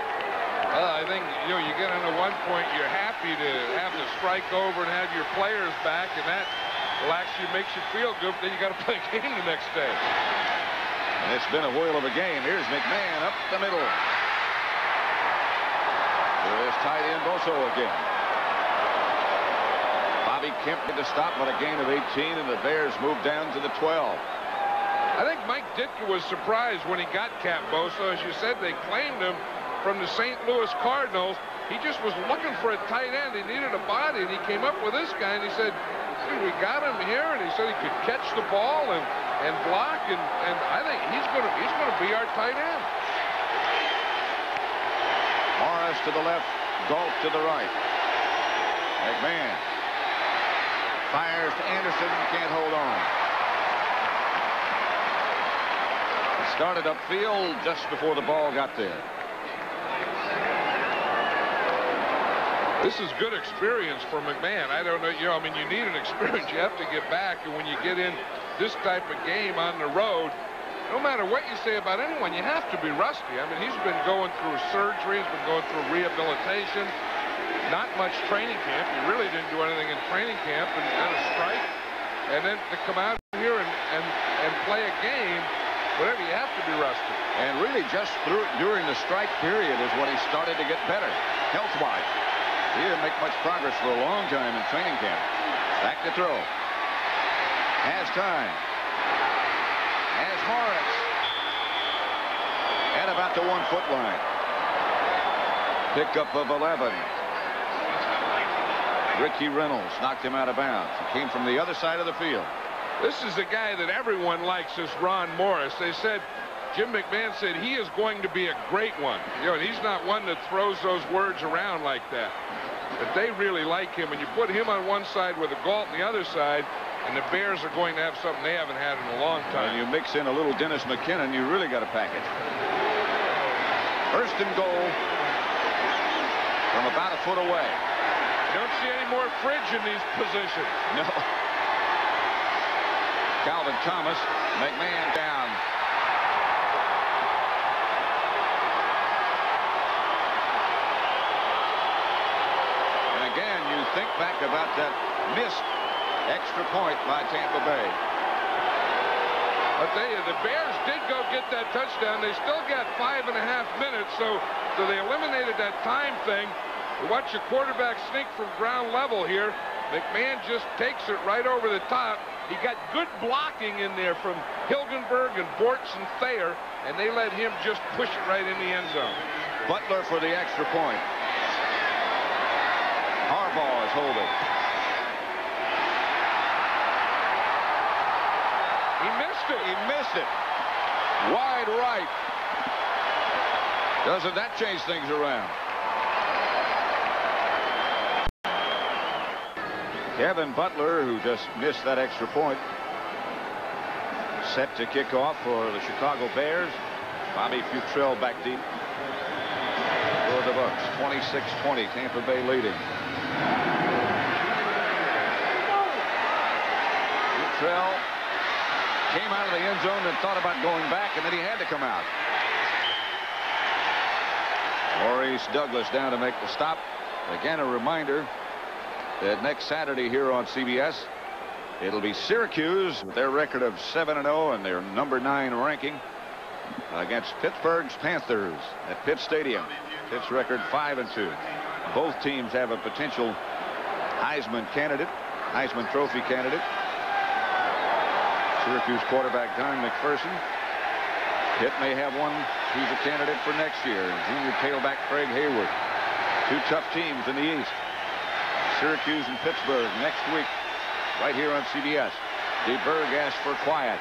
Well, I think, you know, you get into one point, you're happy to have to strike over and have your players back, and that relaxes you, makes you feel good, but then you got to play a game the next day. And it's been a whale of a game. Here's McMahon up the middle. There's tight end Boso again. Bobby Kemp did the stop but a gain of 18, and the Bears moved down to the 12. I think Mike Ditka was surprised when he got Cap Boso. As you said, they claimed him from the St. Louis Cardinals. He just was looking for a tight end. He needed a body, and he came up with this guy, and he said, we got him here, and he said he could catch the ball and, and block, and, and I think he's going to he's going to be our tight end. Morris to the left, Gault to the right. McMahon fires to Anderson, can't hold on. Started upfield just before the ball got there. This is good experience for McMahon. I don't know, you know, I mean, you need an experience. You have to get back, and when you get in this type of game on the road, no matter what you say about anyone, you have to be rusty. I mean, he's been going through surgery, he's been going through rehabilitation, not much training camp. He really didn't do anything in training camp, and then a strike, and then to come out here and, and, and play a game, whatever, you have to be rusty. And really just through during the strike period is when he started to get better, health-wise. He didn't make much progress for a long time in training camp. Back to throw. Has time. Has Morris. At about the one-foot line. Pickup of 11. Ricky Reynolds knocked him out of bounds. He came from the other side of the field. This is the guy that everyone likes, is Ron Morris. They said, Jim McMahon said he is going to be a great one. You know, and he's not one that throws those words around like that. But they really like him, and you put him on one side with a Gault on the other side, and the Bears are going to have something they haven't had in a long time. And you mix in a little Dennis McKinnon, you really got a package. First and goal from about a foot away. Don't see any more fridge in these positions. No. Calvin Thomas, McMahon down. And again, you think back about that missed extra point by Tampa Bay. I'll tell you, the Bears did go get that touchdown. They still got five and a half minutes, so, so they eliminated that time thing. You watch your quarterback sneak from ground level here. McMahon just takes it right over the top. He got good blocking in there from Hilgenberg and Bortz and Thayer. and they let him just push it right in the end zone. Butler for the extra point. Harbaugh is holding. He missed it. He missed it. Wide right. Doesn't that change things around? Kevin Butler, who just missed that extra point, set to kick off for the Chicago Bears. Bobby Futrell back deep for the Bucks. 26-20, Tampa Bay leading. Futrell came out of the end zone and thought about going back, and then he had to come out. Maurice Douglas down to make the stop. Again, a reminder that next Saturday here on CBS, it'll be Syracuse with their record of 7 and 0 and their number 9 ranking against Pittsburgh's Panthers at Pitt Stadium. Pitt's record 5 and 2. Both teams have a potential Heisman candidate, Heisman Trophy candidate. Syracuse quarterback Don McPherson. Pitt may have one who's a candidate for next year. Junior tailback Craig Heyward. Two tough teams in the East. Syracuse and Pittsburgh next week right here on CBS. DeBerg asked for quiet.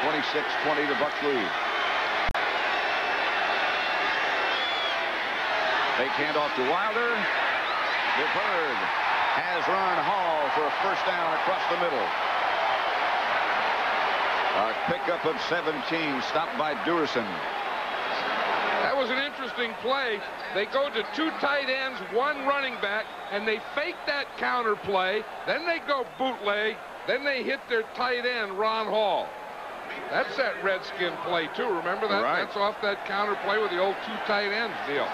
26-20 the Bucks lead. Fake handoff to Wilder. DeBerg has run Hall for a first down across the middle. A pickup of 17 stopped by Duerson. That was an interesting play. They go to two tight ends, one running back, and they fake that counter play. Then they go bootleg. Then they hit their tight end, Ron Hall. That's that Redskin play, too. Remember that? Right. That's off that counter play with the old two tight ends deal.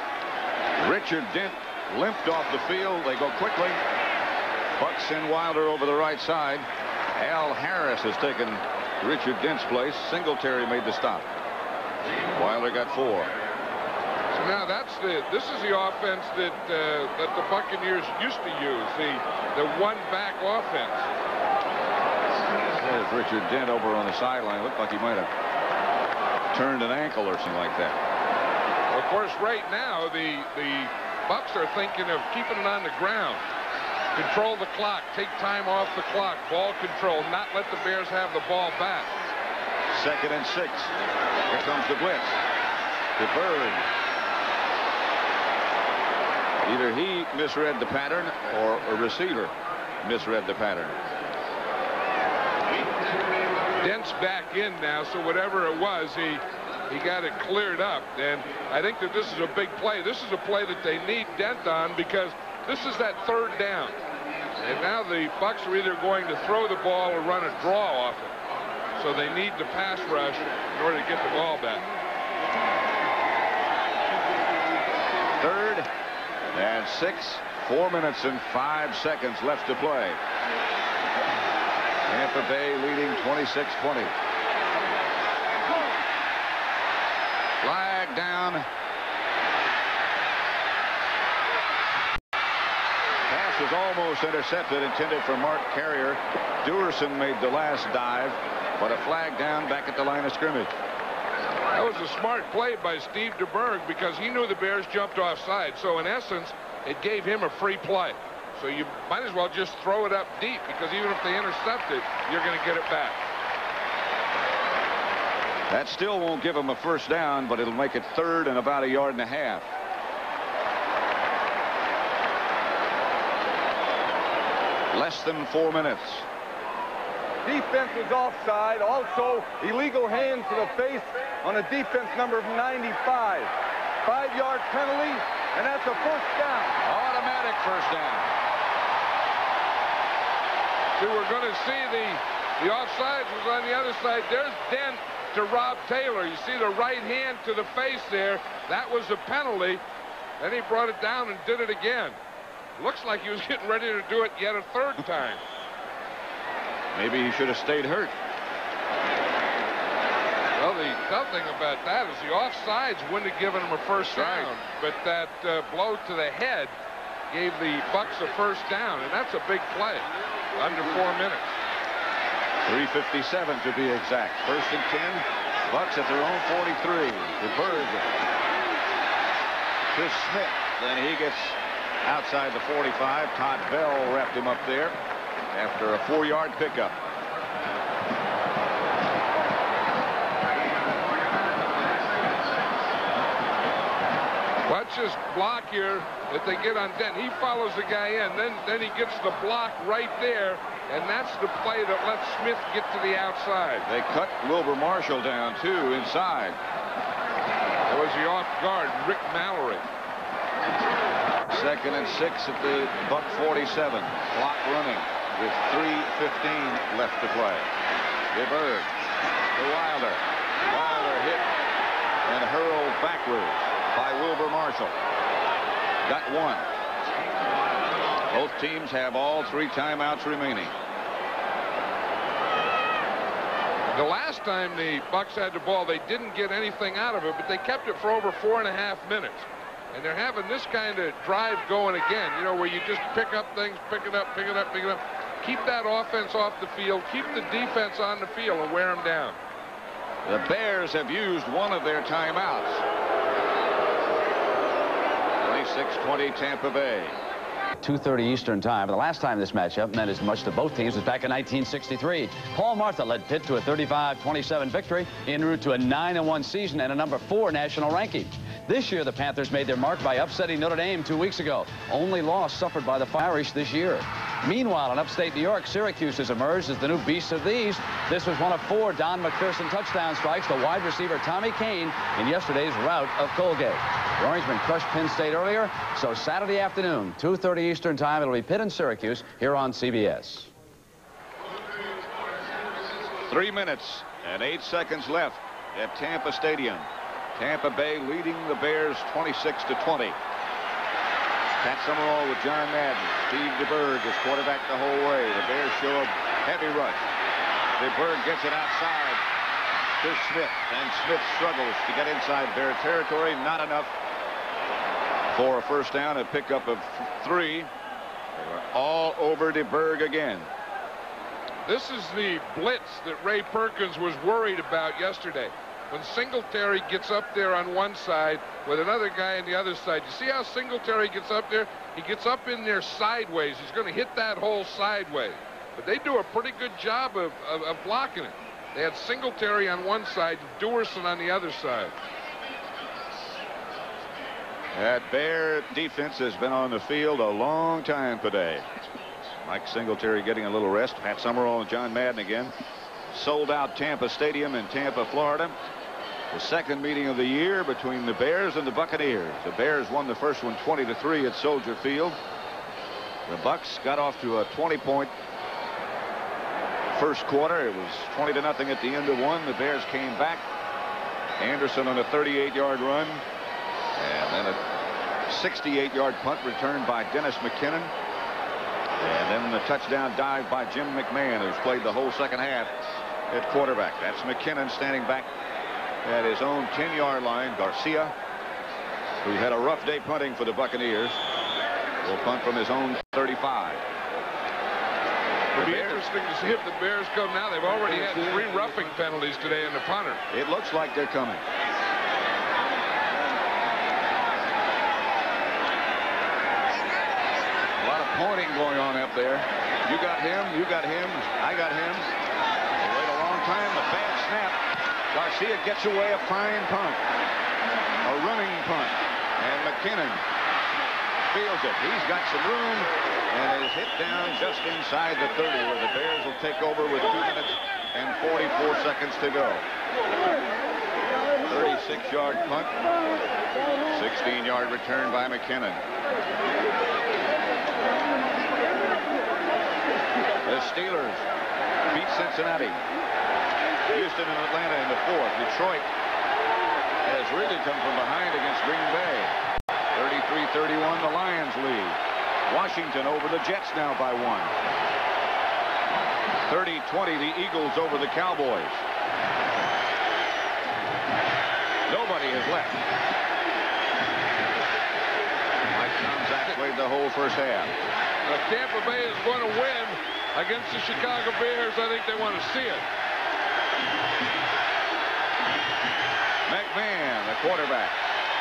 Richard Dent limped off the field. They go quickly. Bucks send Wilder over the right side. Al Harris has taken Richard Dent's place. Singletary made the stop. Wilder got four. Now that's the this is the offense that uh, that the Buccaneers used to use the the one back offense. There's Richard Dent over on the sideline. Looked like he might have turned an ankle or something like that. Of course, right now the the Bucks are thinking of keeping it on the ground. Control the clock, take time off the clock, ball control, not let the Bears have the ball back. Second and six. Here comes the blitz. DeBerg. Either he misread the pattern or a receiver misread the pattern. Dent's back in now, so whatever it was, he he got it cleared up. And I think that this is a big play. This is a play that they need Dent on because this is that third down. And now the Bucks are either going to throw the ball or run a draw off it. So they need the pass rush in order to get the ball back. Third and six. Four minutes and five seconds left to play. Tampa Bay leading 26-20. Flag down. Pass was almost intercepted, intended for Mark Carrier. Duerson made the last dive, but a flag down back at the line of scrimmage. That was a smart play by Steve DeBerg because he knew the Bears jumped offside. So in essence, it gave him a free play. So you might as well just throw it up deep because even if they intercept it, you're going to get it back. That still won't give him a first down, but it'll make it third and about a yard and a half. Less than four minutes. Defense was offside. Also, illegal hands to the face on a defense number of 95. Five-yard penalty, and that's a first down. Automatic first down. See, we're going to see the, the offsides was on the other side. There's Dent to Rob Taylor. You see the right hand to the face there. That was a penalty. Then he brought it down and did it again. Looks like he was getting ready to do it yet a third time. Maybe he should have stayed hurt. The tough thing about that is the offsides wouldn't have given him a first Right. down, but that uh, blow to the head gave the Bucks a first down, and that's a big play. Under four minutes. 357 to be exact. First and 10. Bucks at their own 43. DeBerg to Smith. Then he gets outside the 45. Todd Bell wrapped him up there after a four-yard pickup. This block here that they get on Dent. He follows the guy in. Then, then he gets the block right there. And that's the play that lets Smith get to the outside. They cut Wilber Marshall down, too, inside. That was the off guard, Rick Mallory. Second and six at the Buck 47. Clock running with 3.15 left to play. DeBerg to Wilder. Wilder hit and hurled backwards by Wilber Marshall. Got one. Both teams have all three timeouts remaining. The last time the Bucks had the ball, they didn't get anything out of it, but they kept it for over four and a half minutes. And they're having this kind of drive going again, you know, where you just pick up things, pick it up, pick it up, pick it up. Keep that offense off the field. Keep the defense on the field and wear them down. The Bears have used one of their timeouts. 26-20 Tampa Bay. 2.30 Eastern Time. The last time this matchup meant as much to both teams was back in 1963. Paul Martha led Pitt to a 35-27 victory en route to a 9-1 season and a number four national ranking. This year, the Panthers made their mark by upsetting Notre Dame two weeks ago. Only loss suffered by the Irish this year. Meanwhile, in upstate New York, Syracuse has emerged as the new beast of these. This was one of four Don McPherson touchdown strikes to wide receiver Tommy Kane in yesterday's rout of Colgate. The Orangemen crushed Penn State earlier, so Saturday afternoon, 2.30 Eastern Time, it'll be Pitt and Syracuse here on CBS. Three minutes and eight seconds left at Tampa Stadium. Tampa Bay leading the Bears 26 to 20. Pat Summerall with John Madden. Steve DeBerg is quarterback the whole way. The Bears show a heavy rush. DeBerg gets it outside to Smith, and Smith struggles to get inside Bear territory. Not enough for a first down, a pickup of three. They were all over DeBerg again. This is the blitz that Ray Perkins was worried about yesterday when Singletary gets up there on one side with another guy on the other side. You see how Singletary gets up there? He gets up in there sideways. He's going to hit that hole sideways. But they do a pretty good job of, of, of blocking it. They had Singletary on one side, Duerson on the other side. That Bear defense has been on the field a long time today. Mike Singletary getting a little rest. Pat Summerall and John Madden again. Sold out Tampa Stadium in Tampa, Florida. The second meeting of the year between the Bears and the Buccaneers. The Bears won the first one 20 to 3 at Soldier Field. The Bucks got off to a 20 point first quarter. It was 20 to nothing at the end of one. The Bears came back. Anderson on a 38 yard run. And then a 68 yard punt returned by Dennis McKinnon. And then the touchdown dive by Jim McMahon, who's played the whole second half at quarterback. That's McKinnon standing back at his own 10-yard line. Garcia, who had a rough day punting for the Buccaneers, will punt from his own 35. It'll be interesting to see if the Bears come now. They've already had three roughing penalties today in the punter. It looks like they're coming. A lot of pointing going on up there. You got him, you got him, I got him. They wait a long time, a bad snap. Garcia gets away a fine punt. A running punt. And McKinnon feels it. He's got some room and is hit down just inside the 30 where the Bears will take over with 2 minutes and 44 seconds to go. 36-yard punt. 16-yard return by McKinnon. The Steelers beat Cincinnati. Houston and Atlanta in the fourth. Detroit has really come from behind against Green Bay. 33-31, the Lions lead. Washington over the Jets now by one. 30-20, the Eagles over the Cowboys. Nobody has left. Mike Tomczak played the whole first half. Now, Tampa Bay is going to win against the Chicago Bears. I think they want to see it. The quarterback.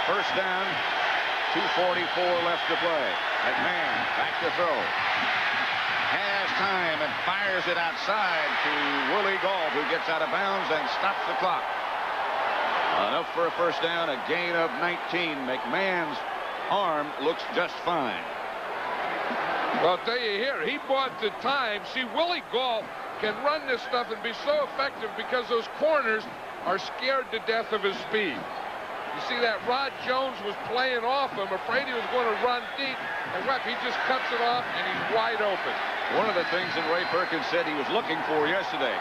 First down, 2.44 left to play. McMahon back to throw. Has time and fires it outside to Willie Gault, who gets out of bounds and stops the clock. Enough for a first down, a gain of 19. McMahon's arm looks just fine. Well, I'll tell you here, he bought the time. See, Willie Gault can run this stuff and be so effective because those corners are scared to death of his speed. You see that Rod Jones was playing off him, afraid he was going to run deep, and what, he just cuts it off, and he's wide open. One of the things that Ray Perkins said he was looking for yesterday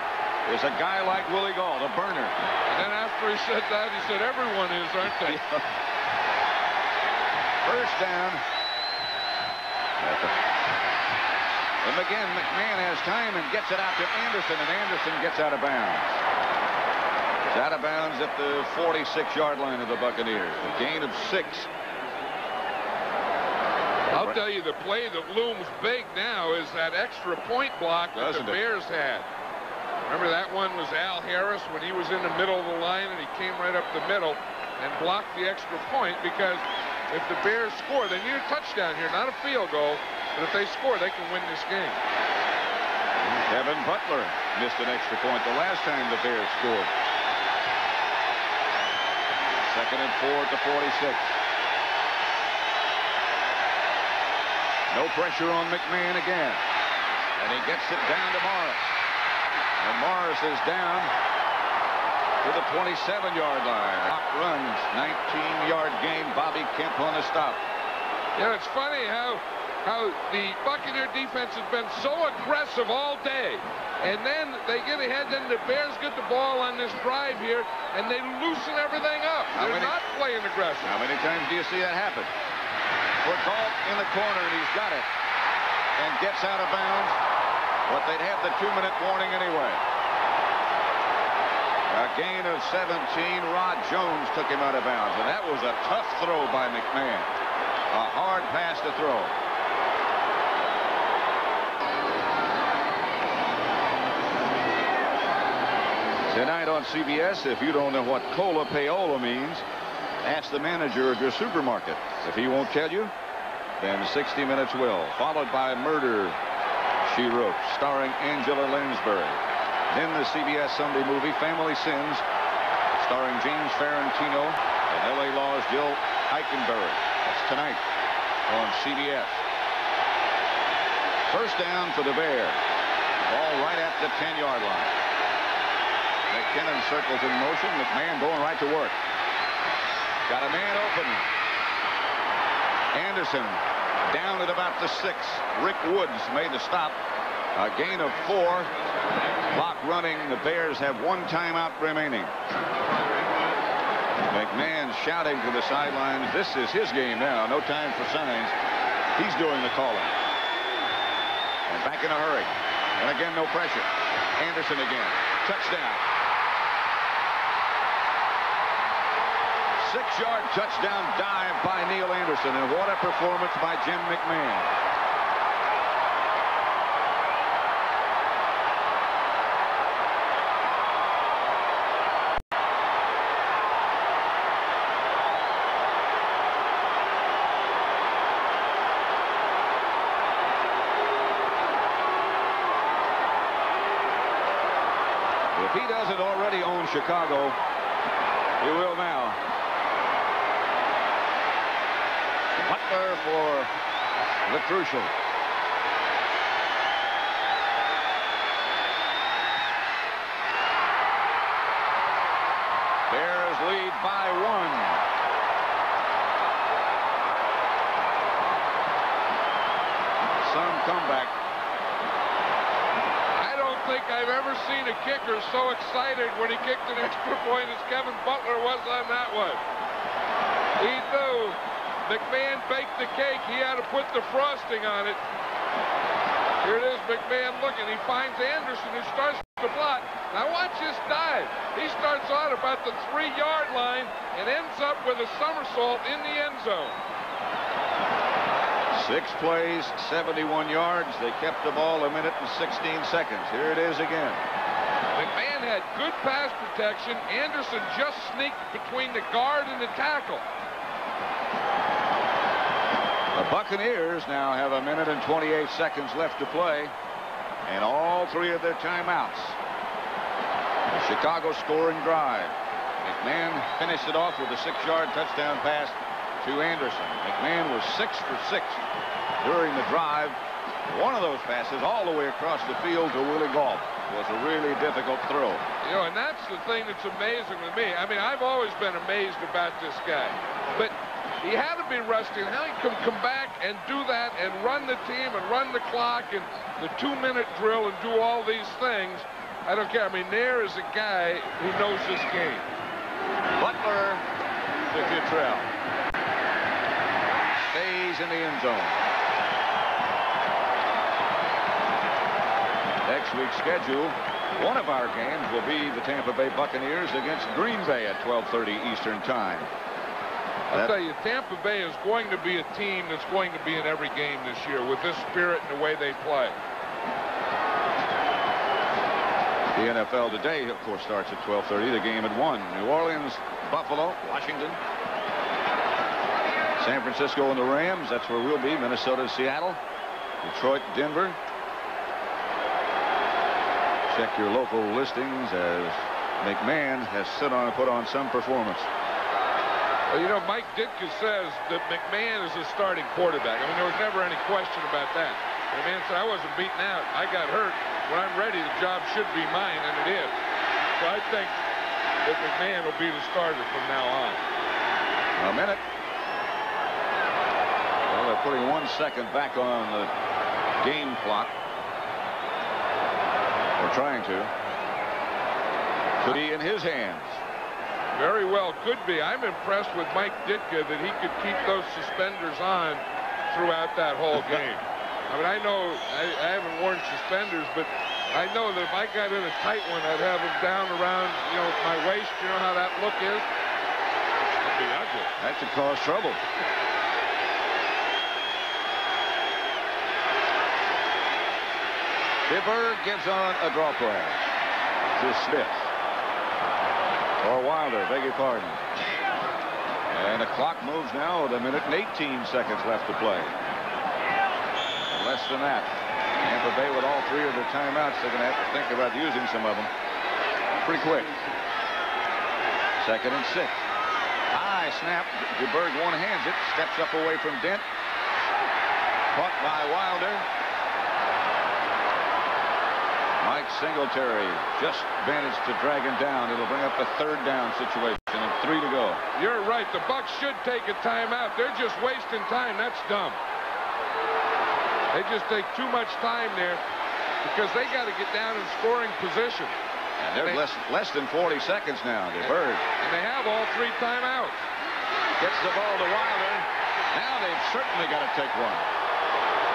is a guy like Willie Gault, a burner. And then after he said that, he said, everyone is, aren't they? First down. And again, McMahon has time and gets it out to Anderson, and Anderson gets out of bounds. It's out of bounds at the 46-yard line of the Buccaneers. A gain of six. I'll tell you, the play that looms big now is that extra point block that Doesn't the it? Bears had. Remember that one was Al Harris when he was in the middle of the line and he came right up the middle and blocked the extra point because if the Bears score, they need a touchdown here, not a field goal. But if they score, they can win this game. Kevin Butler missed an extra point the last time the Bears scored. Second and four at the 46. No pressure on McMahon again. And he gets it down to Morris. And Morris is down to the 27-yard line. Clock runs, 19-yard gain. Bobby Kemp on the stop. Yeah, it's funny how how the Buccaneer defense has been so aggressive all day. And then they get ahead, then the Bears get the ball on this drive here, and they loosen everything up. How They're many- not playing aggressive. How many times do you see that happen? Gault in the corner, and he's got it. And gets out of bounds. But they'd have the two-minute warning anyway. A gain of 17. Rod Jones took him out of bounds. And that was a tough throw by McMahon. A hard pass to throw. Tonight on CBS, if you don't know what cola payola means, ask the manager of your supermarket. If he won't tell you, then 60 Minutes will. Followed by Murder, She Wrote, starring Angela Lansbury. Then the CBS Sunday movie Family Sins, starring James Farentino and L.A. Law's Jill Eikenberry. That's tonight on CBS. First down for the Bears. Ball right at the 10-yard line. McKinnon circles in motion. McMahon going right to work. Got a man open. Anderson down at about the six. Rick Woods made the stop. A gain of four. Clock running. The Bears have one timeout remaining. McMahon shouting to the sidelines. This is his game now. No time for signs. He's doing the calling. And back in a hurry. And again, no pressure. Anderson again. Touchdown. Six-yard touchdown dive by Neal Anderson. And what a performance by Jim McMahon. If he doesn't already own Chicago, he will now. Butler for the crucial. Bears lead by one. Some comeback. I don't think I've ever seen a kicker so excited when he kicked an extra point as Kevin Butler was on that one. He knew McMahon baked the cake. He had to put the frosting on it. Here it is, McMahon looking. He finds Anderson, who starts to block. Now watch this dive. He starts out about the three-yard line and ends up with a somersault in the end zone. Six plays, 71 yards. They kept the ball a minute and 16 seconds. Here it is again. McMahon had had good pass protection. Anderson just sneaked between the guard and the tackle. Buccaneers now have a minute and 28 seconds left to play and all three of their timeouts. The Chicago scoring drive. McMahon finished it off with a six-yard touchdown pass to Anderson. McMahon was six for six during the drive. One of those passes all the way across the field to Willie Gault was a really difficult throw. You know, and that's the thing that's amazing with me. I mean, I've always been amazed about this guy. But he had to be rusty, how he can come back and do that and run the team and run the clock and the two-minute drill and do all these things. I don't care. I mean, Nair is a guy who knows this game. Butler to Futrell. Stays in the end zone. Next week's schedule, one of our games will be the Tampa Bay Buccaneers against Green Bay at 12.30 Eastern Time. I'll tell you, Tampa Bay is going to be a team that's going to be in every game this year with this spirit and the way they play. The NFL today, of course, starts at 12.30. The game at 1. New Orleans, Buffalo, Washington. San Francisco and the Rams. That's where we'll be. Minnesota, Seattle. Detroit, Denver. Check your local listings as McMahon has sit on and put on some performance. Well, you know, Mike Ditka says that McMahon is a starting quarterback. I mean, there was never any question about that. McMahon said, I wasn't beaten out. I got hurt. When I'm ready, the job should be mine, and it is. So I think that McMahon will be the starter from now on. A minute. Well, they're putting one second back on the game clock. Or trying to. Could be in his hands. Very well could be. I'm impressed with Mike Ditka that he could keep those suspenders on throughout that whole game. I mean, I know I, I, haven't worn suspenders, but I know that if I got in a tight one, I'd have them down around, you know, my waist. You know how that look is? That'd be ugly. That could cause trouble. DeBerg gives on a draw play to Smith. Or Wilder, beg your pardon. And the clock moves now with a minute and 18 seconds left to play. Less than that. Tampa Bay with all three of their timeouts, they're going to have to think about using some of them pretty quick. Second and six. High snap. DeBerg one-hands it. Steps up away from Dent. Caught by Wilder. Mike Singletary just managed to drag him down. It'll bring up a third down situation and three to go. You're right. The Bucks should take a timeout. They're just wasting time. That's dumb. They just take too much time there because they got to get down in scoring position. And they're and they, less, less than 40 seconds now. DeBerg. And they have all three timeouts. Gets the ball to Wilder. Now they've certainly got to take one.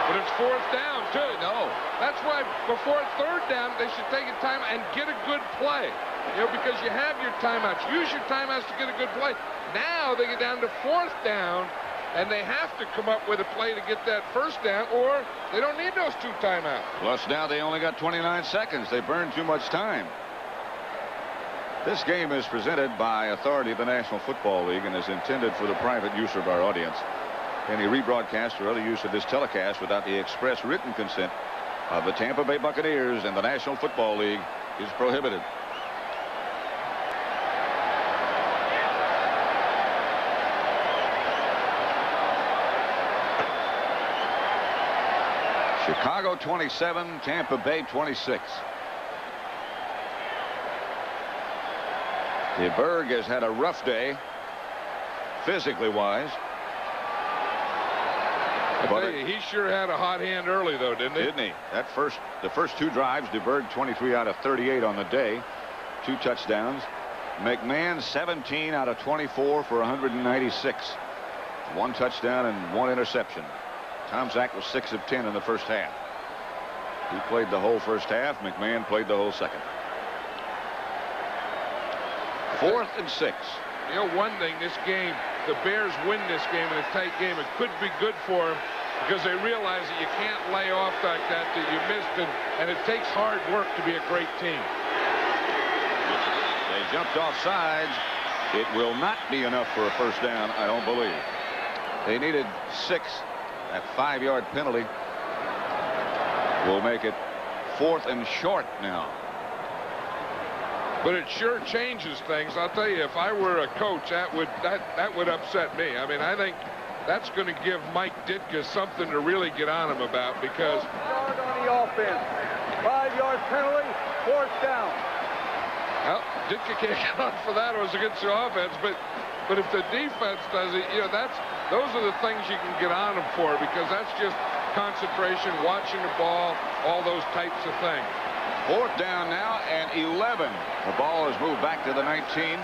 But it's fourth down, too. No. That's why before third down, they should take a time and get a good play. You know, because you have your timeouts. Use your timeouts to get a good play. Now they get down to fourth down, and they have to come up with a play to get that first down, or they don't need those two timeouts. Plus, now they only got 29 seconds. They burned too much time. This game is presented by authority of the National Football League and is intended for the private use of our audience. Any rebroadcast or other use of this telecast without the express written consent of the Tampa Bay Buccaneers and the National Football League is prohibited. Chicago 27, Tampa Bay 26. DeBerg has had a rough day, physically wise. You, he sure had a hot hand early, though, didn't he? Didn't he? That first, the first two drives, DeBerg 23 out of 38 on the day, two touchdowns. McMahon 17 out of 24 for 196, one touchdown and one interception. Tomczak was 6 of 10 in the first half. He played the whole first half. McMahon played the whole second. Fourth and six. You know, one thing, this game, the Bears win this game in a tight game. It could be good for them because they realize that you can't lay off like that, that you missed, and, it takes hard work to be a great team. They jumped off sides. It will not be enough for a first down, I don't believe. They needed six. That five-yard penalty will make it fourth and short now. But it sure changes things. I'll tell you, if I were a coach, that would that that would upset me. I mean, I think that's going to give Mike Ditka something to really get on him about because. Yard on the offense. Five-yard penalty, fourth down. Well, Ditka can't get on for that. It was against the offense, but but if the defense does it, you know, that's those are the things you can get on them for because that's just concentration, watching the ball, all those types of things. Fourth down now and 11. The ball has moved back to the 19.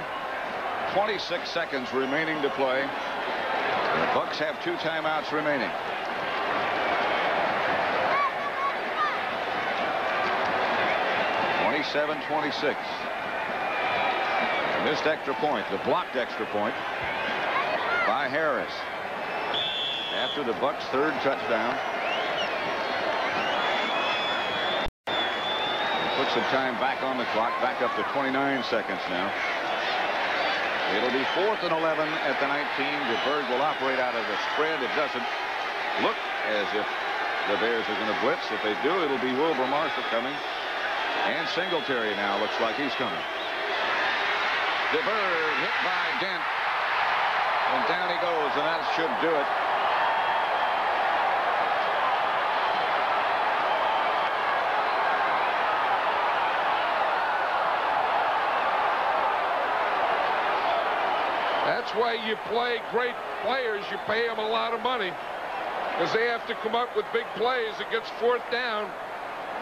26 seconds remaining to play. The Bucks have two timeouts remaining. Twenty-seven, twenty-six. Missed extra point, the blocked extra point by Harris. After the Bucks' third touchdown. Some time back on the clock, back up to 29 seconds now. It'll be fourth and 11 at the 19. DeBerg will operate out of the spread. It doesn't look as if the Bears are going to blitz. If they do, it'll be Wilber Marshall coming. And Singletary now looks like he's coming. DeBerg hit by Dent. And down he goes, and that should do it. Why you play great players. You pay them a lot of money because they have to come up with big plays. It gets fourth down.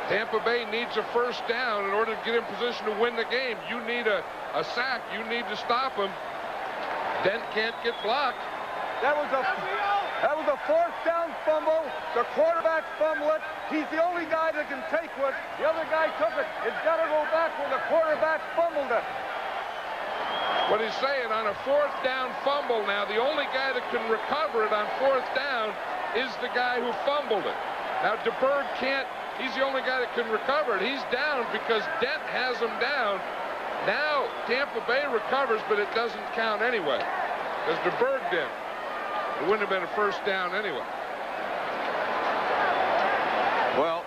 Tampa Bay needs a first down in order to get in position to win the game. You need a, a sack. You need to stop them. Dent can't get blocked. That was a that was a fourth down fumble. The quarterback fumbled it. He's the only guy that can take it. The other guy took it. It's got to go back when the quarterback fumbled it. What he's saying on a fourth down fumble now, the only guy that can recover it on fourth down is the guy who fumbled it. Now DeBerg can't, he's the only guy that can recover it. He's down because Dent has him down. Now Tampa Bay recovers, but it doesn't count anyway. Because DeBerg didn't. It wouldn't have been a first down anyway. Well,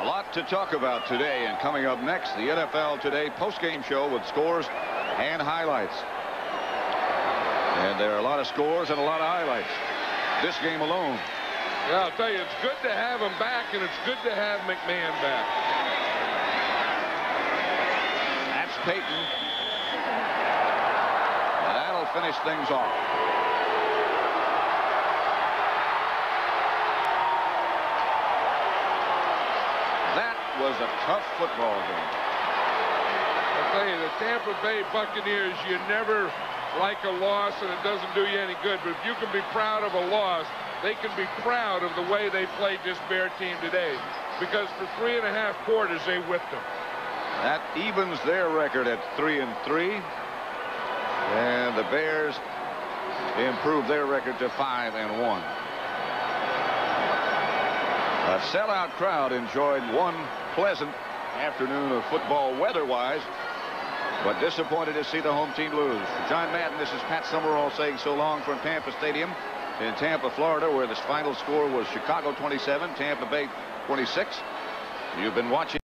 a lot to talk about today, and coming up next, the NFL Today postgame show with scores and highlights. And there are a lot of scores and a lot of highlights. This game alone. Yeah, I'll tell you, it's good to have him back, and it's good to have McMahon back. That's Payton. And that'll finish things off. That was a tough football game. The Tampa Bay Buccaneers, you never like a loss, and it doesn't do you any good. But if you can be proud of a loss, they can be proud of the way they played this Bear team today. Because for three and a half quarters, they whipped them. That evens their record at three and three. And the Bears improve their record to five and one. A sellout crowd enjoyed one pleasant afternoon of football weather-wise, but disappointed to see the home team lose. John Madden, this is Pat Summerall saying so long from Tampa Stadium in Tampa, Florida, where the final score was Chicago 27, Tampa Bay 26. You've been watching